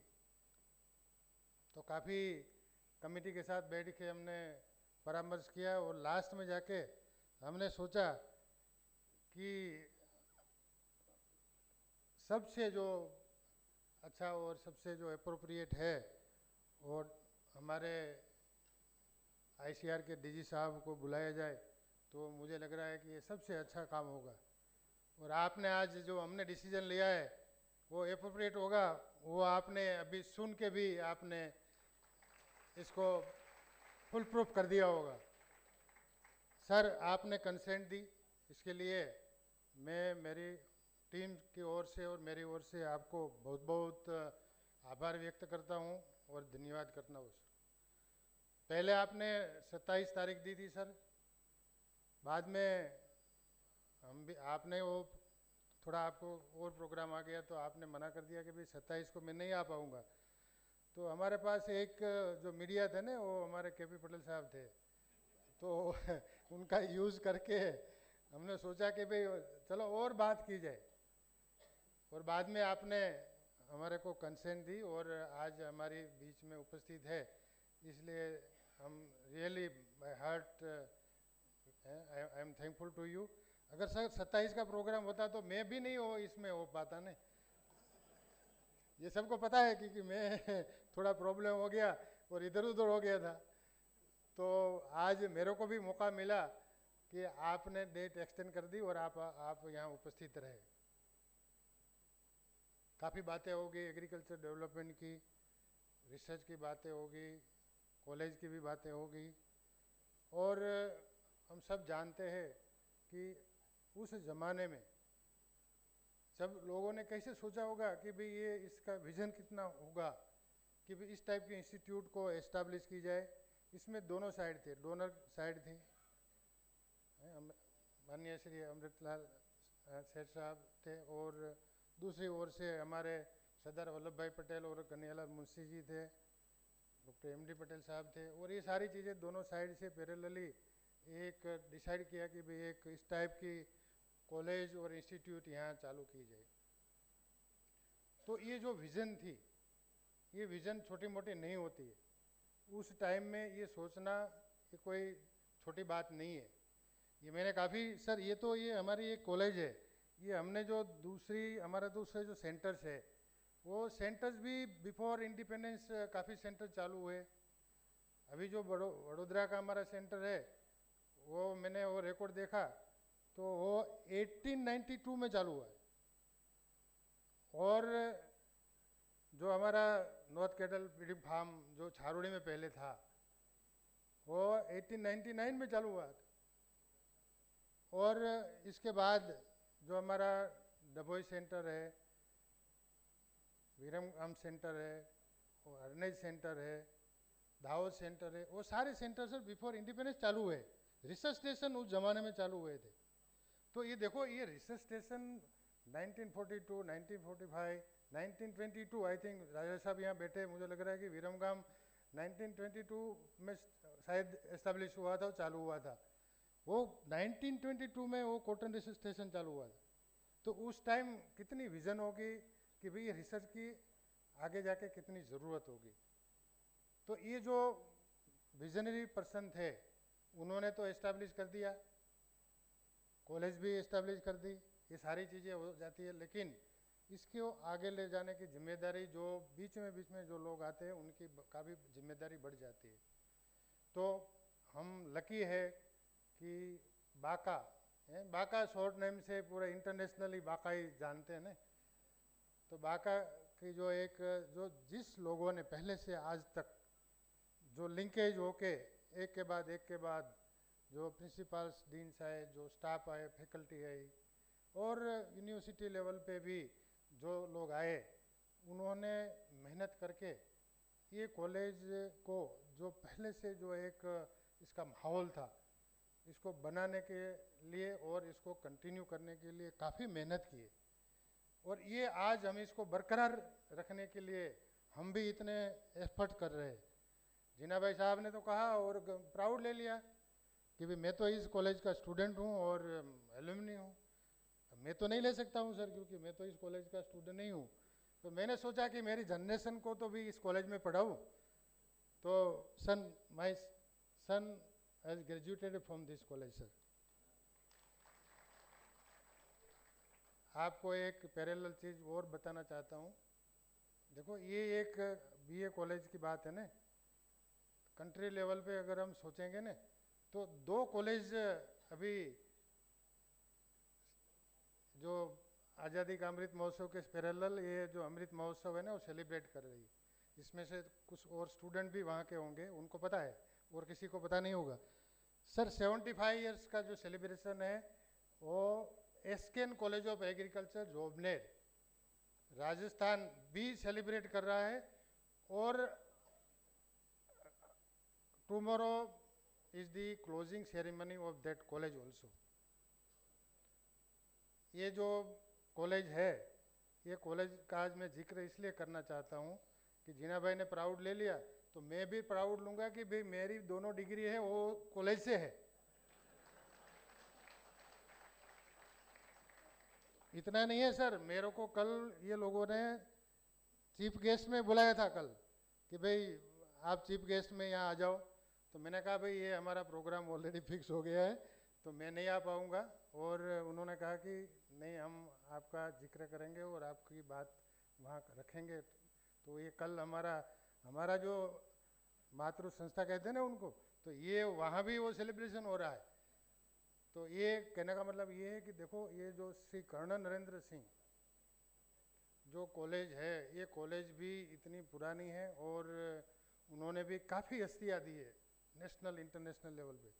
S11: तो काफ़ी कमेटी के साथ बैठ के हमने परामर्श किया और लास्ट में जाके हमने सोचा कि सबसे जो अच्छा और सबसे जो अप्रोप्रिएट है और हमारे आईसीआर के डीजी साहब को बुलाया जाए तो मुझे लग रहा है कि ये सबसे अच्छा काम होगा। और आपने आज जो हमने डिसीज़न लिया है, वो अप्रोप्रिएट होगा, वो आपने अभी सुन के भी आपने इसको फुल प्रूफ कर दिया होगा। सर, आपने कंसेंट दी, इसके लिए मैं मेरी टीम की ओर से और मेरी ओर से आपको बहुत बहुत आभार व्यक्त करता हूँ और धन्यवाद करता हूँ पहले आपने 27 तारीख दी थी, सर। बाद में हम भी, आपने वो थोड़ा आपको और प्रोग्राम आ गया तो आपने मना कर दिया कि भाई सत्ताईस को मैं नहीं आ पाऊँगा। तो हमारे पास एक जो मीडिया थे ना, वो हमारे के पी पटेल साहब थे। तो उनका यूज़ करके हमने सोचा कि भाई चलो और बात की जाए। और बाद में आपने हमारे को कंसेंट दी और आज हमारी बीच में उपस्थित है, इसलिए हम really my heart I am thankful to you अगर सर सत्ताईस का प्रोग्राम होता तो मैं भी नहीं हो, इसमें हो पाता ना ये सबको पता है क्योंकि मैं थोड़ा प्रॉब्लम हो गया और इधर उधर हो गया था। तो आज मेरे को भी मौका मिला कि आपने डेट एक्सटेंड कर दी और आप आप यहाँ उपस्थित रहे। काफ़ी बातें होगी एग्रीकल्चर डेवलपमेंट की रिसर्च की बातें होगी कॉलेज की भी बातें हो गई। और हम सब जानते हैं कि उस ज़माने में सब लोगों ने कैसे सोचा होगा कि भाई ये इसका विजन कितना होगा, कि भाई इस टाइप के इंस्टीट्यूट को एस्टाब्लिश की जाए। इसमें दोनों साइड थे डोनर साइड थी। माननीय श्री अमृतलाल सेठ साहब थे और दूसरी ओर से हमारे सरदार वल्लभ भाई पटेल और कन्हैयालाल मुंशी जी थे। डॉक्टर एम डी पटेल साहब थे और ये सारी चीज़ें दोनों साइड से पैरेलली एक डिसाइड किया कि भाई एक इस टाइप की कॉलेज और इंस्टीट्यूट यहाँ चालू की जाए। तो ये जो विज़न थी, ये विज़न छोटी मोटी नहीं होती है। उस टाइम में ये सोचना ये कोई छोटी बात नहीं है। ये मैंने काफ़ी, सर ये तो ये हमारी एक कॉलेज है। ये हमने जो दूसरी, हमारा दूसरे जो सेंटर्स है वो सेंटर्स भी बिफोर इंडिपेंडेंस काफ़ी सेंटर चालू हुए। अभी जो बड़ो, वडोदरा का हमारा सेंटर है, वो मैंने वो रिकॉर्ड देखा तो वो 1892 में चालू हुआ है। और, जो हमारा नॉर्थ कैटल पीडी फार्म जो छारोड़ी में पहले था, वो 1899 में चालू हुआ था। और, इसके बाद जो हमारा डबोई सेंटर है विरमगाम सेंटर है और अरनेज सेंटर है दाहोद सेंटर है वो सारे सेंटर सर बिफोर इंडिपेंडेंस चालू हुए। रिसर्च स्टेशन उस ज़माने में चालू हुए थे। तो ये देखो ये रिसर्च स्टेशन 1942, 1945, 1922 आई थिंक राजा साहब यहाँ बैठे मुझे लग रहा है कि विरमगाम 1922 में शायद एस्टेब्लिश हुआ था चालू हुआ था। वो 1922 में वो कॉटन रिसर्च स्टेशन चालू हुआ था। तो उस टाइम कितनी विज़न होगी कि भाई रिसर्च की आगे जाके कितनी ज़रूरत होगी। तो ये जो विजनरी पर्सन थे, उन्होंने तो इस्टेब्लिश कर दिया। कॉलेज भी इस्टेब्लिश कर दी। ये सारी चीज़ें हो जाती है। लेकिन इसको आगे ले जाने की ज़िम्मेदारी जो बीच में बीच में जो लोग आते हैं, उनकी काफ़ी ज़िम्मेदारी बढ़ जाती है। तो हम लकी है कि बाका, है? बाका शॉर्ट नेम से पूरे इंटरनेशनली बाका ही जानते हैं ना? तो बाका की जो एक, जो जिस लोगों ने पहले से आज तक जो लिंकेज होके, एक के बाद एक के बाद जो प्रिंसिपल्स डीन्स आए, जो स्टाफ आए फैकल्टी आई, और यूनिवर्सिटी लेवल पे भी जो लोग आए, उन्होंने मेहनत करके ये कॉलेज को जो पहले से जो एक, इसका माहौल था, इसको बनाने के लिए और इसको कंटिन्यू करने के लिए काफ़ी मेहनत की है। और ये आज हम इसको बरकरार रखने के लिए हम भी इतने एफर्ट कर रहे जीना भाई साहब ने तो कहा और प्राउड ले लिया कि भाई मैं तो इस कॉलेज का स्टूडेंट हूँ और एलुमनी हूँ। मैं तो नहीं ले सकता हूँ सर क्योंकि मैं तो इस कॉलेज का स्टूडेंट नहीं हूँ। तो मैंने सोचा कि मेरी जनरेशन को तो भी इस कॉलेज में पढ़ाऊँ। तो son my son has graduated from this college sir आपको एक पैरेलल चीज़ और बताना चाहता हूँ। देखो, ये एक बीए कॉलेज की बात है ना? कंट्री लेवल पे अगर हम सोचेंगे ना तो दो कॉलेज अभी जो आज़ादी का अमृत महोत्सव के पैरेलल ये जो अमृत महोत्सव है ना, वो सेलिब्रेट कर रही है। इसमें से कुछ और स्टूडेंट भी वहाँ के होंगे, उनको पता है, और किसी को पता नहीं होगा। सर 75 फाइव ईयर्स का जो सेलिब्रेशन है, वो SKN college of agriculture Jobner Rajasthan भी सेलिब्रेट कर रहा है और tomorrow is the closing ceremony of that college also ये जो कॉलेज है, ये कॉलेज का आज मैं ज़िक्र इसलिए करना चाहता हूँ कि जीना भाई ने प्राउड ले लिया तो मैं भी प्राउड लूँगा कि भाई मेरी दोनों डिग्री है, वो कॉलेज से है। इतना नहीं है, सर। मेरे को कल ये लोगों ने चीफ गेस्ट में बुलाया था कल कि भाई, आप चीफ गेस्ट में यहाँ आ जाओ। तो मैंने कहा, भाई, ये हमारा प्रोग्राम ऑलरेडी फिक्स हो गया है तो मैं नहीं आ पाऊँगा। और उन्होंने कहा कि, नहीं, हम आपका ज़िक्र करेंगे और आपकी बात वहाँ रखेंगे। तो ये कल हमारा हमारा जो मातृ संस्था कहते हैं ना उनको तो ये वहाँ भी वो सेलिब्रेशन हो रहा है। तो ये कहने का मतलब ये है कि देखो ये जो श्री कर्ण नरेंद्र सिंह जो कॉलेज है ये कॉलेज भी इतनी पुरानी है और उन्होंने भी काफ़ी हस्तियाँ दी है नेशनल इंटरनेशनल लेवल पे।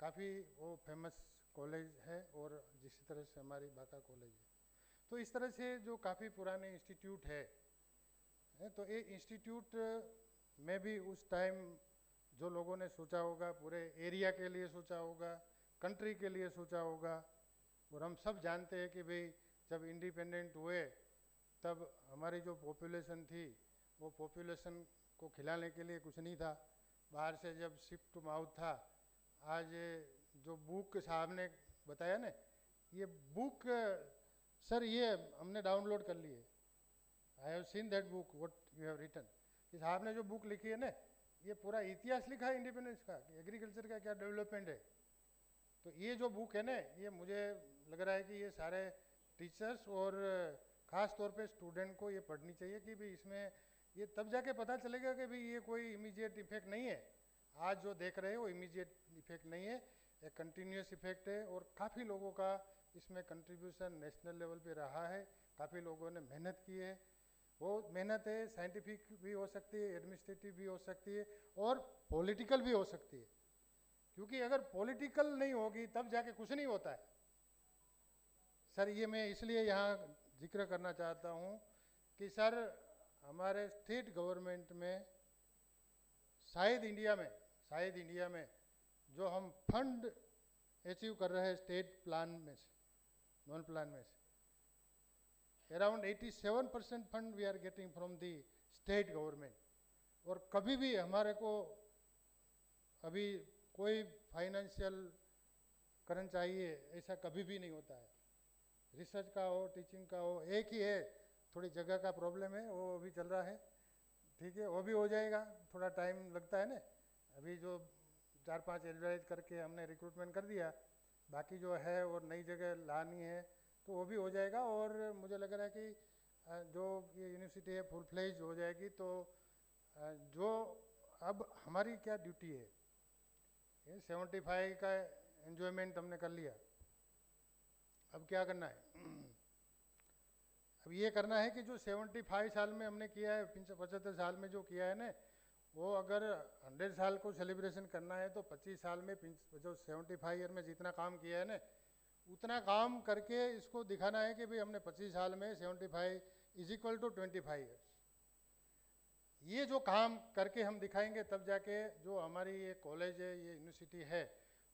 S11: काफ़ी वो फ़ेमस कॉलेज है और जिस तरह से हमारी बाका कॉलेज है। तो इस तरह से जो काफ़ी पुराने इंस्टीट्यूट है, तो ये इंस्टीट्यूट में भी उस टाइम जो लोगों ने सोचा होगा पूरे एरिया के लिए सोचा होगा कंट्री के लिए सोचा होगा। और हम सब जानते हैं कि भाई, जब इंडिपेंडेंट हुए, तब हमारी जो पॉपुलेशन थी, वो पॉपुलेशन को खिलाने के लिए कुछ नहीं था। बाहर से जब शिफ्ट टू माउथ था, आज जो बुक साहब ने बताया ना, ये बुक, सर, ये हमने डाउनलोड कर ली है I have seen that book what you have written इस साहब ने जो बुक लिखी है ना, ये पूरा इतिहास लिखा है, इंडिपेंडेंस का, कि एग्रीकल्चर का क्या डेवलपमेंट है। तो ये जो बुक है ना, ये मुझे लग रहा है कि ये सारे टीचर्स और ख़ास तौर पे स्टूडेंट को ये पढ़नी चाहिए कि भाई इसमें ये तब जाके पता चलेगा कि भाई ये कोई इमीडिएट इफ़ेक्ट नहीं है। आज जो देख रहे हैं वो इमीडिएट इफ़ेक्ट नहीं है एक कंटिन्यूस इफ़ेक्ट है और काफ़ी लोगों का इसमें कंट्रीब्यूशन नेशनल लेवल पे रहा है, काफ़ी लोगों ने मेहनत की है। वो मेहनत है साइंटिफिक भी हो सकती है एडमिनिस्ट्रेटिव भी हो सकती है और पॉलिटिकल भी हो सकती है। क्योंकि अगर पॉलिटिकल नहीं होगी, तब जाके कुछ नहीं होता है। सर, ये मैं इसलिए यहाँ ज़िक्र करना चाहता हूँ कि सर, हमारे स्टेट गवर्नमेंट में, शायद इंडिया में, शायद इंडिया में जो हम फंड अचीव कर रहे हैं स्टेट प्लान में से, नॉन प्लान में से, around 87 percent fund we are getting from the state government और कभी भी हमारे को अभी कोई फाइनेंशियल करंट चाहिए ऐसा कभी भी नहीं होता है। रिसर्च का हो टीचिंग का हो, एक ही है। थोड़ी जगह का प्रॉब्लम है, वो अभी चल रहा है। ठीक है, वो भी हो जाएगा। थोड़ा टाइम लगता है ना। अभी जो चार पाँच एडवर्टाइज करके हमने रिक्रूटमेंट कर दिया, बाकी जो है और नई जगह लानी है तो वो भी हो जाएगा। और मुझे लग रहा है कि जो ये यूनिवर्सिटी है फुल फ्लेज हो जाएगी तो जो अब हमारी क्या ड्यूटी है? ये सेवेंटी फाइव का एन्जॉयमेंट हमने कर लिया। अब क्या करना है? अब ये करना है कि जो सेवेंटी फाइव साल में हमने किया है, पचहत्तर साल में जो किया है ना, वो अगर हंड्रेड साल को सेलिब्रेशन करना है तो पच्चीस साल में जो सेवेंटी फाइव ईयर में जितना काम किया है ना, उतना काम करके इसको दिखाना है कि भाई हमने पच्चीस साल में seventy five is equal to twenty five years ये जो काम करके हम दिखाएँगे, तब जाके जो हमारी ये कॉलेज है, ये यूनिवर्सिटी है,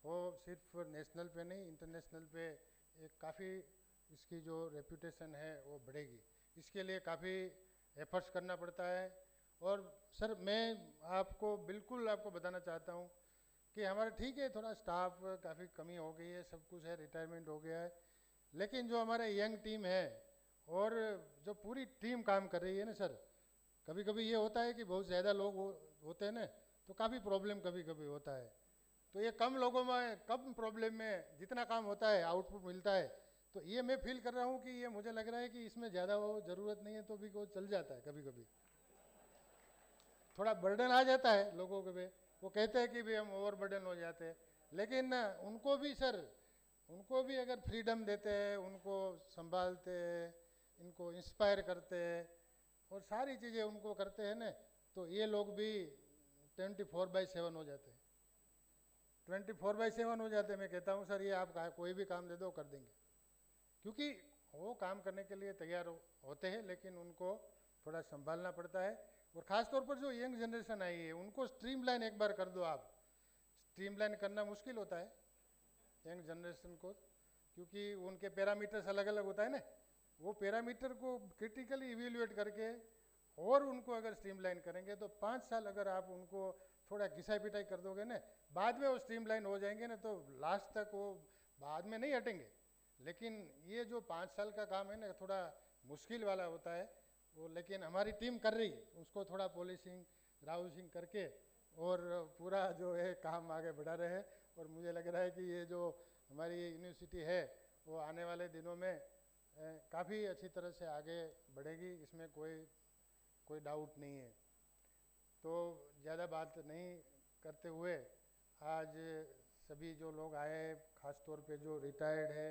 S11: वो सिर्फ़ नेशनल पे नहीं इंटरनेशनल पे एक काफ़ी इसकी जो रेपूटेशन है, वो बढ़ेगी। इसके लिए काफ़ी एफर्ट्स करना पड़ता है। और सर, मैं आपको बिल्कुल आपको बताना चाहता हूँ कि हमारा ठीक है, थोड़ा स्टाफ काफ़ी कमी हो गई है, सब कुछ है रिटायरमेंट हो गया है, लेकिन जो हमारा यंग टीम है, और जो पूरी टीम काम कर रही है ना, सर कभी कभी ये होता है कि बहुत ज़्यादा लोग हो, होते हैं ना तो काफ़ी प्रॉब्लम कभी कभी होता है। तो ये कम लोगों में कम प्रॉब्लम में जितना काम होता है आउटपुट मिलता है तो ये मैं फील कर रहा हूँ कि ये मुझे लग रहा है कि इसमें ज़्यादा वो ज़रूरत नहीं है तो भी वो चल जाता है कभी कभी थोड़ा बर्डन आ जाता है लोगों के पे वो कहते हैं कि भाई हम ओवर बर्डन हो जाते हैं। लेकिन उनको भी सर उनको भी अगर फ्रीडम देते हैं उनको संभालते हैं इनको इंस्पायर करते हैं और सारी चीज़ें उनको करते हैं ना तो ये लोग भी ट्वेंटी फोर बाई सेवन हो जाते हैं। ट्वेंटी फोर बाई सेवन हो जाते हैं मैं कहता हूँ सर ये आप कोई भी काम दे दो कर देंगे। क्योंकि वो काम करने के लिए तैयार हो, होते हैं लेकिन उनको थोड़ा संभालना पड़ता है। और ख़ास तौर पर जो यंग जनरेशन आई है उनको स्ट्रीमलाइन एक बार कर दो आप। स्ट्रीमलाइन करना मुश्किल होता है यंग जनरेशन को क्योंकि उनके पैरामीटर्स अलग अलग होता है ना। वो पैरामीटर को क्रिटिकली इवेल्युएट करके और उनको अगर स्ट्रीमलाइन करेंगे तो पाँच साल अगर आप उनको थोड़ा घिसाई पिटाई कर दोगे ना, बाद में वो स्ट्रीमलाइन हो जाएँगे ना तो लास्ट तक वो बाद में नहीं हटेंगे। लेकिन ये जो पाँच साल का काम है ना, थोड़ा मुश्किल वाला होता है। वो लेकिन हमारी टीम कर रही है, उसको थोड़ा पॉलिशिंग ग्राउसिंग करके और पूरा जो है काम आगे बढ़ा रहे हैं। और मुझे लग रहा है कि ये जो हमारी यूनिवर्सिटी है, वो आने वाले दिनों में काफ़ी अच्छी तरह से आगे बढ़ेगी, इसमें कोई कोई डाउट नहीं है। तो ज़्यादा बात नहीं करते हुए आज सभी जो लोग आए खास तौर पे जो रिटायर्ड है,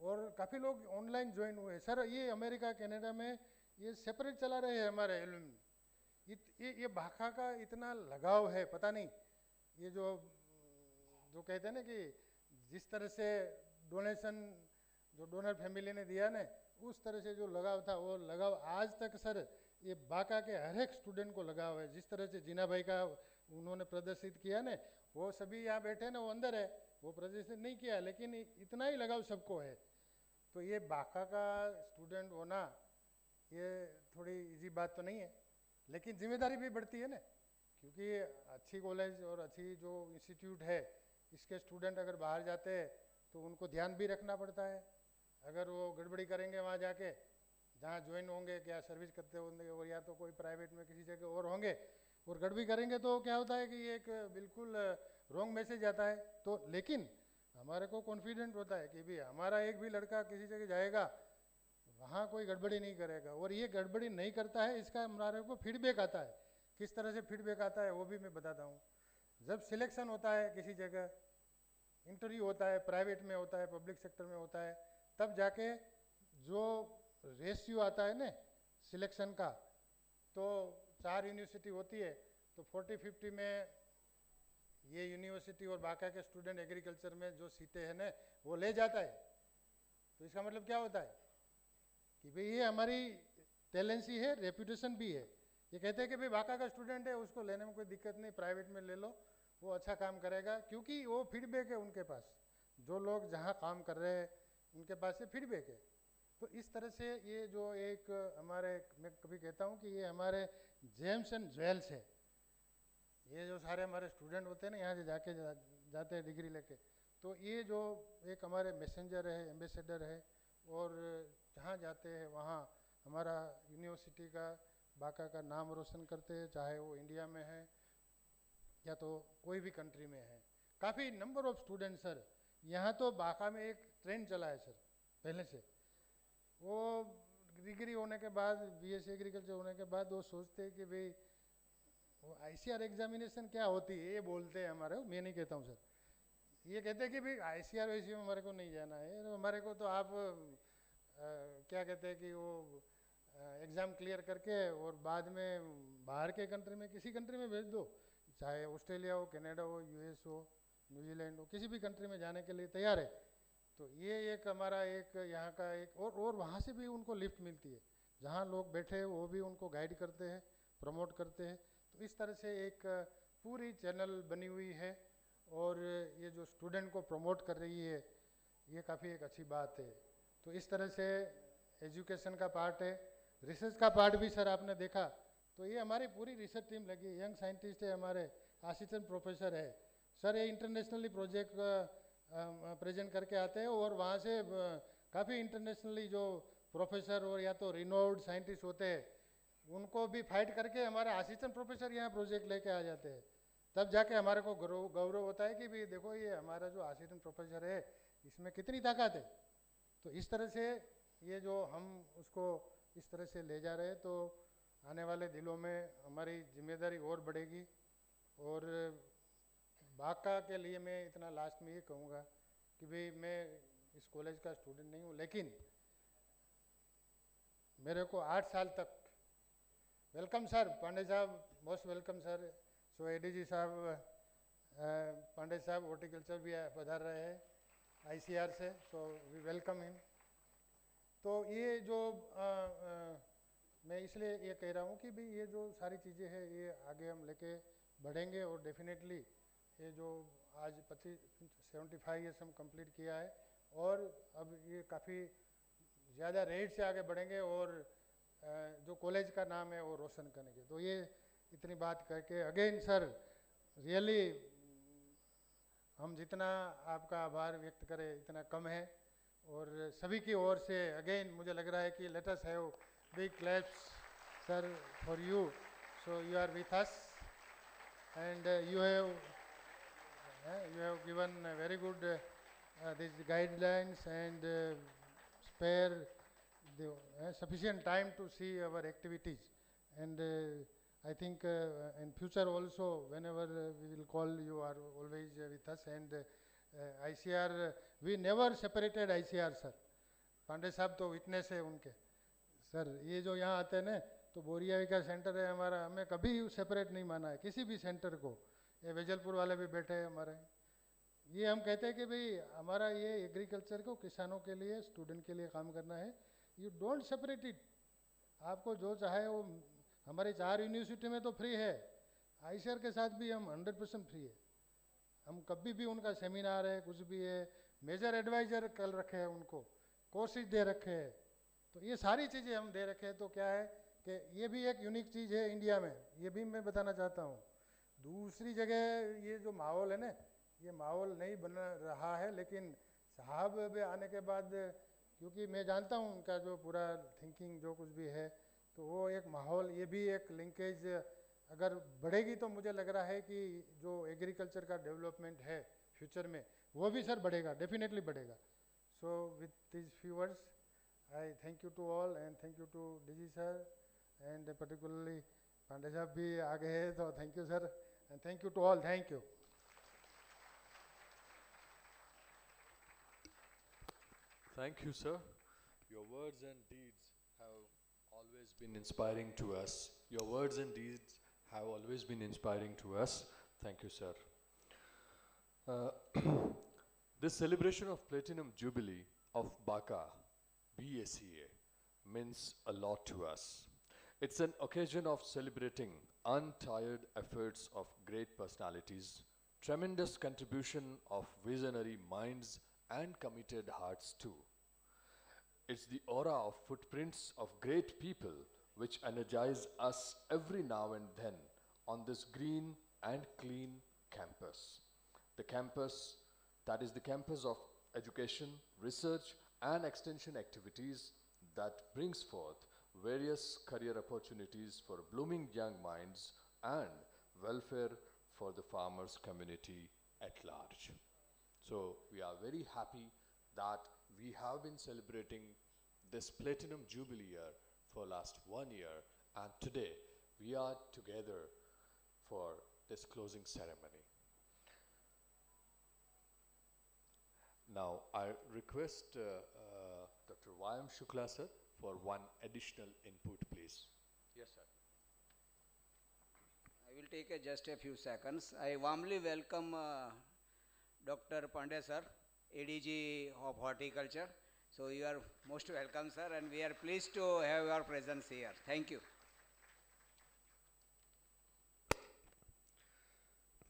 S11: और काफ़ी लोग ऑनलाइन ज्वाइन हुए सर, ये अमेरिका, कनाडा में ये सेपरेट चला रहे हैं हमारे एलुमनी ये ये भाखा का इतना लगाव है, पता नहीं। ये जो जो कहते हैं ना कि जिस तरह से डोनेशन जो डोनर फैमिली ने दिया ना, उस तरह से जो लगाव था, वो लगाव आज तक सर, ये बाका के हर एक स्टूडेंट को लगाव है। जिस तरह से जीना भाई का उन्होंने प्रदर्शित किया ना, वो सभी यहाँ बैठे ना, वो अंदर है, वो प्रदर्शित नहीं किया, लेकिन इतना ही लगाव सबको है। तो ये बाका का स्टूडेंट होना, ये थोड़ी इजी बात तो नहीं है, लेकिन ज़िम्मेदारी भी बढ़ती है ना, क्योंकि अच्छी कॉलेज और अच्छी जो इंस्टीट्यूट है, इसके स्टूडेंट अगर बाहर जाते हैं तो उनको ध्यान भी रखना पड़ता है। अगर वो गड़बड़ी करेंगे वहाँ जाके, जहाँ ज्वाइन होंगे, क्या सर्विस करते होंगे, और या तो कोई प्राइवेट में किसी जगह और होंगे, और गड़बड़ी करेंगे तो क्या होता है कि ये एक बिल्कुल रॉन्ग मैसेज आता है। तो लेकिन हमारे को कॉन्फिडेंट होता है कि भी हमारा एक भी लड़का किसी जगह जाएगा, वहाँ कोई गड़बड़ी नहीं करेगा। और ये गड़बड़ी नहीं करता है, इसका हमारे को फीडबैक आता है। किस तरह से फीडबैक आता है, वो भी मैं बताता हूँ। जब सिलेक्शन होता है किसी जगह इंटरव्यू होता है प्राइवेट में होता है पब्लिक सेक्टर में होता है तब जाके जो रेशियो आता है ना, सिलेक्शन का तो चार यूनिवर्सिटी होती है तो फोर्टी फिफ्टी में ये यूनिवर्सिटी और बाका के स्टूडेंट एग्रीकल्चर में जो सीटें हैं ना, वो ले जाता है। तो इसका मतलब क्या होता है? कि भाई ये हमारी टैलेंसी है रेपुटेशन भी है। ये कहते हैं कि भाई बाका का स्टूडेंट है, उसको लेने में कोई दिक्कत नहीं, प्राइवेट में ले लो, वो अच्छा काम करेगा, क्योंकि वो फीडबैक है उनके पास। जो लोग जहाँ काम कर रहे हैं उनके पास से फीडबैक है तो इस तरह से ये जो एक हमारे मैं कभी कहता हूँ कि ये हमारे जेम्स एंड ज्वेल्स है। ये जो सारे हमारे स्टूडेंट होते हैं ना यहाँ से जाके जा, जाते हैं डिग्री लेके। तो ये जो एक हमारे मैसेंजर है एम्बेसडर है और जहाँ जाते हैं वहाँ हमारा यूनिवर्सिटी का बाका का नाम रोशन करते हैं चाहे वो इंडिया में है या तो कोई भी कंट्री में है। काफ़ी नंबर ऑफ़ स्टूडेंट सर यहाँ तो बाका में एक ट्रेंड चला है सर पहले से। वो डिग्री होने के बाद बीएससी एग्रीकल्चर होने के बाद वो सोचते हैं कि भाई वो आईसीआर एग्जामिनेशन क्या होती है ये बोलते हैं हमारे मैं नहीं कहता हूँ सर ये कहते हैं कि भाई आईसीआर वैसी में हमारे को नहीं जाना है हमारे को तो आप आ, क्या कहते हैं कि वो एग्ज़ाम क्लियर करके और बाद में बाहर के कंट्री में किसी कंट्री में भेज दो चाहे ऑस्ट्रेलिया हो कनाडा हो यूएस हो। न्यूजीलैंड हो किसी भी कंट्री में जाने के लिए तैयार है। तो ये एक हमारा एक यहाँ का एक और और वहाँ से भी उनको लिफ्ट मिलती है। जहाँ लोग बैठे हैं, वो भी उनको गाइड करते हैं प्रमोट करते हैं। तो इस तरह से एक पूरी चैनल बनी हुई है और ये जो स्टूडेंट को प्रमोट कर रही है, ये काफ़ी एक अच्छी बात है। तो इस तरह से एजुकेशन का पार्ट है। रिसर्च का पार्ट भी सर आपने देखा। तो ये हमारी पूरी रिसर्च टीम लगी यंग साइंटिस्ट है हमारे। असिस्टेंट प्रोफेसर है। सर, ये इंटरनेशनली प्रोजेक्ट प्रेजेंट करके आते हैं और वहाँ से काफ़ी इंटरनेशनली जो प्रोफेसर और या तो रिनोल्ड साइंटिस्ट होते हैं, उनको भी फाइट करके हमारे असिस्टेंट प्रोफेसर यहाँ प्रोजेक्ट लेके आ जाते हैं। तब जाके हमारे को गौरव गौरव होता है कि भाई देखो ये हमारा जो असिस्टेंट प्रोफेसर है, इसमें कितनी ताकत है। तो इस तरह से ये जो हम उसको इस तरह से ले जा रहे हैं तो आने वाले दिनों में हमारी ज़िम्मेदारी और बढ़ेगी और बाका के लिए मैं इतना लास्ट में ये कहूँगा कि भाई मैं इस कॉलेज का स्टूडेंट नहीं हूँ लेकिन मेरे को आठ साल तक वेलकम सर पांडे साहब most welcome sir so ADG साहब पांडे साहब हॉर्टिकल्चर भी आ- पधार रहे हैं आईसीआर से सो वी वेलकम हिम तो ये जो अ, अ, मैं इसलिए ये कह रहा हूँ कि भाई ये जो सारी चीज़ें हैं ये आगे हम लेके बढ़ेंगे और डेफिनेटली ये जो आज पच्चीस सेवेंटी फाइव ईयर्स हम कंप्लीट किया है और अब ये काफ़ी ज़्यादा रेट से आगे बढ़ेंगे और जो कॉलेज का नाम है वो रोशन करेंगे। तो ये इतनी बात करके अगेन सर रियली हम जितना आपका आभार व्यक्त करें इतना कम है और सभी की ओर से अगेन मुझे लग रहा है कि let us have big claps sir for you so you are with us and you have you have given uh, very good uh, uh, these guidelines and uh, spare the uh, sufficient time to see our activities and uh, I think uh, in future also whenever uh, we will call you are always uh, with us and uh, uh, ICR uh, we never separated ICR sir Pandey साहब तो witness है उनके sir ये जो यहाँ आते हैं ना तो बोरिया का सेंटर है हमारा हमें कभी सेपरेट नहीं माना है किसी भी सेंटर को ये वेजलपुर वाले भी बैठे हैं हमारे। ये हम कहते हैं कि भाई, हमारा ये एग्रीकल्चर को किसानों के लिए स्टूडेंट के लिए काम करना है। यू डोंट सेपरेट इट आपको जो चाहे वो, हमारे चार यूनिवर्सिटी में तो फ्री है। आईसीआर के साथ भी हम हंड्रेड परसेंट फ्री है। हम कभी भी उनका सेमिनार है, कुछ भी है मेजर एडवाइजर कल रखे हैं उनको कोर्सेज दे रखे हैं। तो ये सारी चीज़ें हम दे रखे हैं। तो क्या है कि ये भी एक यूनिक चीज़ है इंडिया में। ये भी मैं बताना चाहता हूँ। दूसरी जगह ये जो माहौल है ना, ये माहौल नहीं बन रहा है, लेकिन साहब आने के बाद, क्योंकि मैं जानता हूँ उनका जो पूरा थिंकिंग जो कुछ भी है तो वो एक माहौल, ये भी एक लिंकेज अगर बढ़ेगी तो मुझे लग रहा है कि जो एग्रीकल्चर का डेवलपमेंट है फ्यूचर में, वो भी सर बढ़ेगा डेफिनेटली बढ़ेगा। So with this few words I thank you to all and thank you to DG sir and particularly Pandey साहब भी आ गए हैं तो thank you sir and thank you to all thank you
S4: Thank you, sir. Your words and deeds have always been inspiring to us. Your words and deeds have always been inspiring to us. Thank you, sir. Uh, this celebration of Platinum Jubilee of BACA, BACA, means a lot to us. It's an occasion of celebrating untired efforts of great personalities, tremendous contribution of visionary minds and committed hearts too. It's the aura of footprints of great people which energize us every now and then on this green and clean campus. The campus, that is the campus of education, research, and extension activities that brings forth various career opportunities for blooming young minds and welfare for the farmers community at large. So we are very happy that we have been celebrating this Platinum Jubilee year for last one year and today we are together for this closing ceremony. Now I request uh, uh, Dr. Y.M. Shukla sir for one additional input please. Yes sir.
S6: I will take a just a few seconds. I warmly welcome uh, Dr. Pandey sir, ADG of Horticulture. So you are most welcome sir and we are pleased to have your presence here. Thank you.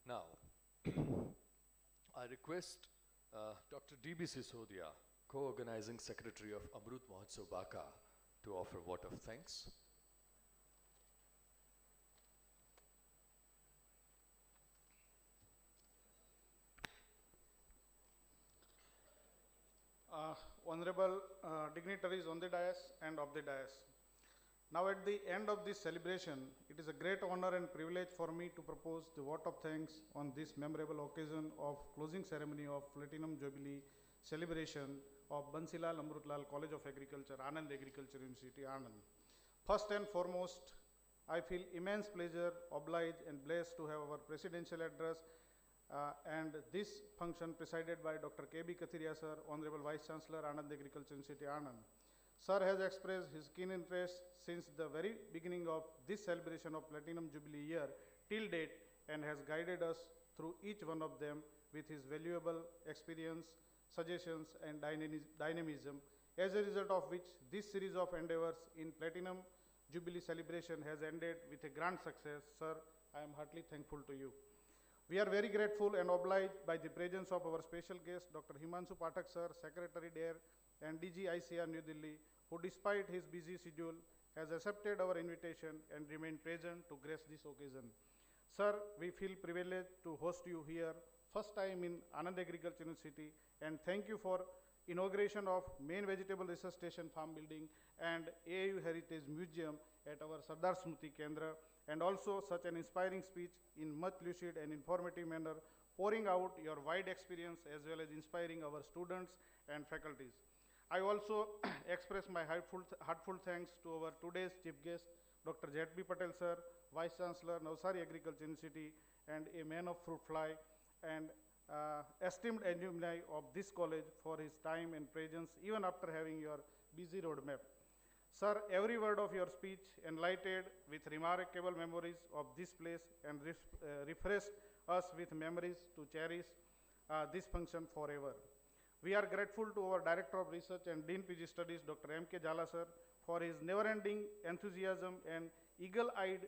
S4: Now, I request uh, Dr. D.B. Sisodia, co-organizing secretary of Amrut Mahotsav Baka, to offer vote of thanks.
S8: uh, honorable uh, dignitaries on the dais and of the dais. Now at the end of this celebration, it is a great honor and privilege for me to propose the vote of thanks on this memorable occasion of closing ceremony of Platinum Jubilee celebration of Bansilal Amrutlal College of Agriculture, Anand Agriculture University, Anand. First and foremost, I feel immense pleasure, obliged and blessed to have our presidential address Uh, and this function presided by Dr. K.B. Kathiria sir, Honorable Vice Chancellor, Anand Agriculture University, Anand. Sir has expressed his keen interest since the very beginning of this celebration of Platinum Jubilee year till date and has guided us through each one of them with his valuable experience, suggestions, and dynamism, as a result of which this series of endeavors in Platinum Jubilee celebration has ended with a grand success. Sir, I am heartily thankful to you. We are very grateful and obliged by the presence of our special guest, Dr. Himanshu Pathak sir, Secretary DARE and DG ICR New Delhi, who despite his busy schedule has accepted our invitation and remained present to grace this occasion. Sir, we feel privileged to host you here, first time in Anand Agriculture University, and thank you for inauguration of main vegetable research station farm building and AAU Heritage Museum at our Sardar Smriti Kendra, and also such an inspiring speech in much lucid and informative manner, pouring out your wide experience as well as inspiring our students and faculties. I also express my heartful, heartful thanks to our today's chief guest, Dr. Z.B. Patel sir, Vice Chancellor, Navsari Agriculture University, and a man of fruit fly, and uh, esteemed alumni of this college for his time and presence, even after having your busy roadmap. Sir, every word of your speech enlightened with remarkable memories of this place and ref, uh, refreshed us with memories to cherish uh, this function forever. We are grateful to our Director of Research and Dean PG Studies, Dr. M.K. Jala sir, for his never-ending enthusiasm and eagle-eyed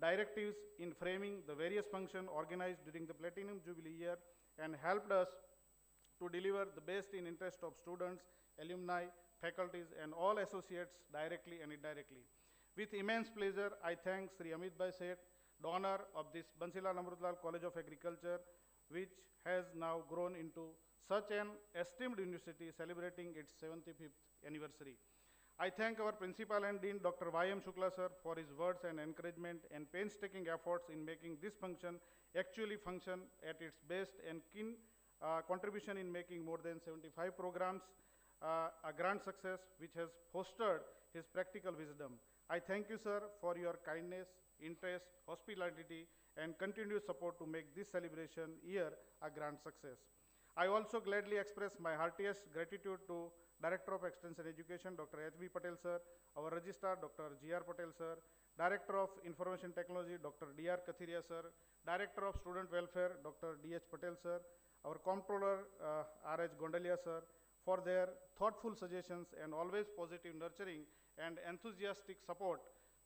S8: directives in framing the various functions organized during the Platinum Jubilee year and helped us to deliver the best in interest of students, alumni, faculties, and all associates directly and indirectly. With immense pleasure, I thank Sri Amit Bhai Seth, donor of this Bansila Namrutlal College of Agriculture, which has now grown into such an esteemed university celebrating its 75th anniversary. I thank our principal and dean, Dr. Y.M. Shukla sir, for his words and encouragement and painstaking efforts in making this function actually function at its best and keen uh, contribution in making more than 75 programs uh, a grand success which has fostered his practical wisdom. I thank you, sir, for your kindness, interest, hospitality, and continued support to make this celebration year a grand success. I also gladly express my heartiest gratitude to Director of Extension Education, Dr. H.B. Patel, sir, our Registrar, Dr. G.R. Patel, sir, Director of Information Technology, Dr. D.R. Kathiria, sir, Director of Student Welfare, Dr. D.H. Patel, sir, our Comptroller, uh, R.H. Gondalia, sir, for their thoughtful suggestions and always positive nurturing and enthusiastic support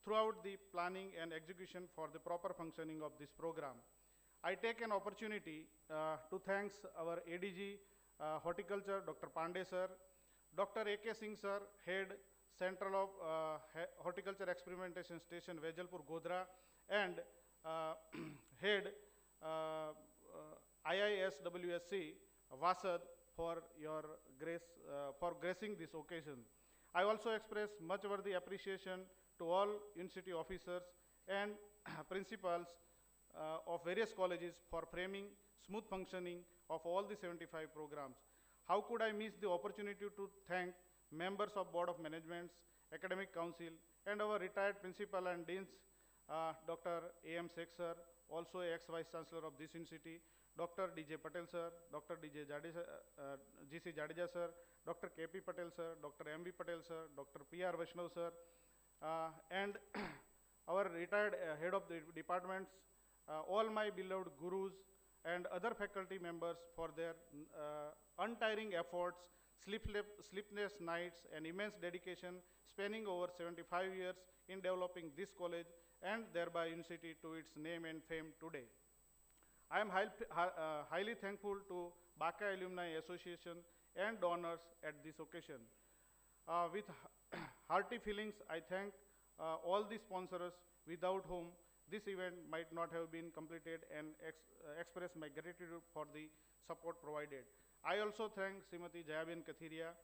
S8: throughout the planning and execution for the proper functioning of this program. I take an opportunity uh, to thanks our ADG uh, Horticulture, Dr. Pandey sir, Dr. A.K. Singh sir, Head Central of uh, Horticulture Experimentation Station, Vejalpur, Godhra, and uh, Head uh, uh, IISWSC, Vasad, for your grace, uh, for gracing this occasion. I also express much worthy appreciation to all university officers and principals uh, of various colleges for framing smooth functioning of all the 75 programs. How could I miss the opportunity to thank members of Board of Managements, Academic Council, and our retired principal and deans, uh, Dr. A.M. Sir, also ex-vice chancellor of this university, Dr. D.J. Patel sir, Dr. D.J. Jadeja, uh, G.C. Jadeja sir, Dr. K.P. Patel sir, Dr. M.V. Patel sir, Dr. P.R. Vaishnav sir, uh, and our retired uh, head of the departments, uh, all my beloved gurus and other faculty members for their uh, untiring efforts, sleepless, nights, and immense dedication spanning over 75 years in developing this college and thereby university to its name and fame today. I am high, uh, highly thankful to Baka Alumni Association and donors at this occasion. Uh, with hearty feelings, I thank uh, all the sponsors without whom this event might not have been completed and ex- uh, express my gratitude for the support provided. I also thank Srimati Jayaben Kathiria,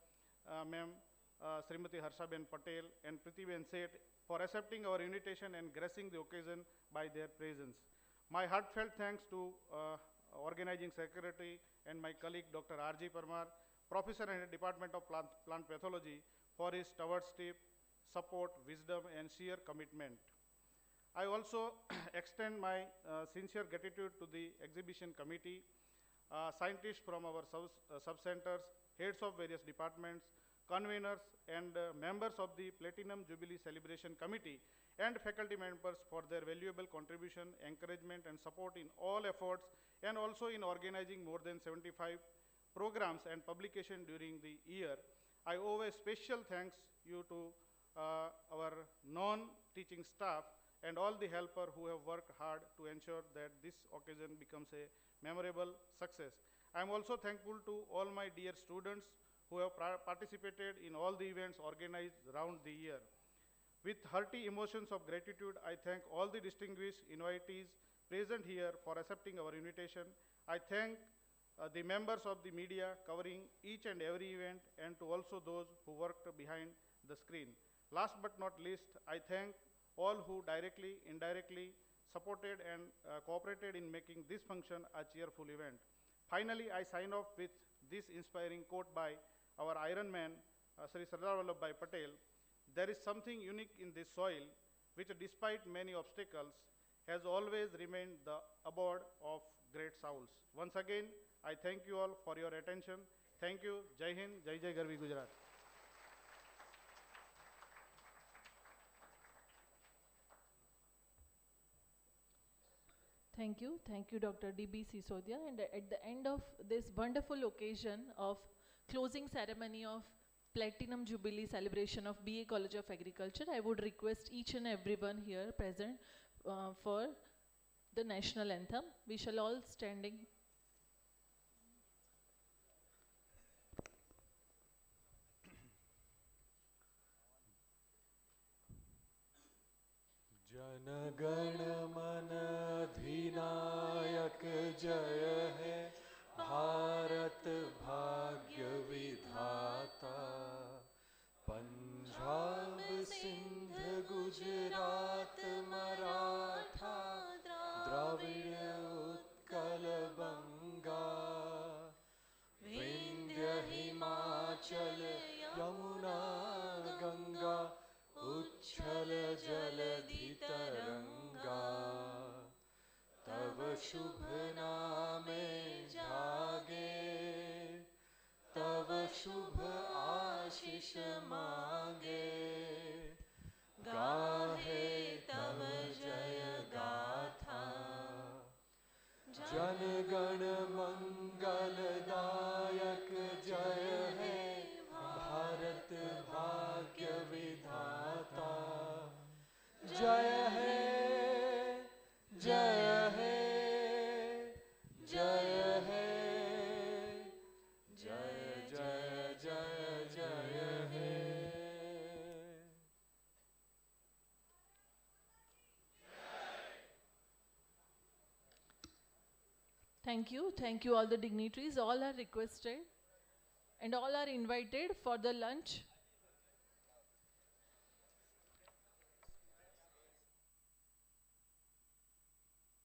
S8: uh, ma'am, uh, Srimati Harshaben Patel, and Pritiben Seth for accepting our invitation and gracing the occasion by their presence. My heartfelt thanks to uh, organizing secretary and my colleague Dr. R.G. Parmar, professor in the Department of Plant, Plant Pathology for his stewardship, support, wisdom, and sheer commitment. I also extend my uh, sincere gratitude to the exhibition committee, uh, scientists from our sub, uh, sub-centers, heads of various departments, conveners, and uh, members of the Platinum Jubilee Celebration Committee, and faculty members for their valuable contribution, encouragement, and support in all efforts, and also in organizing more than 75 programs and publication during the year. I owe a special thanks you to uh, our non-teaching staff and all the helper who have worked hard to ensure that this occasion becomes a memorable success. I am also thankful to all my dear students who have participated in all the events organized around the year. With hearty emotions of gratitude, I thank all the distinguished invitees present here for accepting our invitation. I thank uh, the members of the media covering each and every event and to also those who worked behind the screen. Last but not least, I thank all who directly, indirectly supported and uh, cooperated in making this function a cheerful event. Finally, I sign off with this inspiring quote by our Iron Man, uh, Sri Sardar Vallabhbhai Patel. There is something unique in this soil which, despite many obstacles, has always remained the abode of great souls. Once again, I thank you all for your attention. Thank you. Jai Hind, Jai Jai Garvi Gujarat.
S3: Thank you. Thank you, Dr. D.B. Sisodia. And at the end of this wonderful occasion of closing ceremony of Platinum Jubilee celebration of BA College of Agriculture, I would request each and everyone here present uh, for the national anthem. We shall all standing
S4: जनगण मन अधिनायक जय है। भारत भाग्य विधाता। पंजाब सिंध गुजरात मराठा, द्रविड़ उत्कल बंगा। विंध्य हिमाचल यमुना गंगा उच्छल तरंगा तब शुभ नामे जागे। तब शुभ आशीष मांगे। गाहे तब जय गाथा। जन गण मंगल जय है जय है जय है जय जय जय जय है
S3: Thank you. Thank you, all the dignitaries. All are requested and all are invited for the lunch